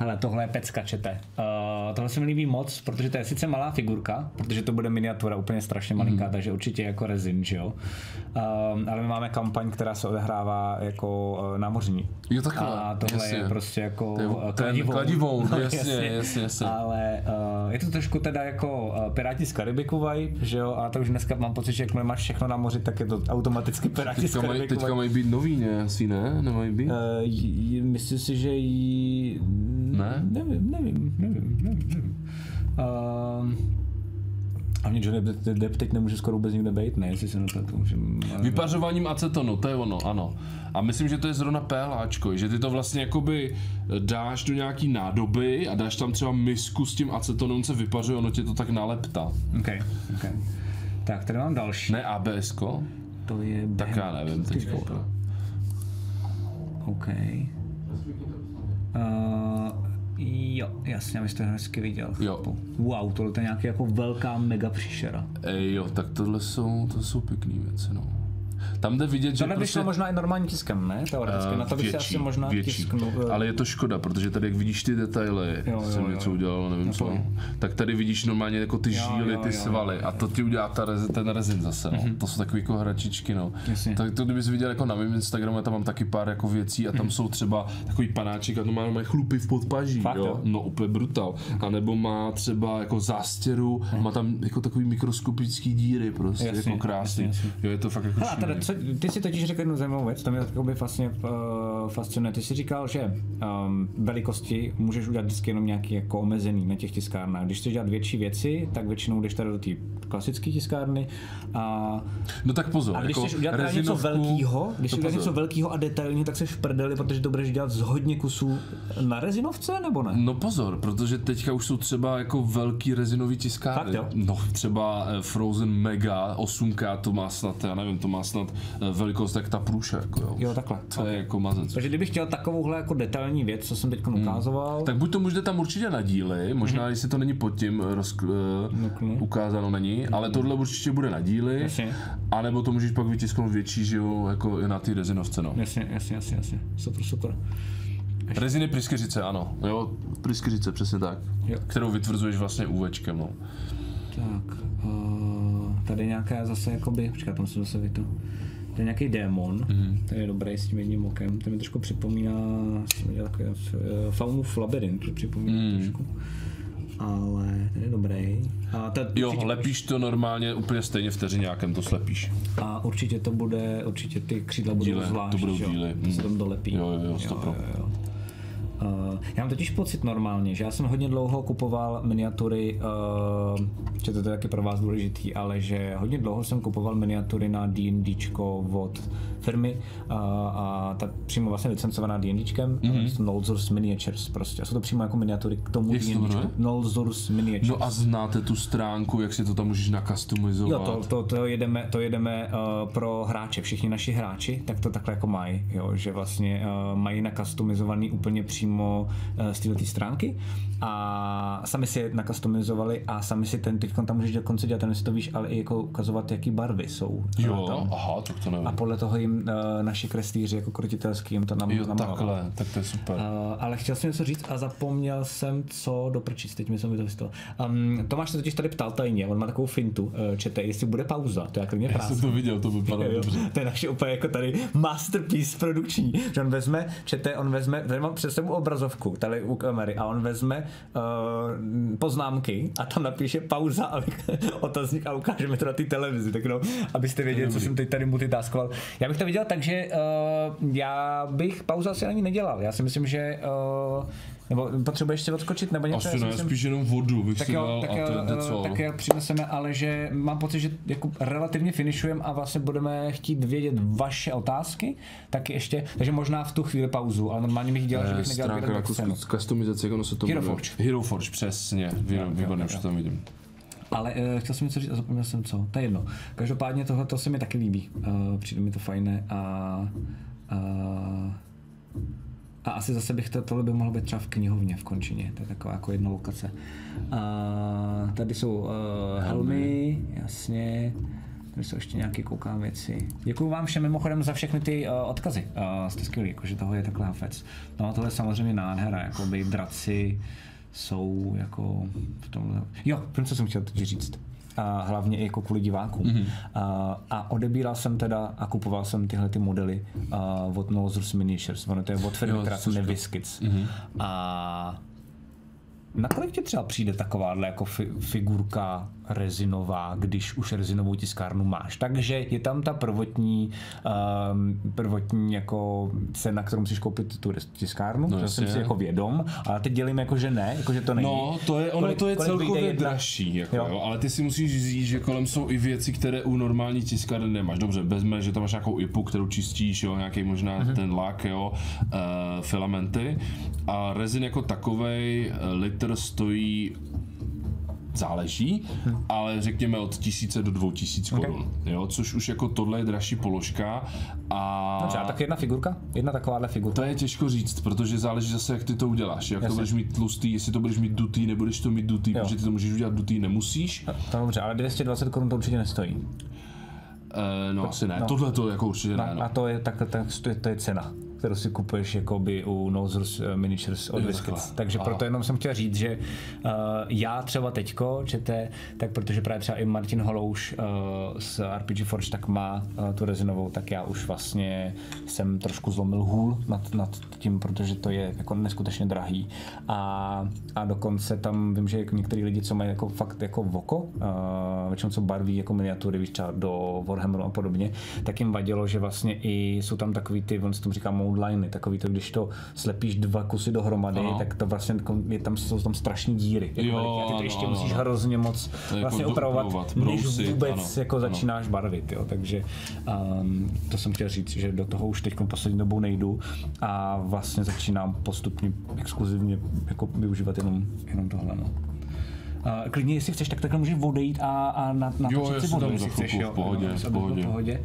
Hele, tohle je pecka, čete. Uh, tohle se mi líbí moc, protože to je sice malá figurka, protože to bude miniatura úplně strašně malinká, Mhm. takže určitě jako rezin, že jo. Um, ale my máme kampaň, která se odehrává jako uh, námořní. Jo, takhle, A tohle jasně. je prostě jako To je- uh, to je kladivoun, No, jasně, jasně, jasně. Ale uh, je to trošku teda jako uh, Piráti z Karibiku vibe, že jo, a to už dneska mám pocit, že jakmile máš všechno na moři, tak je to automaticky Piráti z Teďka mají, Karibiku teďka vibe. mají být nový, ne? Asi ne? Nemají být? Uh, j- myslím si, že jí... Ne? Nevím, nevím, nevím, nevím, nevím. Uh, a mě Johnny Depp, teď nemůže skoro vůbec nikde být, ne, jestli se na to můžem... Vypařováním acetonu, to je ono, ano. A myslím, že to je zrovna PLAčko, že ty to vlastně jakoby dáš do nějaký nádoby a dáš tam třeba misku s tím acetonem, on se vypařuje, ono tě to tak naleptá. OK, OK. Tak, tady mám další. Ne ABSko? To je... Tak já nevím teďka. OK. Uh, jo, jasně, abyste to hezky viděl. Jo. Wow, tohle je nějaký jako velká mega příšera. Ej, jo, tak tohle jsou, to jsou pěkný věci, no. Tam jde vidět, že Tohle by šlo možná i normálním tiskem, ne? Teoreticky. Na to by se asi možná tisknul. eh, ale je to škoda, protože tady jak vidíš ty detaily, Jo, jo, jo, jsem jo, něco jo. udělal, nevím co, Naplň. tak tady vidíš normálně jako ty Jo, žíly, jo, ty jo, svaly a to ti udělá ta rezi, ten rezin zase, no. To jsou takové jako hračičky, no. Jasně. Tak to kdybys viděl jako na mém Instagramu, tam mám taky pár jako věcí a tam jsou třeba takový panáček a to má, má chlupy v podpaží, Fakt, jo? jo? No úplně brutal. A nebo má třeba jako zástěru, má tam jako takový mikroskopický díry prostě, Jasně, jako krásný. jasně, Jo, je to fakt jako Co, ty si totiž řekl jednu zajímavou věc, to mě by vlastně uh, fascinuje. Ty jsi říkal, že um, velikosti můžeš udělat vždycky jenom nějaký jako omezený na těch tiskárnách. Když chceš dělat větší věci, tak většinou jdeš tady do té klasické tiskárny a, No tak pozor, a když jako chceš udělat něco velkého, když pozor. něco velkého a detailního, tak seš v prdeli, protože to budeš dělat z hodně kusů na rezinovce, nebo ne? No pozor, protože teďka už jsou třeba jako velký rezinový tiskárny. Fakt jo? No třeba eh, Frozen Mega 8K, to má snad, já nevím, to má snad velikost jak ta průše, jako jo. Jo, takhle. To je jako mazec. Takže kdybych chtěl takovouhle jako detailní věc, co jsem teď ukázoval, Hmm. Tak buď to můžete tam určitě na díly, možná Mhm. jestli to není pod tím roz, uh, ukázáno není, ale tohle určitě bude na díly, Mhm. Jasně. anebo to můžeš pak vytisknout větší, že jo, jako na ty rezinovce, no. jasně, jasně, jasně, jasně. Super, super. Reziny pryskyřice, ano, jo, pryskyřice, přesně tak, Jo. kterou vytvrzuješ vlastně UVčkem, no. Tak, uh, tady nějaká zase jakoby, počkej, tam jsem zase vyto. to je nějaký démon, mm. ten je dobrý s tím jedním okem, ten mi trošku připomíná, jsem viděl takový uh, Faunův labirint, to připomíná mm. trošku. Ale ten je dobrý. A ta, Jo, určitě, lepíš to normálně úplně stejně vteřiňákem, to slepíš. A určitě to bude, určitě ty křídla budou zvlášť, to budou jo? díly, To se mm. tam dolepí. Jo, jo, jo, stopro. jo. Uh, já mám totiž pocit normálně, že já jsem hodně dlouho kupoval miniatury, uh, že to je taky pro vás důležitý, ale že hodně dlouho jsem kupoval miniatury na D&Dčko od firmy uh, a ta přímo vlastně licencovaná D&Dčkem, mm-hmm. Nolzur's Miniatures prostě. A jsou to přímo jako miniatury k tomu Jak D&Dčku. Nolzur's Miniatures. No a znáte tu stránku, jak si to tam můžeš nakastomizovat? Jo, to, to, to jedeme, to jedeme uh, pro hráče, všichni naši hráči, tak to takhle jako mají, jo, že vlastně uh, mají nakastomizovaný úplně přímo uh, z této stránky a sami si je nakastomizovali a sami si ten, teď tam můžeš dokonce dělat, ten si to víš, ale i jako ukazovat, jaký barvy jsou. Jo, aha, tak to nevím. A podle toho jim uh, naši kreslíři jako krotitelský jim to nam, Jo, namalovali. takhle, tak to je super. Uh, ale chtěl jsem něco říct a zapomněl jsem, co doprčit. Teď mi jsem mi to vystalo. Um, Tomáš se totiž tady ptal tajně, on má takovou fintu, uh, čete, jestli bude pauza, to je klidně Já práce. jsem to viděl, to vypadá Jo, dobře. To je naše úplně jako tady masterpiece produkční. Že on vezme, čete, on vezme, tady mám před sebou obrazovku, tady u kamery, a on vezme uh, poznámky a tam napíše pauza a otazník a ukáže mi to na té televizi, tak no, abyste věděli, co jsem teď tady multitaskoval. Já bych to viděl tak, že uh, já bych pauzu asi ani nedělal. Já si myslím, že uh, nebo potřebuješ si odskočit, nebo něco? Asi ne, myslím- spíš jenom vodu bych tak si jo, dal tak a jo, to je eh, tak jo, přineseme, ale že mám pocit, že jako relativně finišujeme a vlastně budeme chtít vědět vaše otázky, tak ještě, takže možná v tu chvíli pauzu, ale normálně bych dělal, že bych nedělal Stránka kus- customizace, jak ono se to Hero jmenuje? Forge. Hero Forge, přesně, výborně, už to tam vidím. Ale uh, chtěl jsem něco říct a zapomněl jsem co, to je jedno. Každopádně tohle to se mi taky líbí, uh, přijde mi to fajné a uh, a asi zase bych to, tohle by mohlo být třeba v knihovně v Končině, to je taková jako jedna lokace. A tady jsou uh, helmy, jasně, tady jsou ještě nějaké koukám věci. Děkuji vám všem mimochodem za všechny ty uh, odkazy, uh, jste skvělí, jakože toho je takhle hafec. No a tohle je samozřejmě nádhera, jako by draci jsou jako v tomhle. Jo, vím, co jsem chtěl teď říct. A hlavně i jako kvůli divákům. Mhm. Mm-hmm. A, a odebíral jsem teda a kupoval jsem tyhle ty modely uh, od Nolzur's Miniatures. Ono to je od firmy, která se jmenuje. Mm-hmm. A Nakolik ti třeba přijde takováhle jako fi- figurka rezinová, když už rezinovou tiskárnu máš? Takže je tam ta prvotní, um, prvotní jako cena, kterou musíš koupit tu tiskárnu, no, jsem si jako vědom, ale teď dělím jako, že ne, jako že to není. No, to je, ono Kolik- to je celkově jedna- dražší, jako, Jo. jo. ale ty si musíš říct, že kolem jsou i věci, které u normální tiskárny nemáš. Dobře, vezme, že tam máš nějakou IPu, kterou čistíš, jo, nějaký možná Mhm. ten lak, jo, uh, filamenty. A rezin jako takovej, eh, litr stojí záleží, Mhm. ale řekněme od tisíce do dvou tisíc korun, jo, což už jako tohle je dražší položka a Dobře, a tak jedna figurka? Jedna takováhle figurka. to je těžko říct, protože záleží zase, jak ty to uděláš. Jak Jasně. to budeš mít tlustý, jestli to budeš mít dutý, nebudeš to mít dutý, Jo. protože ty to můžeš udělat dutý, nemusíš. To dobře, ale 220 korun to určitě nestojí. Uh, no asi ne, no. Tohle to jako určitě ne. A, No. a to je, tak, tak, to, je, to je cena, kterou si kupuješ jakoby u Nozers uh, Miniatures od takhle. Takže proto jenom jsem chtěl říct, že uh, já třeba teďko, čete, tak protože právě třeba i Martin Holouš uh, z RPG Forge tak má uh, tu rezinovou, tak já už vlastně jsem trošku zlomil hůl nad, nad tím, protože to je jako neskutečně drahý. A, a dokonce tam vím, že některý lidi, co mají jako fakt jako voko, uh, většinou co barví jako miniatury, víš, třeba do Warhammeru a podobně, tak jim vadilo, že vlastně i jsou tam takový ty, on se tomu říká moldliny, takový to, když to slepíš dva kusy dohromady, Ano. tak to vlastně jako je tam, jsou tam strašní díry. Jako Jo, ty to ano, ještě ano, musíš ano. hrozně moc To je vlastně jako opravovat, doupravovat, než brousit, vůbec ano, jako ano. začínáš barvit, jo. takže um, to jsem chtěl říct, že do toho už teď poslední dobou nejdu a vlastně začínám postupně exkluzivně jako využívat jenom, jenom tohle. No. Uh, klidně, jestli chceš, tak takhle můžeš odejít a, a na, na Jo, to, si vodu, jestli chceš, v pohodě, jo, v pohodě. v pohodě.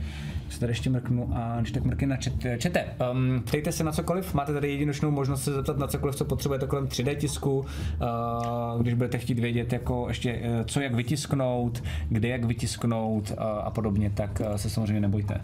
Se tady ještě mrknu a když tak mrkne na chat. Čete, um, ptejte se na cokoliv, máte tady jedinečnou možnost se zeptat na cokoliv, co potřebujete kolem 3D tisku, uh, když budete chtít vědět, jako ještě uh, co jak vytisknout, kde jak vytisknout uh, a podobně, tak uh, se samozřejmě nebojte.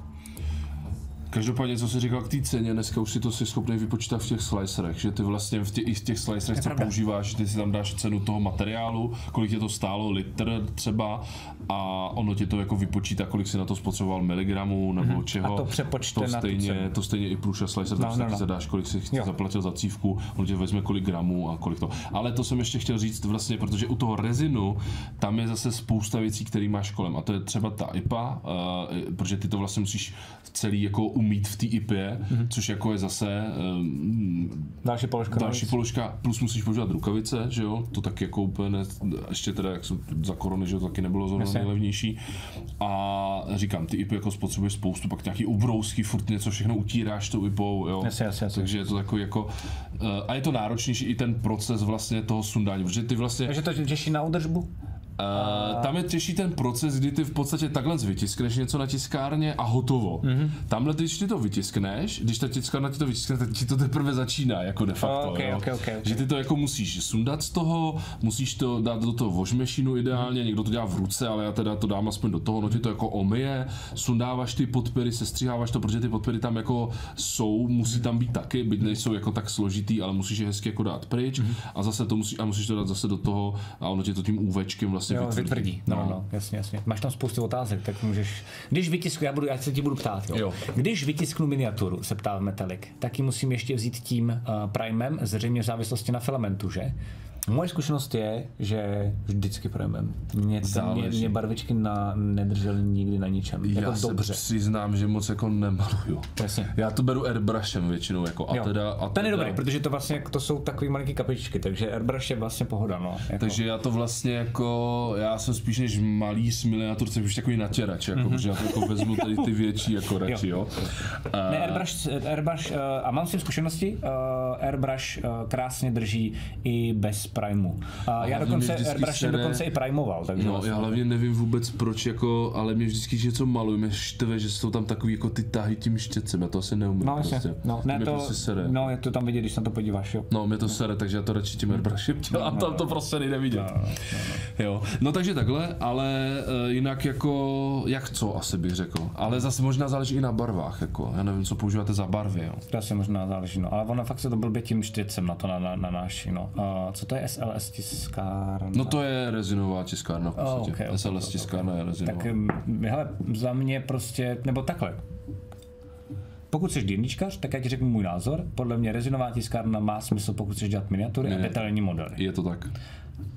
Každopádně, co jsi říkal k té ceně, dneska už si to si schopný vypočítat v těch slicerech, že ty vlastně v, tě, i v těch slicerech, co pravda. používáš, ty si tam dáš cenu toho materiálu, kolik tě to stálo, litr třeba, a ono ti to jako vypočítá, kolik si na to spotřeboval miligramů nebo čeho. Mhm. A to přepočte to na stejně, cenu. to stejně i průša slicer, No, tam si no, taky no. zadáš, kolik si Jo. zaplatil za cívku, on ti vezme kolik gramů a kolik to. Ale to jsem ještě chtěl říct vlastně, protože u toho rezinu tam je zase spousta věcí, které máš kolem. A to je třeba ta IPA, uh, protože ty to vlastně musíš celý jako umít v té IPě, Mhm. což jako je zase um, Další položka. další navíc. položka, plus musíš používat rukavice, že jo, to taky jako úplně, ne, ještě teda jak jsou za korony, že to taky nebylo zrovna Jasně. nejlevnější. A říkám, ty IPy jako spotřebuješ spoustu, pak nějaký ubrousky, furt něco všechno utíráš tou IPou, jo. Jasně, jasně, jasně. Takže je to takový jako, uh, a je to náročnější i ten proces vlastně toho sundání, protože ty vlastně, Takže to těší na údržbu? Uh, tam je těžší ten proces, kdy ty v podstatě takhle vytiskneš něco na tiskárně a hotovo. Mhm. Mm-hmm. Tamhle, když ty to vytiskneš, když ta tiskárna ti to vytiskne, tak ti to teprve začíná, jako de facto. Ok, jo? ok, ok, ok. Že ty to jako musíš sundat z toho, musíš to dát do toho vožmešinu ideálně, někdo to dělá v ruce, ale já teda to dám aspoň do toho, no ti to jako omyje, sundáváš ty podpery, sestřiháváš to, protože ty podpery tam jako jsou, musí tam být taky, byť nejsou jako tak složitý, ale musíš je hezky jako dát pryč Mhm. a zase to musí, a musíš to dát zase do toho a ono ti to tím úvečkem vlastně Jo, vytvrdí. vytvrdí. No, no, no, jasně, jasně. Máš tam spoustu otázek, tak můžeš. Když vytisknu, já, budu, já se ti budu ptát, jo. Jo. Když vytisknu miniaturu, se ptá Metalik, tak ji musím ještě vzít tím uh, primem, zřejmě v závislosti na filamentu, že? Moje zkušenost je, že vždycky primem. Mě, mě, mě barvičky na, nedržely nikdy na ničem. Já jako se dobře. přiznám, že moc jako nemaluju. Jasně. Já to beru airbrushem většinou jako a Jo. teda... A Ten je teda, dobrý, protože to vlastně to jsou takový malinký kapičky, takže airbrush je vlastně pohoda, no. Jako. Takže já to vlastně jako, já jsem spíš než malý miniatur, jsem spíš takový natěrač, jako, mm-hmm. protože já to jako vezmu tady ty větší jako radši, jo. Ne, airbrush, airbrush uh, a mám s tím zkušenosti, uh, airbrush uh, krásně drží i bez primu. Uh, já hlavně dokonce mě vždycky airbrush sere- dokonce i primoval, takže No, vlastně, já hlavně nevím vůbec proč, jako, ale mě vždycky, že něco maluji, mě štve, že jsou tam takový jako ty tahy tím štětcem, já to asi neumím No, jasně. prostě. No, ne, to, prostě sere. no, je to tam vidět, když se na to podíváš, jo. No, mě to sere, takže já to radši tím airbrushem dělám, tam to prostě nejde vidět. Jo, no takže takhle, ale uh, jinak jako, jak co asi bych řekl. Ale zase možná záleží i na barvách, jako, já nevím, co používáte za barvy, jo. To asi možná záleží, no. Ale ono fakt se to blbě tím štětcem na to na, na, na náš, no. Uh, co to je SLS tiskárna? No to je rezinová tiskárna v Oh, podstatě. okay, okay, SLS okay, tiskárna je rezinová. Tak hm, hele, za mě prostě, nebo takhle. Pokud jsi dýmničkař, tak já ti řeknu můj názor. Podle mě rezinová tiskárna má smysl, pokud chceš dělat miniatury a Ne. detailní modely. Je to tak.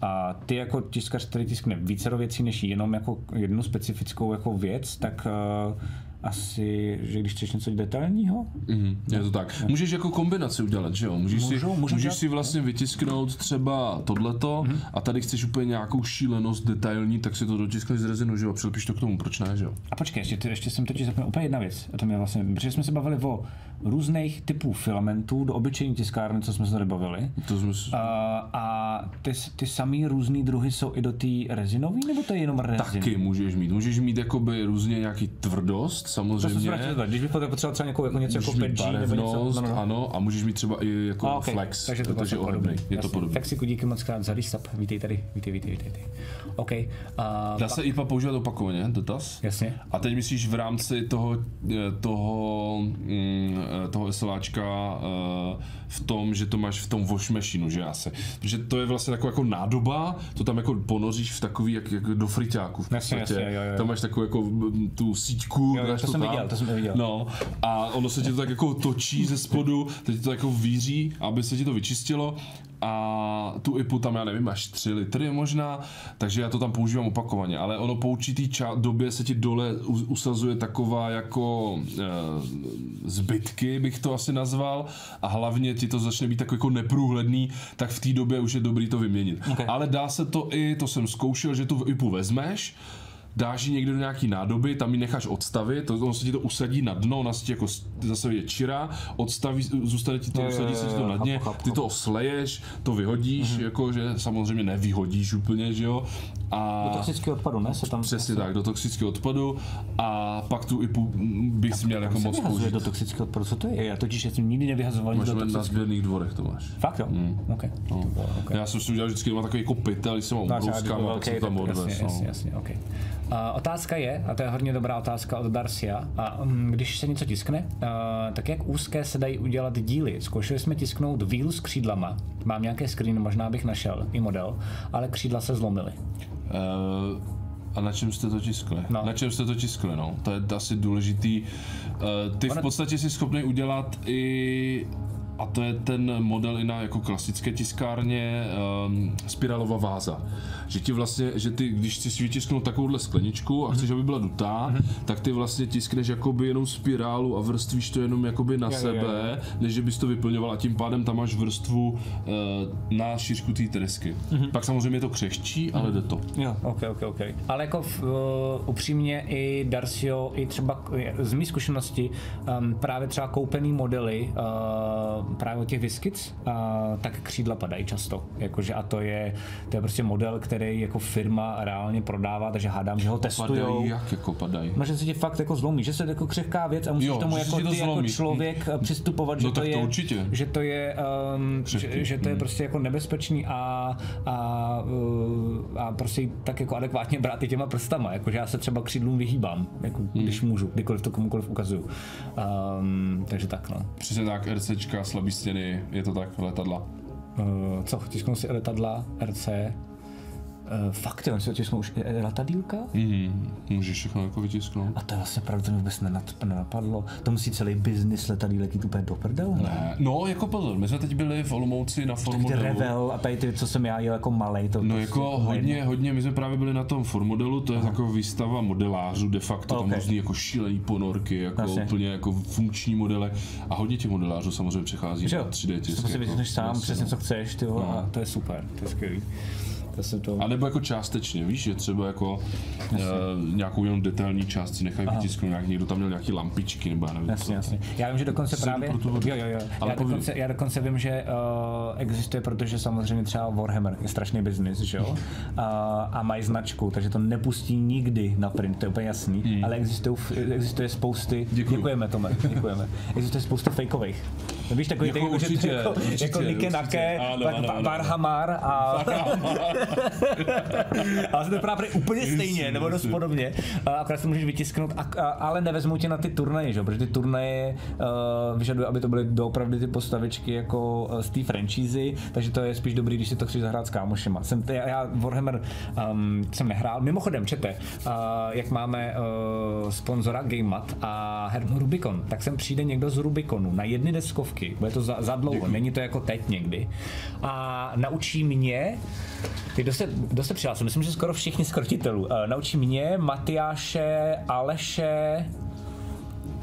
A ty jako tiskař, který tiskne více věcí než jenom jako jednu specifickou jako věc, tak uh, asi, že když chceš něco detailního, Mhm, je to tak. Můžeš jako kombinaci udělat, že jo? Můžeš, si, Můžou- můžou můžeš dělat- si vlastně vytisknout třeba tohleto a tady chceš úplně nějakou šílenost detailní, tak si to dotiskneš z rezinu, že jo? Přilepíš to k tomu, proč ne, že jo? A počkej, ještě, ještě jsem totiž zapomněl úplně jedna věc. A to mě vlastně, protože jsme se bavili o různých typů filamentů do obyčejní tiskárny, co jsme se tady bavili. To jsme, s- A, a ty, ty samý různý druhy jsou i do té rezinový, nebo to je jenom rezin? taky můžeš mít. Můžeš mít jakoby různě nějaký tvrdost, To se samozřejmě. když bych potřeboval třeba nějakou, jako něco jako Můžeš PG nebo něco. barevnost, no, no. ano, a můžeš mít třeba i jako A, okay. flex, takže to, ohebný. podobný. Je to Jasně. podobné. Tak si díky moc krát za restap. Vítej tady, vítej, vítej, vítej. vítej. OK. A, Dá se IPA používat opakovaně, dotaz? Jasně. A teď myslíš v rámci toho, eh, toho, mm, toho SLAčka eh, v tom, že to máš v tom wash machine, že asi. Protože to je vlastně taková jako nádoba, to tam jako ponoříš v takový, jak, jak do friťáku v Jasně, podstatě. jasně, jo, jo. Tam máš takovou jako tu síťku, Jo, to jsem tam. viděl, to jsem viděl. No, a ono se ti to tak jako točí ze spodu, teď to jako víří, aby se ti to vyčistilo a tu IPu tam, já nevím, až 3 litry možná, takže já to tam používám opakovaně, ale ono po určitý ča- době se ti dole usazuje taková jako e, zbytky, bych to asi nazval, a hlavně ti to začne být takový jako neprůhledný, tak v té době už je dobrý to vyměnit. Ok. Ale dá se to i, to jsem zkoušel, že tu IPu vezmeš, dáš ji někde do nějaký nádoby, tam ji necháš odstavit, to, ono se ti to usadí na dno, ona se ti jako zase je čira, odstaví, zůstane ti to, usadí se ti to na dně, chápu, chápu, ty to osleješ, to vyhodíš, Mhm. jako že samozřejmě nevyhodíš úplně, že jo, a Toxický odpadu, ne? Se tam přesně tak, do toxického odpadu a pak tu IPu bys měl jako moc použít. do toxického odpadu, co to je? Já totiž jsem nikdy nevyhazoval nic do na toxického. sběrných dvorech to máš. Fakt jo? OK. No. Já jsem si udělal vždycky doma takový jako pytel, když jsem mám No, obrouskama, tak jsem tam odvez. jasně, no. jasně, otázka je, a to je hodně dobrá otázka od Darcia, a um, když se něco tiskne, tak jak úzké se dají udělat díly? Zkoušeli jsme tisknout víl s křídlama, mám nějaké screen, možná bych našel i model, ale křídla se zlomily. Uh, a na čem jste to tiskli? No. Na čem jste to tiskli, no. To je asi důležitý. Uh, ty v podstatě jsi schopný udělat i a to je ten model i na jako klasické tiskárně um, spirálová váza. Že ti vlastně, že ty, když si vytisknout takovouhle skleničku a chceš, aby byla dutá, tak ty vlastně tiskneš jakoby jenom spirálu a vrstvíš to jenom jakoby na jo, sebe, jo. než že bys to vyplňoval a tím pádem tam máš vrstvu uh, na šířku té tresky. Pak samozřejmě je to křehčí, ale jde to. Jo, ok, ok, ok. Ale jako v, uh, upřímně i Darcio, i třeba k- z mých zkušenosti, um, právě třeba koupený modely uh, právě od těch Viscuits, uh, tak křídla padají často. Jakože a to je, to je prostě model, který jako firma reálně prodává, takže hádám, že ho testujou. jak jako padají. No, že se ti fakt jako zlomí, že se jako křehká věc a musíš Jo, tomu že jako, to ty jako člověk eh, přistupovat, že No to tak to je, určitě. že to je, um, že, že to je Hmm. prostě jako nebezpečný a, a, uh, a prostě tak jako adekvátně brát i těma prstama, jakože já se třeba křídlům vyhýbám, jako, Hmm. když můžu, kdykoliv to komukoliv ukazuju. Um, takže tak no. Přesně tak, RCčka, slabý stěny, je to tak, letadla. Uh, co, tisknou si letadla, RC, Uh, fakt, jo, on si otisknul už i letadílka? Mhm, můžeš všechno jako vytisknout. A to je vlastně pravda, to mi vůbec nenapadlo. To musí celý biznis letadílek jít úplně do prdel, ne? Ne, No, jako pozor, my jsme teď byli v Olomouci na Ty Formodelu. Revel a tady ty, co jsem já jel jako malej, to No prostě jako hodně, jedno. hodně, my jsme právě byli na tom Formodelu, to je taková výstava modelářů, de facto Ok. tam různý jako šílený ponorky, jako Jasně. úplně jako funkční modely a hodně těch modelářů samozřejmě přechází Že na jo? 3D To tisk. prostě jako, sám, jasně, přesně no. co chceš, ty No. a to je super, to je skvělý. To se to... A nebo jako částečně, víš, že třeba jako uh, nějakou jenom detailní část si nechají vytisknout, nějak, někdo tam měl nějaký lampičky, nebo já nevím. Jasně, jasně. Já vím, že dokonce Jsem právě... vodu. Jo, jo, jo. Ale Já povídej. dokonce, já dokonce vím, že uh, existuje, protože samozřejmě třeba Warhammer je strašný biznis, že jo? Uh, a mají značku, takže to nepustí nikdy na print, to je úplně jasný. Hmm. Ale existují, existuje spousty... Děkuju. Děkujeme, Tome, děkujeme. Existuje spoustu fakeových. Víš, takový, Jako ty, určitě, jako, určitě, jako Nike. Nake. Varhamar a... ale to vypadá prý úplně stejně, nebo dost podobně. Akorát si můžeš vytisknout, a, a, ale nevezmou tě na ty turnaje, že? jo, protože ty turnaje uh, vyžadují, aby to byly doopravdy ty postavičky jako uh, z té franšízy, takže to je spíš dobrý, když si to chceš zahrát s kámošema. Jsem, t- já, Warhammer um, jsem nehrál. Mimochodem, čete, uh, jak máme uh, sponzora GameMat a hernu Rubicon, tak sem přijde někdo z Rubiconu na jedny deskovky, bude to za, za dlouho, není to jako teď někdy. A naučí mě, kdo se, kdo se přihlásil, myslím, že skoro všichni z krotitelů, uh, naučí mě, Matyáše, Aleše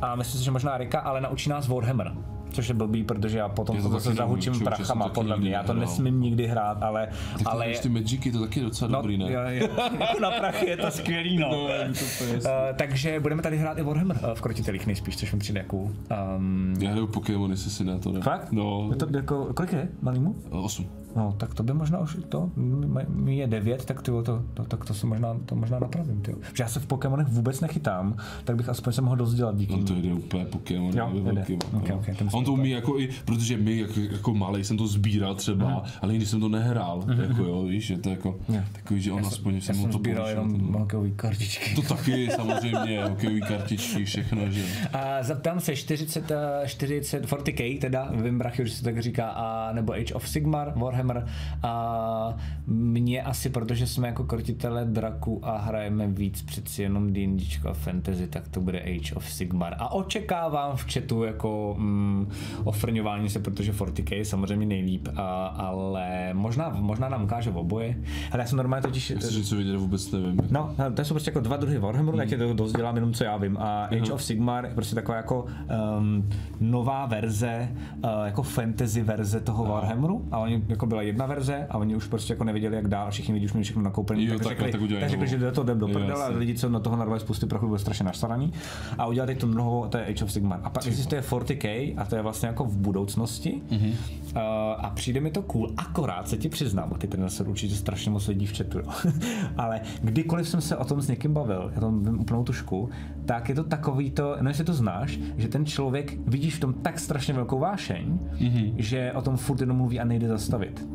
a myslím si, že možná Rika, ale naučí nás Warhammer. Což je blbý, protože já potom Já to to zase zahučím nemůžu, prachama, podle mě. Já to nehrál. nesmím nikdy hrát, ale... Tak ale ale... ty Magicy, to taky je docela No, dobrý, ne? jo, jo. Jako na prachy je to skvělý, no. No, je to jasný. Uh, takže budeme tady hrát i Warhammer uh, v krotitelích nejspíš, což mi přijde jako... Um, Já hraju Pokémon, jestli si ne to ne. fakt? No, Je to, jako, kolik je malýmu? 8. No, tak to by možná už to, mi- je 9, tak ty to, to, tak to, se možná, to možná napravím, ty. Že já se v Pokémonech vůbec nechytám, tak bych aspoň se mohl dozdělat díky No ní. to jde úplně Pokémon, Jo, jde. velký. Ok, no. ok, to On to umí jako i, protože my jako, jako malý jsem to sbíral třeba, ale nikdy jsem to nehrál, jako jo, víš, že to jako Jo. takový, že on aspoň Já jsem mu jsem to sbíral jenom hokejový kartičky. To taky samozřejmě, hokejový kartičky, všechno, že. A zeptám se 40, eh, 40, 40k teda, vím brachy, že se tak říká, a, nebo Age of Sigmar, Warhammer. A mě asi, protože jsme jako krotitele draku a hrajeme víc přeci jenom D&Dčko a fantasy, tak to bude Age of Sigmar. A očekávám v chatu jako mm, ofrňování se, protože 40k je samozřejmě nejlíp, a, ale možná, možná nám ukáže oboje. Ale já jsem normálně totiž... Chceš něco vědět, vůbec nevím. No, to jsou prostě jako dva druhy Warhammeru, hmm. já tě to dost dělám jenom co já vím. A Age of Sigmar je prostě taková jako um, nová verze, uh, jako fantasy verze toho Warhammeru. A oni jako byla jedna verze a oni už prostě jako nevěděli, jak dál, všichni lidi už měli všechno nakoupené. Tak, takhle, řekli, tak tak řekli, že do toho jdem do Jo, prdele a lidi, co na toho narvali spusty prachu, byli strašně naštvaní. A udělali tu novou, to je Age of Sigmar. A pak existuje 40k a to je vlastně jako v budoucnosti. Mhm. Uh, a přijde mi to cool, akorát se ti přiznám, a ty ten se určitě strašně moc lidí v chatu, ale kdykoliv jsem se o tom s někým bavil, já tam vím úplnou tušku, tak je to takový to, no jestli to znáš, že ten člověk vidíš v tom tak strašně velkou vášeň, Mhm. mm-hmm. že o tom furt jenom mluví a nejde zastavit.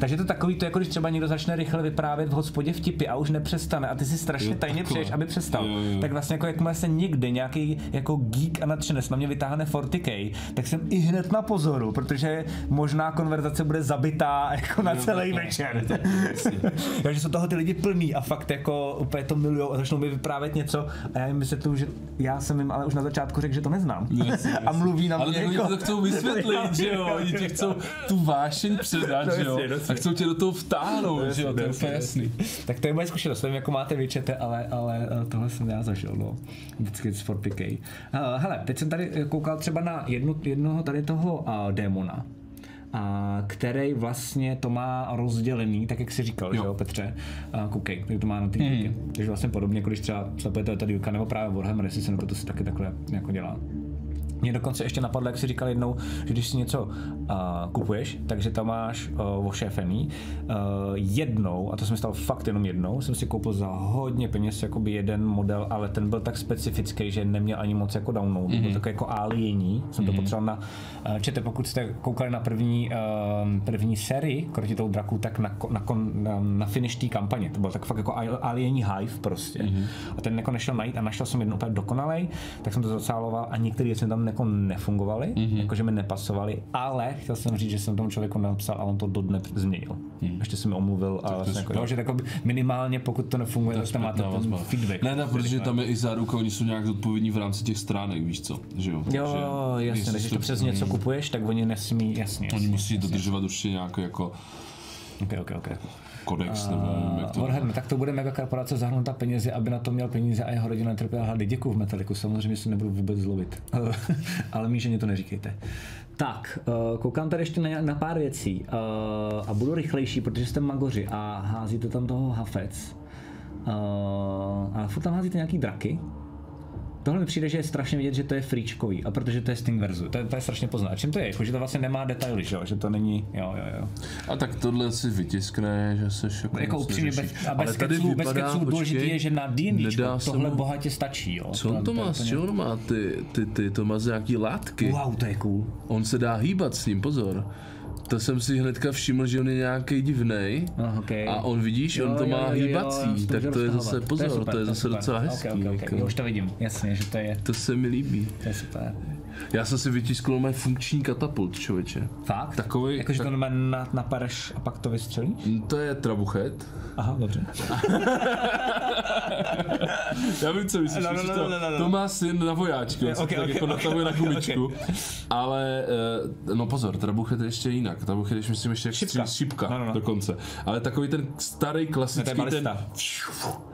Takže to takový, to jako když třeba někdo začne rychle vyprávět v hospodě vtipy a už nepřestane a ty si strašně Jo, tajně přeješ, aby přestal. Jo, jo. Tak vlastně jako jakmile se někdy nějaký jako geek a nadšenec na mě vytáhne 40k, tak jsem i hned na pozoru, protože možná konverzace bude zabitá jako na celý večer. Takže jsou toho ty lidi plný a fakt jako úplně to milujou a začnou mi vyprávět něco a já jim vysvětluju, že já jsem jim ale už na začátku řekl, že to neznám. Jasně, a mluví na Ale mě oni jako... to chcou vysvětlit, že jo, oni ti chcou tu vášeň předat, že jo, a chcou tě do toho vtáhnout, že jo, to je úplně jasný. Tak to je moje zkušenost, nevím, jako máte vyčete, ale, ale eh, tohle jsem já zažil, no. Vždycky z 40k. Uh, hele, teď jsem tady eh, koukal třeba na jednu, jednoho tady toho uh, démona, a který vlastně to má rozdělený, tak jak jsi říkal, jo. že jo, Petře, a koukej, jak to má na ty díky. Takže vlastně podobně, jako když třeba slepujete ta dílka nebo právě Warhammer, jestli se to si taky takhle jako dělá. Mě dokonce ještě napadlo, jak jsi říkal jednou, že když si něco uh, kupuješ, takže tam máš uh, ošéfený. Uh, jednou, a to jsem stalo fakt jenom jednou, jsem si koupil za hodně peněz jakoby jeden model, ale ten byl tak specifický, že neměl ani moc jako download. Mm-hmm. Byl takový jako aliení. Jsem to potřeboval na... Uh, čete, pokud jste koukali na první, uh, první sérii Krotitou draku, tak na, na, na, na finish té kampaně. To byl tak fakt jako al- aliení hive prostě. Mm-hmm. A ten jako nešel najít a našel jsem jeden úplně dokonalej, tak jsem to zacáloval a některé věci tam jako nefungovaly, mm-hmm. jakože mi nepasovaly, ale chtěl jsem říct, že jsem tomu člověku napsal a on to do dne změnil. Mm. Ještě jsem mi omluvil a vlastně jako, jo, že jako minimálně pokud to nefunguje, tak tam máte ten feedback. Ne, ne, protože tam je i záruka, oni jsou nějak zodpovědní v rámci těch stránek, víš co, že jo. Jo, Takže jasně, takže to- přes něco kupuješ, tak oni nesmí, jasně. Oni musí dodržovat určitě nějaký jako Okay, okay, okay. Kodex, nebo nevím, jak to... Warhammer, tak to bude mega korporace zahrnuta penězi, aby na to měl peníze a jeho rodina netrpěla hlady. Děkuji v Metaliku, samozřejmě se nebudu vůbec zlobit. Ale mí, že mě to neříkejte. Tak, uh, koukám tady ještě na, na pár věcí uh, a budu rychlejší, protože jste magoři a házíte tam toho hafec. Uh, ale furt tam házíte nějaký draky. Tohle mi přijde, že je strašně vidět, že to je fríčkový a protože to je Sting verzu. To je, to je strašně poznat. Čím to je? Jako, že to vlastně nemá detaily, že, jo? že to není, jo, jo, jo. A tak tohle si vytiskne, že seš jako Jako moc upřímně, bez, a Ale bez tady keců, bez vypadá, keců důležitý je, že na se tohle mu- bohatě stačí, jo. Co on to má, z čeho on má ty, ty, ty, to má z nějaký látky. Wow, to je cool. On se dá hýbat s ním, pozor. To jsem si hnedka všiml, že on je nějaký divnej. No, okay. A on vidíš, on to má hýbací, tak to je zase pozor, to je zase docela hezký. Okay, okay, okay. jako. Jo, už to vidím, jasně, že to je, To se mi líbí. to je super. Já jsem si vytiskl mé funkční katapult, člověče. Fakt? Takovej- Jakože tak- to na, napereš a pak to vystřelíš? To je trabuchet. Aha, dobře. Já vím, co myslíš, No, no, no, to, no, no, no. to má syn na vojáčku, on se ok, tak ok, jako ok, natahuje na ok, gumičku. ok. Ale, eh, no pozor, trabuchet je ještě jinak. Trabuchet je, myslím, ještě jak Šipka. šipka No, no, no. dokonce. Ale takový ten starý klasický, to je ten... balista.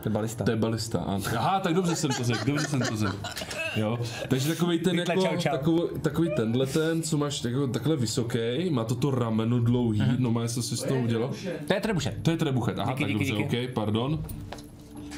To je balista. To je balista. Aha, tak dobře jsem to řekl, dobře jsem to řekl. Jo, takže takový ten jako, čau, čau. Takový, takový tenhle ten, co máš jako, takhle vysoký, má to to rameno dlouhý, Mhm. no má se si z toho udělal. To je trebušet. To je trebuchet, aha, Díky, tak díky, dobře, díky. ok, pardon.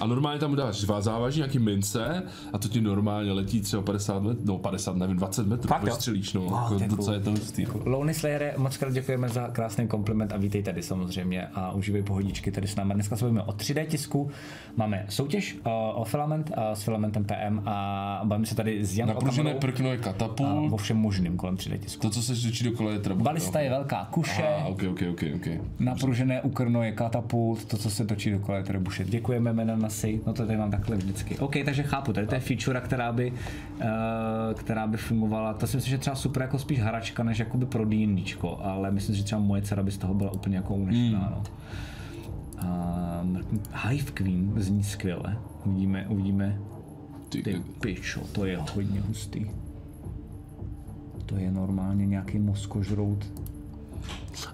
A normálně tam dáš dva závaží, nějaký mince a to ti normálně letí třeba 50 metrů, no 50, nevím, 20 metrů, Fakt jo? vystřelíš, no, Wow, jako, to je docela je to hustý. Lonely Slayere, moc krát děkujeme za krásný kompliment a vítej tady samozřejmě a užívej pohodičky tady s námi. Dneska se bavíme o 3D tisku, máme soutěž uh, o filament uh, s filamentem PM a bavíme se tady s Janou Napružené prkno je katapult, o všem možným kolem 3D tisku. to, co se řečí do kola je trebuchet. Balista je velká kuše, Aha, ok, ok, ok, ok. napružené ukrno je katapult, to, co se točí do je trebušet. Děkujeme jména Nasy, no to tady mám takhle vždycky. OK, takže chápu, tady to je feature, která by, uh, která by fungovala, to si myslím, že třeba super jako spíš hračka, než jakoby pro D&Dčko, ale myslím, že třeba moje dcera by z toho byla úplně jako unešená, Hmm. no. Uh, Hive Queen zní skvěle. Uvidíme, uvidíme. Ty, Ty pičo, to je hodně hustý. To je normálně nějaký mozkožrout.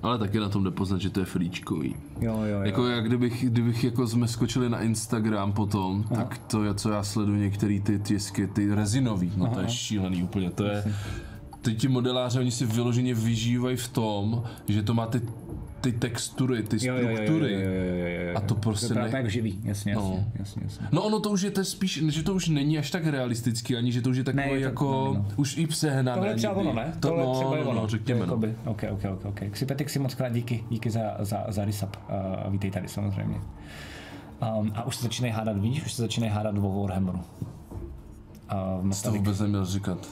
Ale taky na tom jde poznat, že to je flíčkový. Jo, jo, jo. Jako jak kdybych, kdybych jako jsme skočili na Instagram potom, tak to je, co já sleduju některé ty tisky, ty rezinový, no to je šílený úplně, to je, ty ti modeláři, oni si vyloženě vyžívají v tom, že to má ty, textury, ty Jo, jo, jo, jo, struktury. jo, jo, jo, jo, jo. A to prostě to je ne- tak živý, jasně, jasně, No. jasně, jasně. No ono to už je to spíš, že to už není až tak realistický, ani že to už je takové Ne, je to- jako, ne, no. už i přehnané. Tohle je třeba ono, ne? To, Tohle no, třeba je no, ono. no, řekněme, no. OK, OK, OK, OK. Xipetek si moc krát díky, díky za, za, za resub. Uh, vítej tady samozřejmě. Um, a už se začínají hádat, víš, už se začínají hádat o Warhammeru. Uh, To vůbec neměl říkat.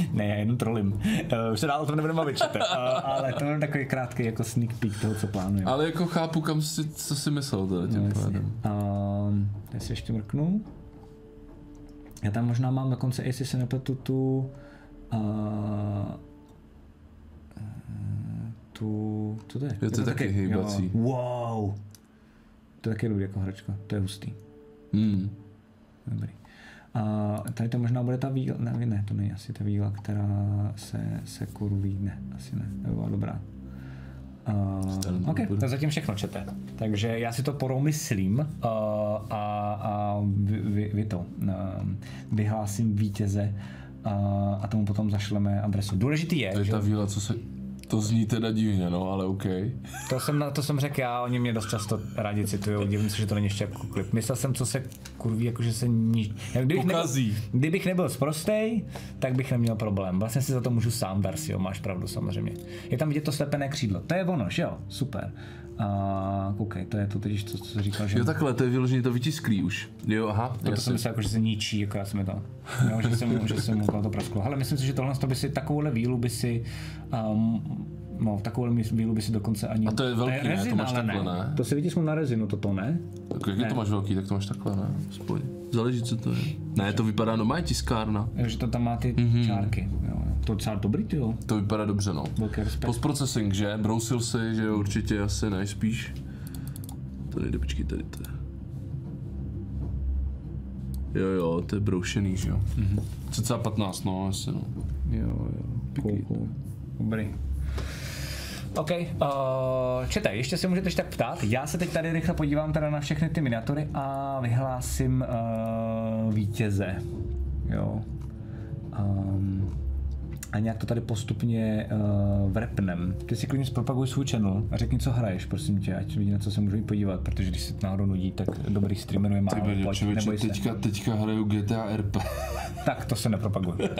ne, já jenom trolím. Uh, už se dál o tom nebudeme bavit. Uh, ale to je takový krátký jako sneak peek toho, co plánujeme. Ale jako chápu, kam si, co si myslel teda tím No, pádem. Um, já si ještě mrknu. Já tam možná mám dokonce, jestli se nepletu, tu... Uh, tu... Co to je? Je to taky hejbací. Jo. Wow! To je taky dobrý jako hračka, to je hustý. Hmm. Dobrý. A tady to možná bude ta víla, ne, ne, to není asi ta víla, která se, se kurví, ne, asi ne, to by byla dobrá. Uh, ok, to zatím všechno čete. Takže já si to poromyslím uh, a, a vy, vy, vy to uh, vyhlásím vítěze uh, a tomu potom zašleme adresu. Důležitý je, To je že ta víla, co se... To zní teda divně, no, ale OK. to jsem, to jsem řekl já, oni mě dost často rádi citují, divím se, že to není ještě jako klip. Myslel jsem, co se kurví, jakože se ní... Jak kdybych Pokazí. Nebyl, kdybych nebyl sprostej, tak bych neměl problém. Vlastně si za to můžu sám, Darcy, jo, máš pravdu samozřejmě. Je tam vidět to slepené křídlo, to je ono, že jo, super. A koukej, to je to teď, co, co říkal, že... Jo, takhle, to je vyloženě to vytisklý už. Jo, aha, to, to jsem myslel, jako, že se ničí, akorát se mi to, jo, že, se mu, že se mu to prasklo. Ale myslím si, že tohle to by si, takovouhle vílu by si, um, no, takovouhle vílu by si dokonce ani... A to je velký, ne? To rezina, máš ale takhle, ne? To si vytisknu na rezinu, toto ne? Tak jak je to máš velký, tak to máš takhle, ne? Aspoň. Záleží, co to je. Ne, to vypadá normálně tiskárna. Že to tam má ty mm-hmm. čárky. Jo, jo. To docela dobrý, ty jo. To vypadá dobře, no. Velký respekt. Postprocessing, že? Brousil si, že jo, určitě asi nejspíš. To nejde, počkej, tady to je. Jo, jo, to je broušený, že jo. Mm-hmm. Cca 15, no, asi, no. Jo, jo. Cool, cool. Dobrý. OK, uh, čete, ještě se můžete tak ptát. Já se teď tady rychle podívám teda na všechny ty miniatury a vyhlásím uh, vítěze. Jo. Um, a nějak to tady postupně uh, vrepnem. Ty si klidně zpropaguj svůj channel a řekni, co hraješ, prosím tě, ať lidi na co se můžou podívat, protože když se náhodou nudí, tak dobrých streamerů je málo. Ty pojď, neboj se. teďka, teďka hraju GTA RP. Tak to se nepropaguje.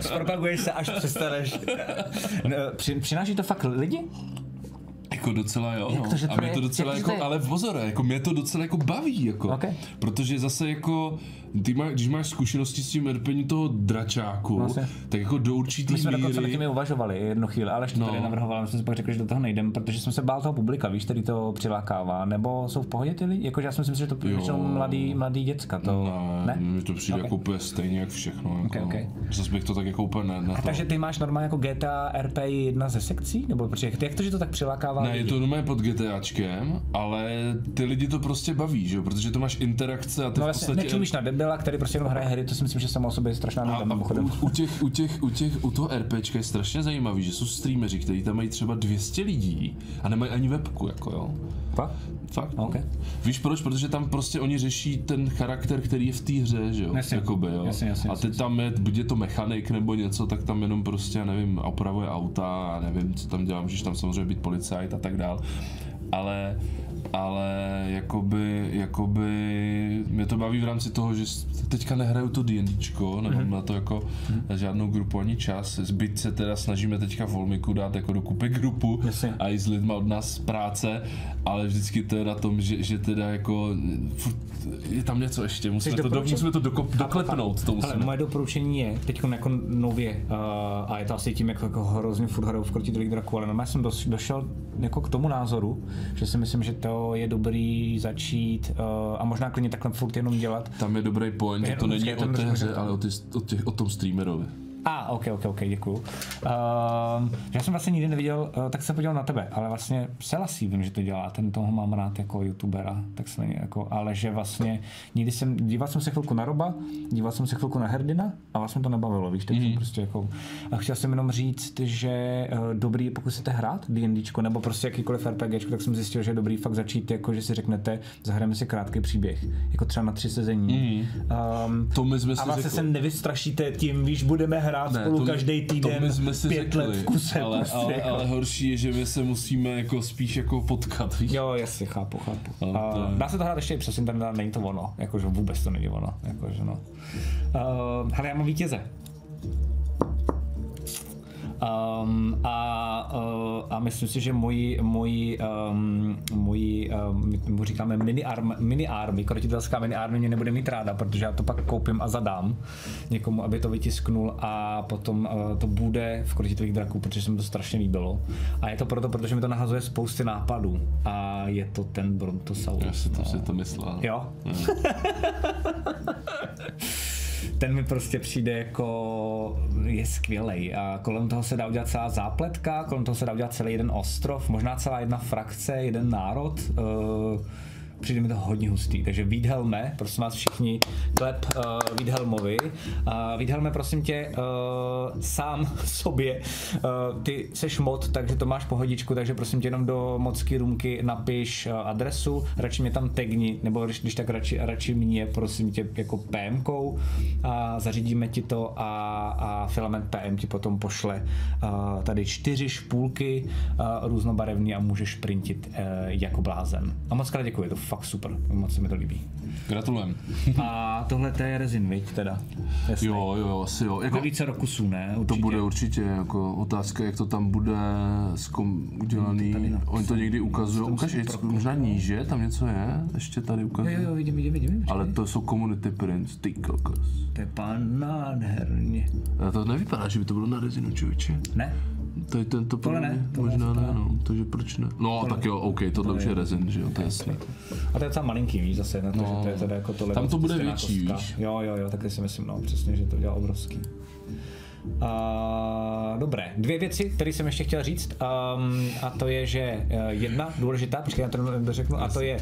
Zpropaguješ se, až přestaneš. No, Při, přináší to fakt lidi? Jako docela jo, Jak no. to, že a to mě to docela jak to jako, je? ale pozor, jako mě to docela jako baví, jako. Ok. Protože zase jako, ty má, když máš zkušenosti s tím RPním toho dračáku, Vlastně. tak jako do určitý My jsme dokonce nad míry, tím uvažovali jednu chvíli, ale ještě no. No. tady navrhoval, my jsme si pak řekli, že do toho nejdem, protože jsme se bál toho publika, víš, který to přilákává, nebo jsou v pohodě ty lidi? Jakože já si myslím, že to většinou mladý, mladý děcka, to ne, ne? mi to přijde Ok. jako úplně stejně jak všechno. Jako, Ok, ok. Zase bych to tak jako úplně ne, ne to. Takže ty máš normálně jako GTA RP jedna ze sekcí? Nebo protože jak, to, že to tak přilákává Ne, je lidi? to normálně pod GTAčkem, ale ty lidi to prostě baví, že jo, protože to máš interakce a ty No v vlastně podstatě... nečumíš na debila, který prostě jenom hraje hry, to si myslím, že samo o sobě je strašná A, nuda a mimochodem. u, u, těch, u, těch, u, těch, u toho RPčka je strašně zajímavý, že jsou streameři, kteří tam mají třeba 200 lidí a nemají ani webku, jako jo. Fakt? Fakt? no. Ok. Víš proč? Protože tam prostě oni řeší ten charakter, který je v té hře, že jo? Jasně. Jakoby, jo? Jasně, jasně, a teď tam je, buď je to mechanik nebo něco, tak tam jenom prostě, já nevím, opravuje auta a nevím, co tam dělá, můžeš tam samozřejmě být policajt a tak dál. Ale ale jakoby, jakoby mě to baví v rámci toho, že teďka nehraju to D&Dčko, nemám Mhm. na to jako žádnou grupu ani čas, zbyt se teda snažíme teďka Volmiku dát jako dokupy grupu Jasně. a i s lidma od nás práce, ale vždycky to je na tom, že, že teda jako furt je tam něco ještě, musíme to, do, musíme to dokop, doklepnout, to Ale musíme. moje doporučení je, teď jako nově, uh, a je to asi tím, jak jako hrozně furt hraju v Kroti druhých draků, ale normálně jsem došel jako k tomu názoru, že si myslím, že to je dobrý začít uh, a možná klidně takhle furt jenom dělat. Tam je dobrý point, že to není o té hře, ale o, ty, o, těch, o tom streamerovi. A, ok, ok, ok, děkuju. Uh, já jsem vlastně nikdy neviděl, uh, tak se podíval na tebe, ale vlastně Selassie vím, že to dělá, ten toho mám rád jako youtubera, tak se není jako, ale že vlastně nikdy jsem, díval jsem se chvilku na Roba, díval jsem se chvilku na Herdina a vlastně to nebavilo, víš, tak mm. jsem prostě jako, a chtěl jsem jenom říct, že uh, dobrý, pokud chcete hrát D&Dčko nebo prostě jakýkoliv RPGčko, tak jsem zjistil, že je dobrý fakt začít, jako že si řeknete, zahrajeme si krátký příběh, jako třeba na tři sezení. Mm. Um, To my jsme a vlastně řekli. se nevystrašíte tím, víš, budeme hrát Ne, spolu to- každý týden to my jsme si pět řekli, let v kuse. ale, prostě, ale, jako. ale, horší je, že my se musíme jako spíš jako potkat, víš? Jo, jasně, chápu, chápu. No, Uh, to je- dá se to hrát ještě přes internet, ale není to ono. Jakože vůbec to není ono. Jakože no. Uh, hele, já mám vítěze. Um, a, uh, a myslím si, že moji, moji, um, moji um, my mu říkáme mini, arm, mini army, krotitelská mini army mě nebude mít ráda, protože já to pak koupím a zadám někomu, aby to vytisknul a potom uh, to bude v krotitelích draků, protože se mi to strašně líbilo. A je to proto, protože mi to nahazuje spousty nápadů. A je to ten Brontosaurus. Já si to, no. si to myslel. Jo. ten mi prostě přijde jako je skvělej a kolem toho se dá udělat celá zápletka, kolem toho se dá udělat celý jeden ostrov, možná celá jedna frakce, jeden národ. Uh, přijde mi to hodně hustý. Takže Vídhelme, prosím vás všichni, klep uh, Vídhelmovi. Uh, Vídhelme, prosím tě, uh, sám sobě, uh, ty seš mod, takže to máš pohodičku, takže prosím tě jenom do mocky rumky napiš uh, adresu, radši mě tam tagni, nebo když, když tak radši, radši mě, prosím tě, jako PMkou a zařídíme ti to a, a filament PM ti potom pošle uh, tady čtyři špůlky uh, různobarevný a můžeš printit uh, jako blázen. A moc krát děkuji, to fakt super, moc se mi to líbí. Gratulujem. A tohle to je rezin, viď, teda? Jasný. Jo, jo, asi jo. Jako, více roku kusů, ne? to Určitě. bude určitě jako otázka, jak to tam bude zkom, udělaný. tady napsal. Oni to někdy ukazují. to prokoukat. možná níže, tam něco je, ještě tady ukazují. jo, jo, vidím, vidím, vidím. Ale to jsou community prints, ty kokos. To je pan nádherně. A to nevypadá, že by to bylo na rezinu, člověče. Ne? To je tento Tohle podle ne, tohle možná to ne, ne. no, takže proč ne? No, tak jo, OK, tohle už je rezin, že jo, to je jasný. A to je docela malinký, víš, zase na to, No. že to je teda jako tohle. Tam to bude větší, kostka. víš? Jo, jo, jo, taky si myslím, no, přesně, že to dělá obrovský. Uh, dobré, dvě věci, které jsem ještě chtěl říct, um, a to je, že uh, jedna důležitá, počkej, já to dořeknu, a to je,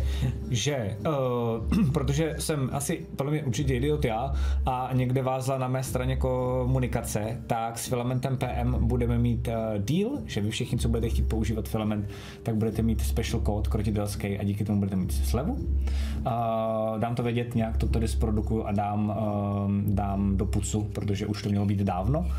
že uh, protože jsem asi podle mě určitě idiot já a někde vázla na mé straně komunikace, tak s filamentem PM budeme mít uh, deal, že vy všichni, co budete chtít používat filament, tak budete mít special code krotitelský a díky tomu budete mít slevu. Uh, dám to vědět, nějak to tady zprodukuju a dám, uh, dám do pucu, protože už to mělo být dávno.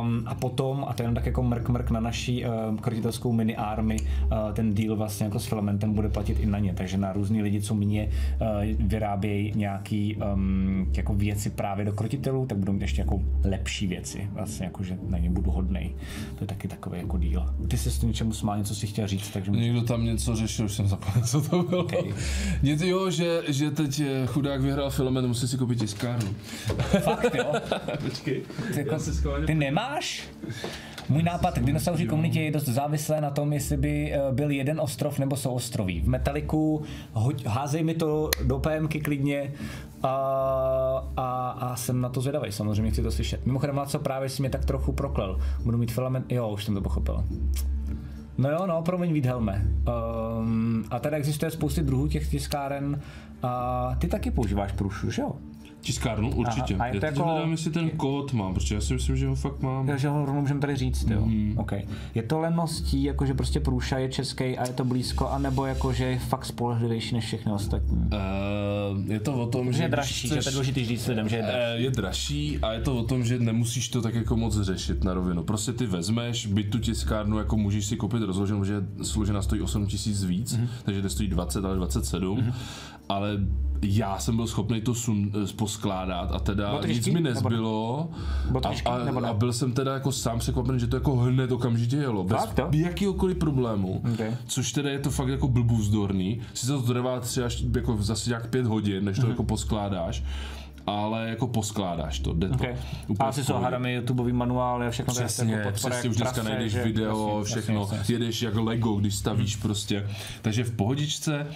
Um, a potom, a to je jenom tak jako mrk mrk na naší uh, krotitelskou mini army, uh, ten deal vlastně jako s filamentem bude platit i na ně, takže na různý lidi, co mě uh, vyrábějí nějaký um, jako věci právě do krotitelů, tak budou mít ještě jako lepší věci, vlastně jako, že na ně budu hodnej. To je taky takový jako deal. Ty se s tím něčemu smál, něco si chtěl říct, takže můžeš- Někdo tam něco řešil, už jsem zapomněl, co to bylo. Okay. Něco, jo, že, že teď eh, chudák vyhrál filament, musí si koupit tiskárnu. Fakt, jo? Počkej, Ty, jako, si schválně... ty nemáš? Můj nápad k dinosauří komunitě je dost závislé na tom, jestli by eh, byl jeden ostrov nebo jsou ostroví. V Metaliku hoď, házej mi to do PMky klidně a, a, a jsem na to zvědavý, samozřejmě chci to slyšet. Mimochodem, na co právě si mě tak trochu proklel. Budu mít filament, jo, už jsem to pochopil. No jo, no, promiň Vídhelme. Um, a tady existuje spousty druhů těch tiskáren. A ty taky používáš průšu, že jo? Tiskárnu, určitě. Aha, a je to jako- hledám, jestli ten kód mám, protože já si myslím, že ho fakt mám. Takže ho rovnou můžeme tady říct, jo. Mm. Okay. Je to leností, jako že prostě průša je český a je to blízko, anebo jako že je fakt spolehlivější než všechny ostatní? Uh, je to o tom, Že že je dražší, že to je důležitý říct lidem, že je dražší. Eh, je dražší a je to o tom, že nemusíš to tak jako moc řešit na rovinu. Prostě ty vezmeš, byť tu tiskárnu, jako můžeš si koupit rozloženou, že složená stojí 8 tisíc víc, mm-hmm. takže to stojí 20, ale 27. Mm-hmm. Ale já jsem byl schopný to sun, eh, poskládat a teda to nic mi nebo ne? nezbylo. To a, a, nebo ne? a, byl jsem teda jako sám překvapený, že to jako hned okamžitě jelo. Bez jakýhokoliv problému. Okay. Což teda je to fakt jako blbůvzdorný. Sice to trvá tři až jako zase nějak pět hodin, než to Mhm. jako poskládáš. Ale jako poskládáš to, jde to. Okay. Úplně A asi jsou hádami YouTubeový manuály a všechno to je Přesně, jako přesně, už dneska trase, najdeš že- video, jasně, všechno, jasně, jasně. jedeš jak Lego, když stavíš Mhm. prostě, takže v pohodičce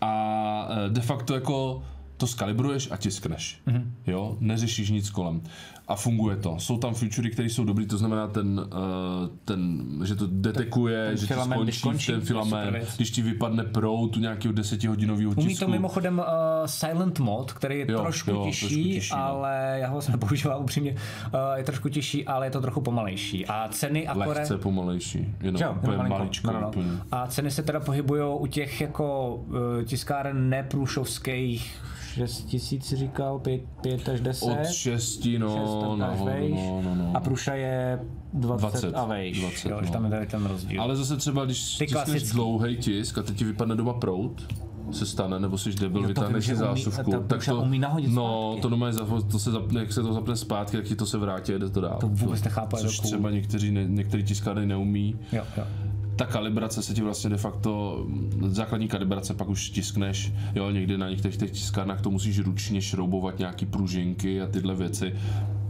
a eh, de facto jako to skalibruješ a tiskneš, Mhm. jo, neřešíš nic kolem a funguje to. Jsou tam futury, které jsou dobrý, to znamená ten, uh, ten že to detekuje, ten, ten že ti skončí když skončí ten filament, když ti vypadne prout u nějakého desetihodinového tisku. Umí to mimochodem uh, silent mod, který je jo, trošku, jo, těžší, trošku těžší, no. ale no. já ho jsem nepoužíval upřímně, uh, je trošku těžší, ale je to trochu pomalejší. A ceny a Lehce akore... pomalejší, jenom, jo, úplně jenom maličko. No, no, no. Úplně. A ceny se teda pohybují u těch jako uh, tiskáren neprůšovských 6 tisíc říkal, 5, až 10. Od 6, no, tam no, dáš no, no, vejš no, no, no. a pruša je 20, 20 a vejš, 20, jo, no. tam je tady ten rozdíl. Ale zase třeba, když Ty tiskneš dlouhý tisk a teď ti vypadne doba prout, se stane, nebo jsi debil, no vytáhneš si zásuvku, ta tak to, umí nahodit no, zpátky. to, normálně, to se zapne, jak se to zapne zpátky, tak ti to se vrátí a jde to dál. To vůbec nechápu. Což jako- třeba někteří, ne, některý tiskárny neumí. Jo, jo ta kalibrace se ti vlastně de facto, základní kalibrace pak už tiskneš, jo, někdy na některých těch tiskárnách to musíš ručně šroubovat nějaký pružinky a tyhle věci,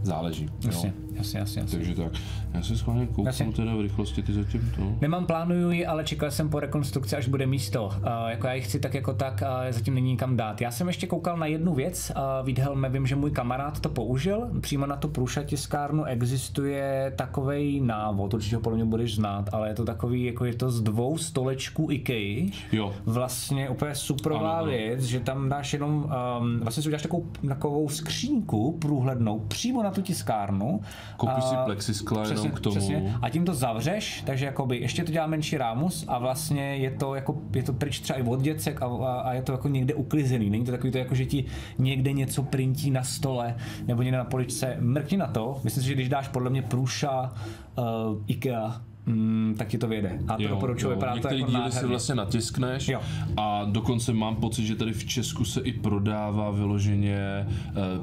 záleží. Jo. Jasně, jasně. jasně. Takže tak, já si schválně Jasně. kouknu teda v rychlosti ty zatím to. Nemám plánuju ji, ale čekal jsem po rekonstrukci, až bude místo. Uh, jako já ji chci tak jako tak, uh, zatím není kam dát. Já jsem ještě koukal na jednu věc, uh, Vídhelme, vím, že můj kamarád to použil. Přímo na tu průša tiskárnu existuje takový návod, určitě ho podle mě budeš znát, ale je to takový, jako je to z dvou stolečků IKEA. Jo. Vlastně úplně superová Ano, ano. věc, že tam dáš jenom, um, vlastně si uděláš takovou, takovou skřínku průhlednou přímo na tu tiskárnu. Koupíš si plexiskla jenom přesně, k tomu. Přesně. A tím to zavřeš, takže jakoby ještě to dělá menší rámus a vlastně je to jako, je to pryč třeba i od děcek a, a, a, je to jako někde uklizený. Není to takový to jako, že ti někde něco printí na stole nebo někde na poličce. Mrkni na to. Myslím si, že když dáš podle mě průša uh, IKEA, mm, tak ti to vyjede. A to doporučuji, vypadá to jako díly si vlastně natiskneš Jo. a dokonce mám pocit, že tady v Česku se i prodává vyloženě e,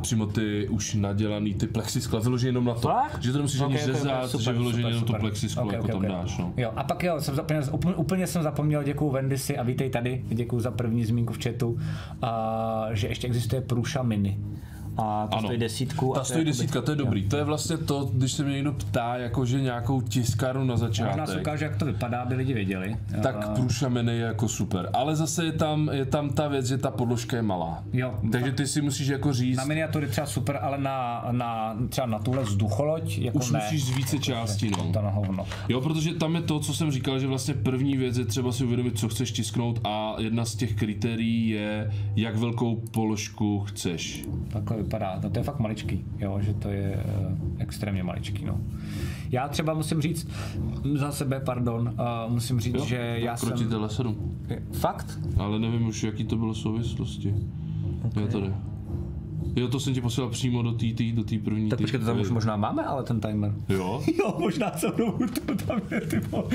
přímo ty už nadělaný ty plexiskla, vyloženě jenom na to. Fakt? Že to nemusíš ani Ok, ok, ok, řezat, super, že vyloženě super, jenom to plexisklo Ok, jako ok, tam ok. dáš. No. Jo, a pak jo, jsem zapomněl, úplně, úplně jsem zapomněl, děkuju Vendisi a vítej tady, děkuju za první zmínku v chatu, a, že ještě existuje průša mini. A to Ano. stojí desítku. a Ta to stojí je jakoby- desítka, to je dobrý. To je vlastně to, když se mě někdo ptá, jakože nějakou tiskárnu na Možná se začátek. ukáže, jak to vypadá, aby lidi věděli. Tak průšameny je jako super. Ale zase je tam, je tam ta věc, že ta podložka je malá. Jo. Takže ty si musíš jako říct, Na miniatury třeba super, ale na, na třeba na tuhle vzducholoď jako už ne. musíš z více částí. No. To na hovno. Jo, protože tam je to, co jsem říkal, že vlastně první věc je třeba si uvědomit, co chceš tisknout a jedna z těch kritérií je, jak velkou položku chceš. Takhle vypadá. No to je fakt maličký, jo, že to je uh, extrémně maličký, no. Já třeba musím říct, za sebe, pardon, uh, musím říct, Jo? že já jsem... Krotitele 7. Fakt? Ale nevím už, jaký to bylo souvislosti. Okay. Je tady. Jo, to jsem ti posílal přímo do té do té první. Tak tý- počkej, to tam už možná máme, ale ten timer. Jo? Jo, možná co to tam je, ty vole. uh,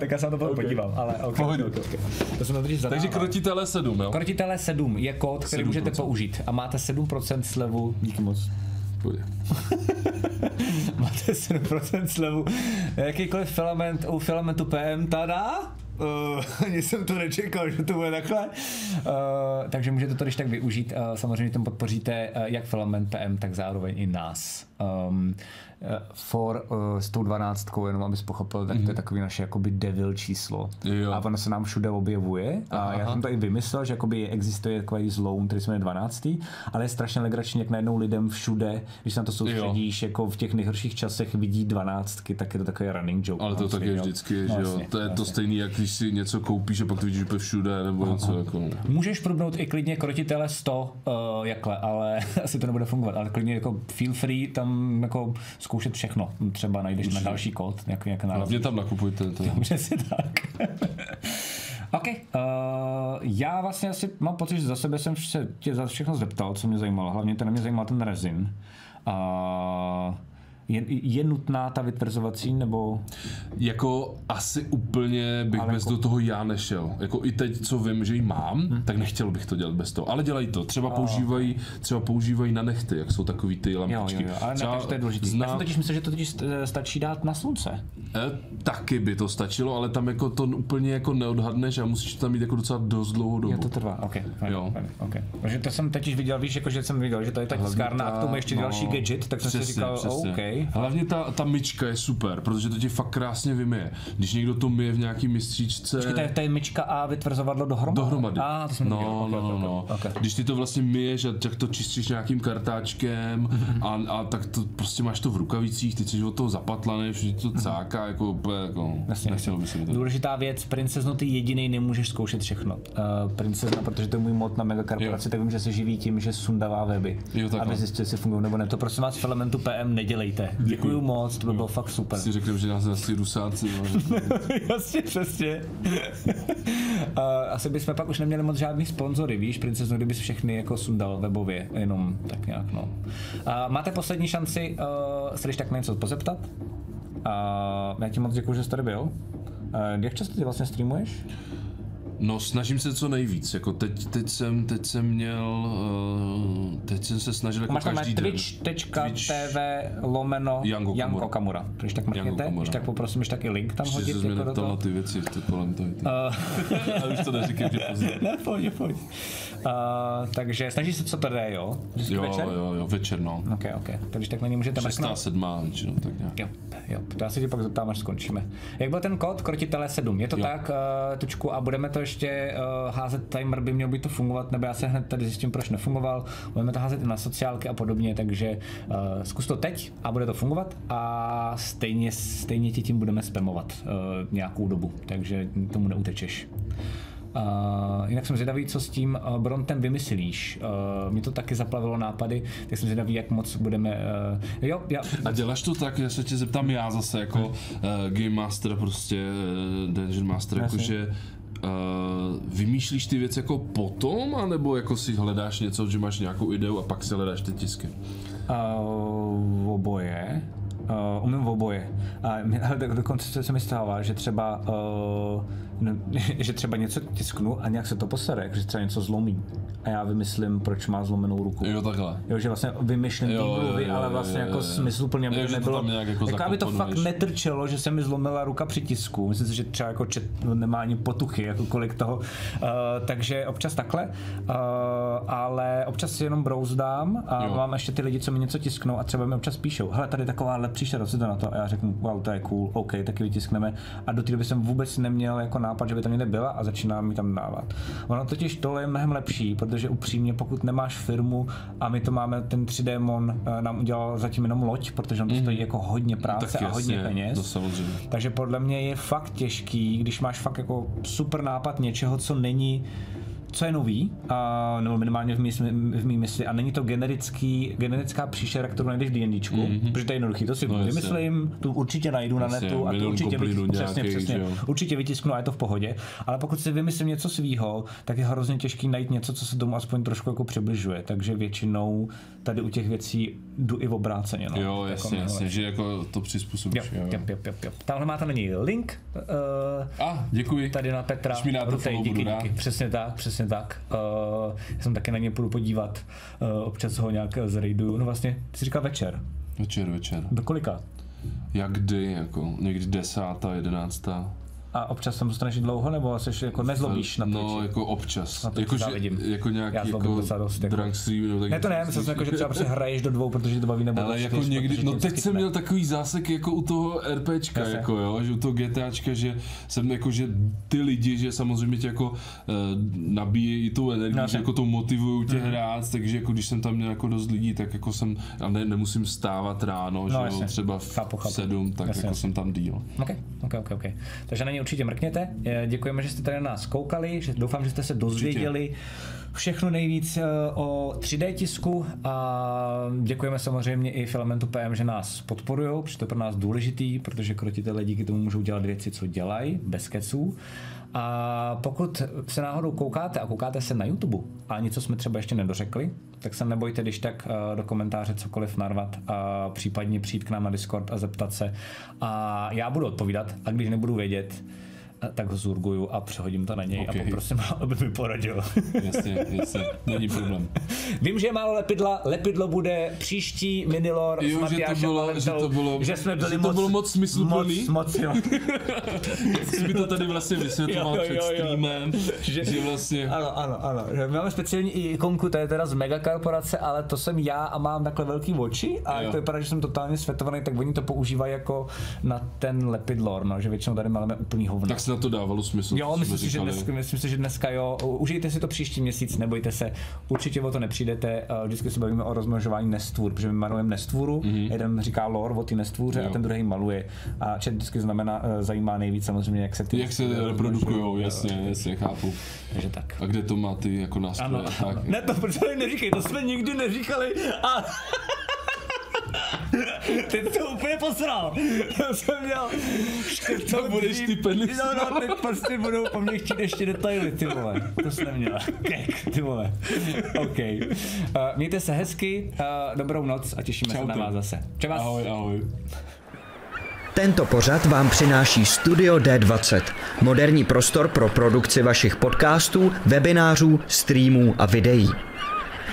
Tak já se na to potom Ok. podívám, ale ok, Pohodě. ok, ok. To jsem totiž zadával. Takže krotitele 7, jo? Krotitele 7 je kód, který 7%. můžete použít a máte 7% slevu. Díky moc. Máte 7% slevu. Jakýkoliv filament u filamentu PM, tada? Uh, ani jsem to nečekal, že to bude takhle. Uh, takže můžete to když tak využít. Uh, samozřejmě tím podpoříte uh, jak filament PM, tak zároveň i nás. Um, for uh, s tou 12, jenom abys pochopil, tak to je takový naše jakoby devil číslo. Jo. A ono se nám všude objevuje. A já jsem to i vymyslel, že jakoby existuje takový zloum, který se jmenuje 12. Ale je strašně legrační, jak najednou lidem všude, když se na to soustředíš, jako v těch nejhorších časech vidí 12, tak je to takový running joke. Ale to No, tak je jo. vždycky, No, že jo? jasně, To je to jasně. stejný, jak když si něco koupíš a pak to vidíš úplně všude, nebo něco jako... Můžeš prubnout i klidně krotitele 100, uh, jakhle, ale asi to nebude fungovat. Ale klidně jako feel free tam jako zkoušet všechno. Třeba najdeš na další kód, jak, jak narazíš. Hlavně tam nakupujte to. Přesně tak. OK, uh, já vlastně asi mám pocit, že za sebe jsem se tě za všechno zeptal, co mě zajímalo. Hlavně to na mě zajímal ten rezin. Uh, je, je nutná ta vytvrzovací, nebo... Jako asi úplně bych Ale bez jako- do toho já nešel. Jako i teď, co vím, že ji mám, Hm. tak nechtěl bych to dělat bez toho. Ale dělají to. Třeba používají, třeba používají na nechty, jak jsou takový ty Jo, lampičky. jo, jo, ale ne, Třeba takže to je důležité. Já Zná, jsem totiž myslel, že to totiž stačí dát na slunce. eh, taky by to stačilo, ale tam jako to úplně jako neodhadneš a musíš tam mít jako docela dost dlouhou dobu. Jo, to trvá, ok. Fajn, Jo. Fajn, okay. Takže to jsem teď viděl, víš, jako že jsem viděl, že to je ta tiskárna a k tomu ještě další gadget, tak jsem si říkal, OK. Hlavně ta, ta myčka je super, protože to ti fakt krásně vymije. Když někdo to myje v nějaký mistříčce... Počkej, to je, myčka a vytvrzovadlo dohromady? Dohromady. A, to jsem no, no, no, no. ok. Když ty to vlastně myješ a tak to čistíš nějakým kartáčkem a, a tak to prostě máš to v rukavicích, ty jsi od toho zapatlaný, vždyť to cáká, jako úplně, jako, Jasně, nechtělo by se to. Důležitá věc, princezno, ty jediný nemůžeš zkoušet všechno. Uh, princezna, protože to je můj mod na megakorporaci, tak vím, že se živí tím, že sundává weby, Jo, aby zjistil, jestli fungují nebo ne. To prosím vás, Filamentu PM nedělejte. Děkuju moc, to by bylo fakt super. Si řekneme, že nás zase rusáci, Jasně, přesně. uh, asi bychom pak už neměli moc žádný sponzory, víš, princezno, kdybys všechny jako sundal webově, jenom tak nějak, no. Uh, máte poslední šanci uh, se když tak na něco pozeptat? Uh, já ti moc děkuji, že jsi tady byl. Uh, jak často ty vlastně streamuješ? No, snažím se co nejvíc. Jako teď, teď, jsem, teď jsem měl, uh, teď jsem se snažil jako Máš každý den. twitch.tv lomeno Jango Kamura. Kamura. Když tak mrkněte, když tak poprosím, když taky link tam hodit. jsi mě Jako do neptal toho. na ty věci v to kolem toho. Uh. A už to neříkám, že pozdě. Ne, pojď, pojď. Uh, takže snažíš se, co to jde, jo? Vždycky Jo, večer? jo, jo, večer, no. Ok, ok. Tak když tak na ní můžete Šestá, mrknout. sedmá, většinou, tak nějak. Jo, jo, to já se tě pak zeptám, až skončíme. Jak byl ten kód krotitele 7? Je to Jo. tak, uh, tučku, a budeme to ještě uh, házet, timer by měl být to fungovat, nebo já se hned tady zjistím, proč nefungoval. Budeme to házet i na sociálky a podobně, takže uh, zkus to teď a bude to fungovat a stejně, stejně ti tím budeme spamovat uh, nějakou dobu, takže tomu neutečeš. Uh, jinak jsem zvědavý, co s tím uh, Brontem vymyslíš. Uh, mě to taky zaplavilo nápady, tak jsem zvědavý, jak moc budeme... Uh, jo, já, A děláš to tak, já se tě zeptám já zase jako uh, Game Master, prostě uh, Dungeon Master, jakože uh, vymýšlíš ty věci jako potom, anebo jako si hledáš něco, že máš nějakou ideu a pak si hledáš ty tisky? Uh, oboje. Uh, umím oboje. A do- dokonce se mi stává, že třeba, uh, no, že třeba něco tisknu a nějak se to posere, že třeba něco zlomí. A já vymyslím, proč má zlomenou ruku. Jo, takhle. Jo, že vlastně vymýšlím Jo, jo, výmluvy, jo, ale jo, vlastně jo, jako jo. smysluplně Jo, by že to nebylo. jako jako aby to fakt netrčelo, že se mi zlomila ruka při tisku. Myslím si, že třeba jako čet, nemá ani potuchy, jako kolik toho. Uh, takže občas takhle, uh, ale občas si jenom brouzdám a Jo. mám ještě ty lidi, co mi něco tisknou a třeba mi občas píšou, hele, tady taková příště to na to a já řeknu, wow, to je cool, OK, taky vytiskneme. A do té doby jsem vůbec neměl jako nápad, že by tam někde byla a začínám mi tam dávat. Ono totiž tohle je mnohem lepší, protože upřímně, pokud nemáš firmu a my to máme, ten 3D Mon eh, nám udělal zatím jenom loď, protože on to stojí jako hodně práce Tak a hodně jasně, peněz. no samozřejmě. Takže podle mě je fakt těžký, když máš fakt jako super nápad něčeho, co není co je nový, a, nebo minimálně v mý, v mý mysli, a není to generický, generická příšera, kterou najdeš v D&Dčku, mm-hmm. protože to je jednoduchý, to si. No, vymyslím, tu určitě najdu Jasně, na netu a milion určitě, koplínů vytisk, přesně, nějakých, přesně, jo. určitě vytisknu a je to v pohodě, ale pokud si vymyslím něco svýho, tak je hrozně těžký najít něco, co se tomu aspoň trošku jako přibližuje, takže většinou tady u těch věcí jdu i v obráceně. No, Jo, jako jasně, mnohem jasně, že jako to Jo, přizpůsobíš. jo, jo, jo, jo. Tamhle máte na něj link. Uh, A, děkuji. tady na Petra. Když mi dáte díky, díky. Přesně tak, přesně tak. Uh, já jsem taky na něj půjdu podívat. Uh, občas ho nějak zrejduju. No vlastně, ty jsi říkal večer. Večer, večer. Do kolika? Jak kdy, jako někdy desátá, jedenáctá. A občas tam zůstaneš dlouho, nebo se jako nezlobíš na No, Twitchi? jako občas. Na to jako, že, závidím. jako nějaký Já jako dost, jako- drunk stream. nebo tak Ne, to ne, myslím, jako, že třeba prostě hraješ do dvou, protože to baví, nebo Ale jako čtyř, někdy, no teď jsem měl takový zásek jako u toho RPčka, Jasně. jako jo, že u toho GTAčka, že jsem jako, že ty lidi, že samozřejmě tě jako uh, nabíjí i tu energii, Jasně. že jako to motivují tě hrát, takže jako když jsem tam měl jako dost lidí, tak jako jsem, a ne, nemusím stávat ráno, že jo, třeba v sedm, tak jako jsem tam díl. OK, OK, OK, OK. Takže na ně určitě mrkněte. Eh, Děkujeme, že jste tady na nás koukali, že doufám, že jste se dozvěděli všechno nejvíc eh, o 3D tisku a děkujeme samozřejmě i Filamentu PM, že nás podporují, protože to je pro nás důležitý, protože krotitelé díky tomu můžou dělat věci, co dělají, bez keců. A pokud se náhodou koukáte a koukáte se na YouTube a něco jsme třeba ještě nedořekli, tak se nebojte, když tak eh, do komentáře cokoliv narvat a případně přijít k nám na Discord a zeptat se. A já budu odpovídat a když nebudu vědět, tak ho zurguju a přehodím to na něj Ok. a poprosím ho, aby mi poradil. Jasně, jasně, není problém. Vím, že je málo lepidla, lepidlo bude příští minilor s Jo, že to Matyášem bylo- Valentou, že to bylo- že jsme byli že to moc, bylo moc smysluplný. Moc, moc, jo. Jsi mi to tady vlastně vysvětloval Jo, jo, před jo, jo. streamem, Že- že, vlastně... Ano, ano, ano. Máme speciální ikonku, to je teda z megakorporace, ale to jsem já a mám takhle velký oči a Jo. to vypadá, že jsem totálně světovaný, tak oni to používají jako na ten lepidlor, no, že většinou tady máme úplný hovno. Tak se na to dávalo smysl. Jo, myslím si, že dneska, myslím si, že dneska jo. Užijte si to příští měsíc, nebojte se, určitě o to nepřijdete. Eh, Vždycky se bavíme o rozmnožování nestvůr, protože my malujeme nestvůru, mm-hmm. jeden říká lore o ty nestvůře Jo. a ten druhý maluje. A chat vždycky znamená, eh, zajímá nejvíc samozřejmě, jak se ty Jak se rozmnožují. jasně, jasně, chápu. Takže tak. A kde to má ty jako nástroje? Ano, a ano. tak. Ne, to proč tady neříkej, to jsme nikdy neříkali. A... Teď to úplně posral. Já jsem měl... To budeš ty penny No, no, teď prostě budou po mně chtít ještě detaily, ty vole. To jsem neměl. Kek, ty vole. OK. Uh, mějte se hezky, uh, dobrou noc a těšíme se na Čaute. vás zase. Čau vás. Ahoj, ahoj. Tento pořad vám přináší Studio D20, moderní prostor pro produkci vašich podcastů, webinářů, streamů a videí.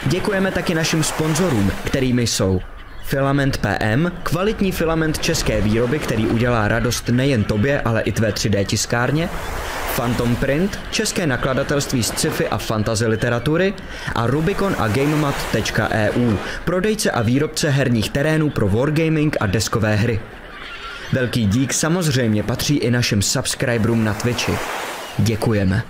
Děkujeme taky našim sponzorům, kterými jsou Filament PM, kvalitní filament české výroby, který udělá radost nejen tobě, ale i tvé 3D tiskárně, Phantom Print, české nakladatelství z sci-fi a fantasy literatury a Rubicon a GameMat.eu, prodejce a výrobce herních terénů pro wargaming a deskové hry. Velký dík samozřejmě patří i našim subscriberům na Twitchi. Děkujeme.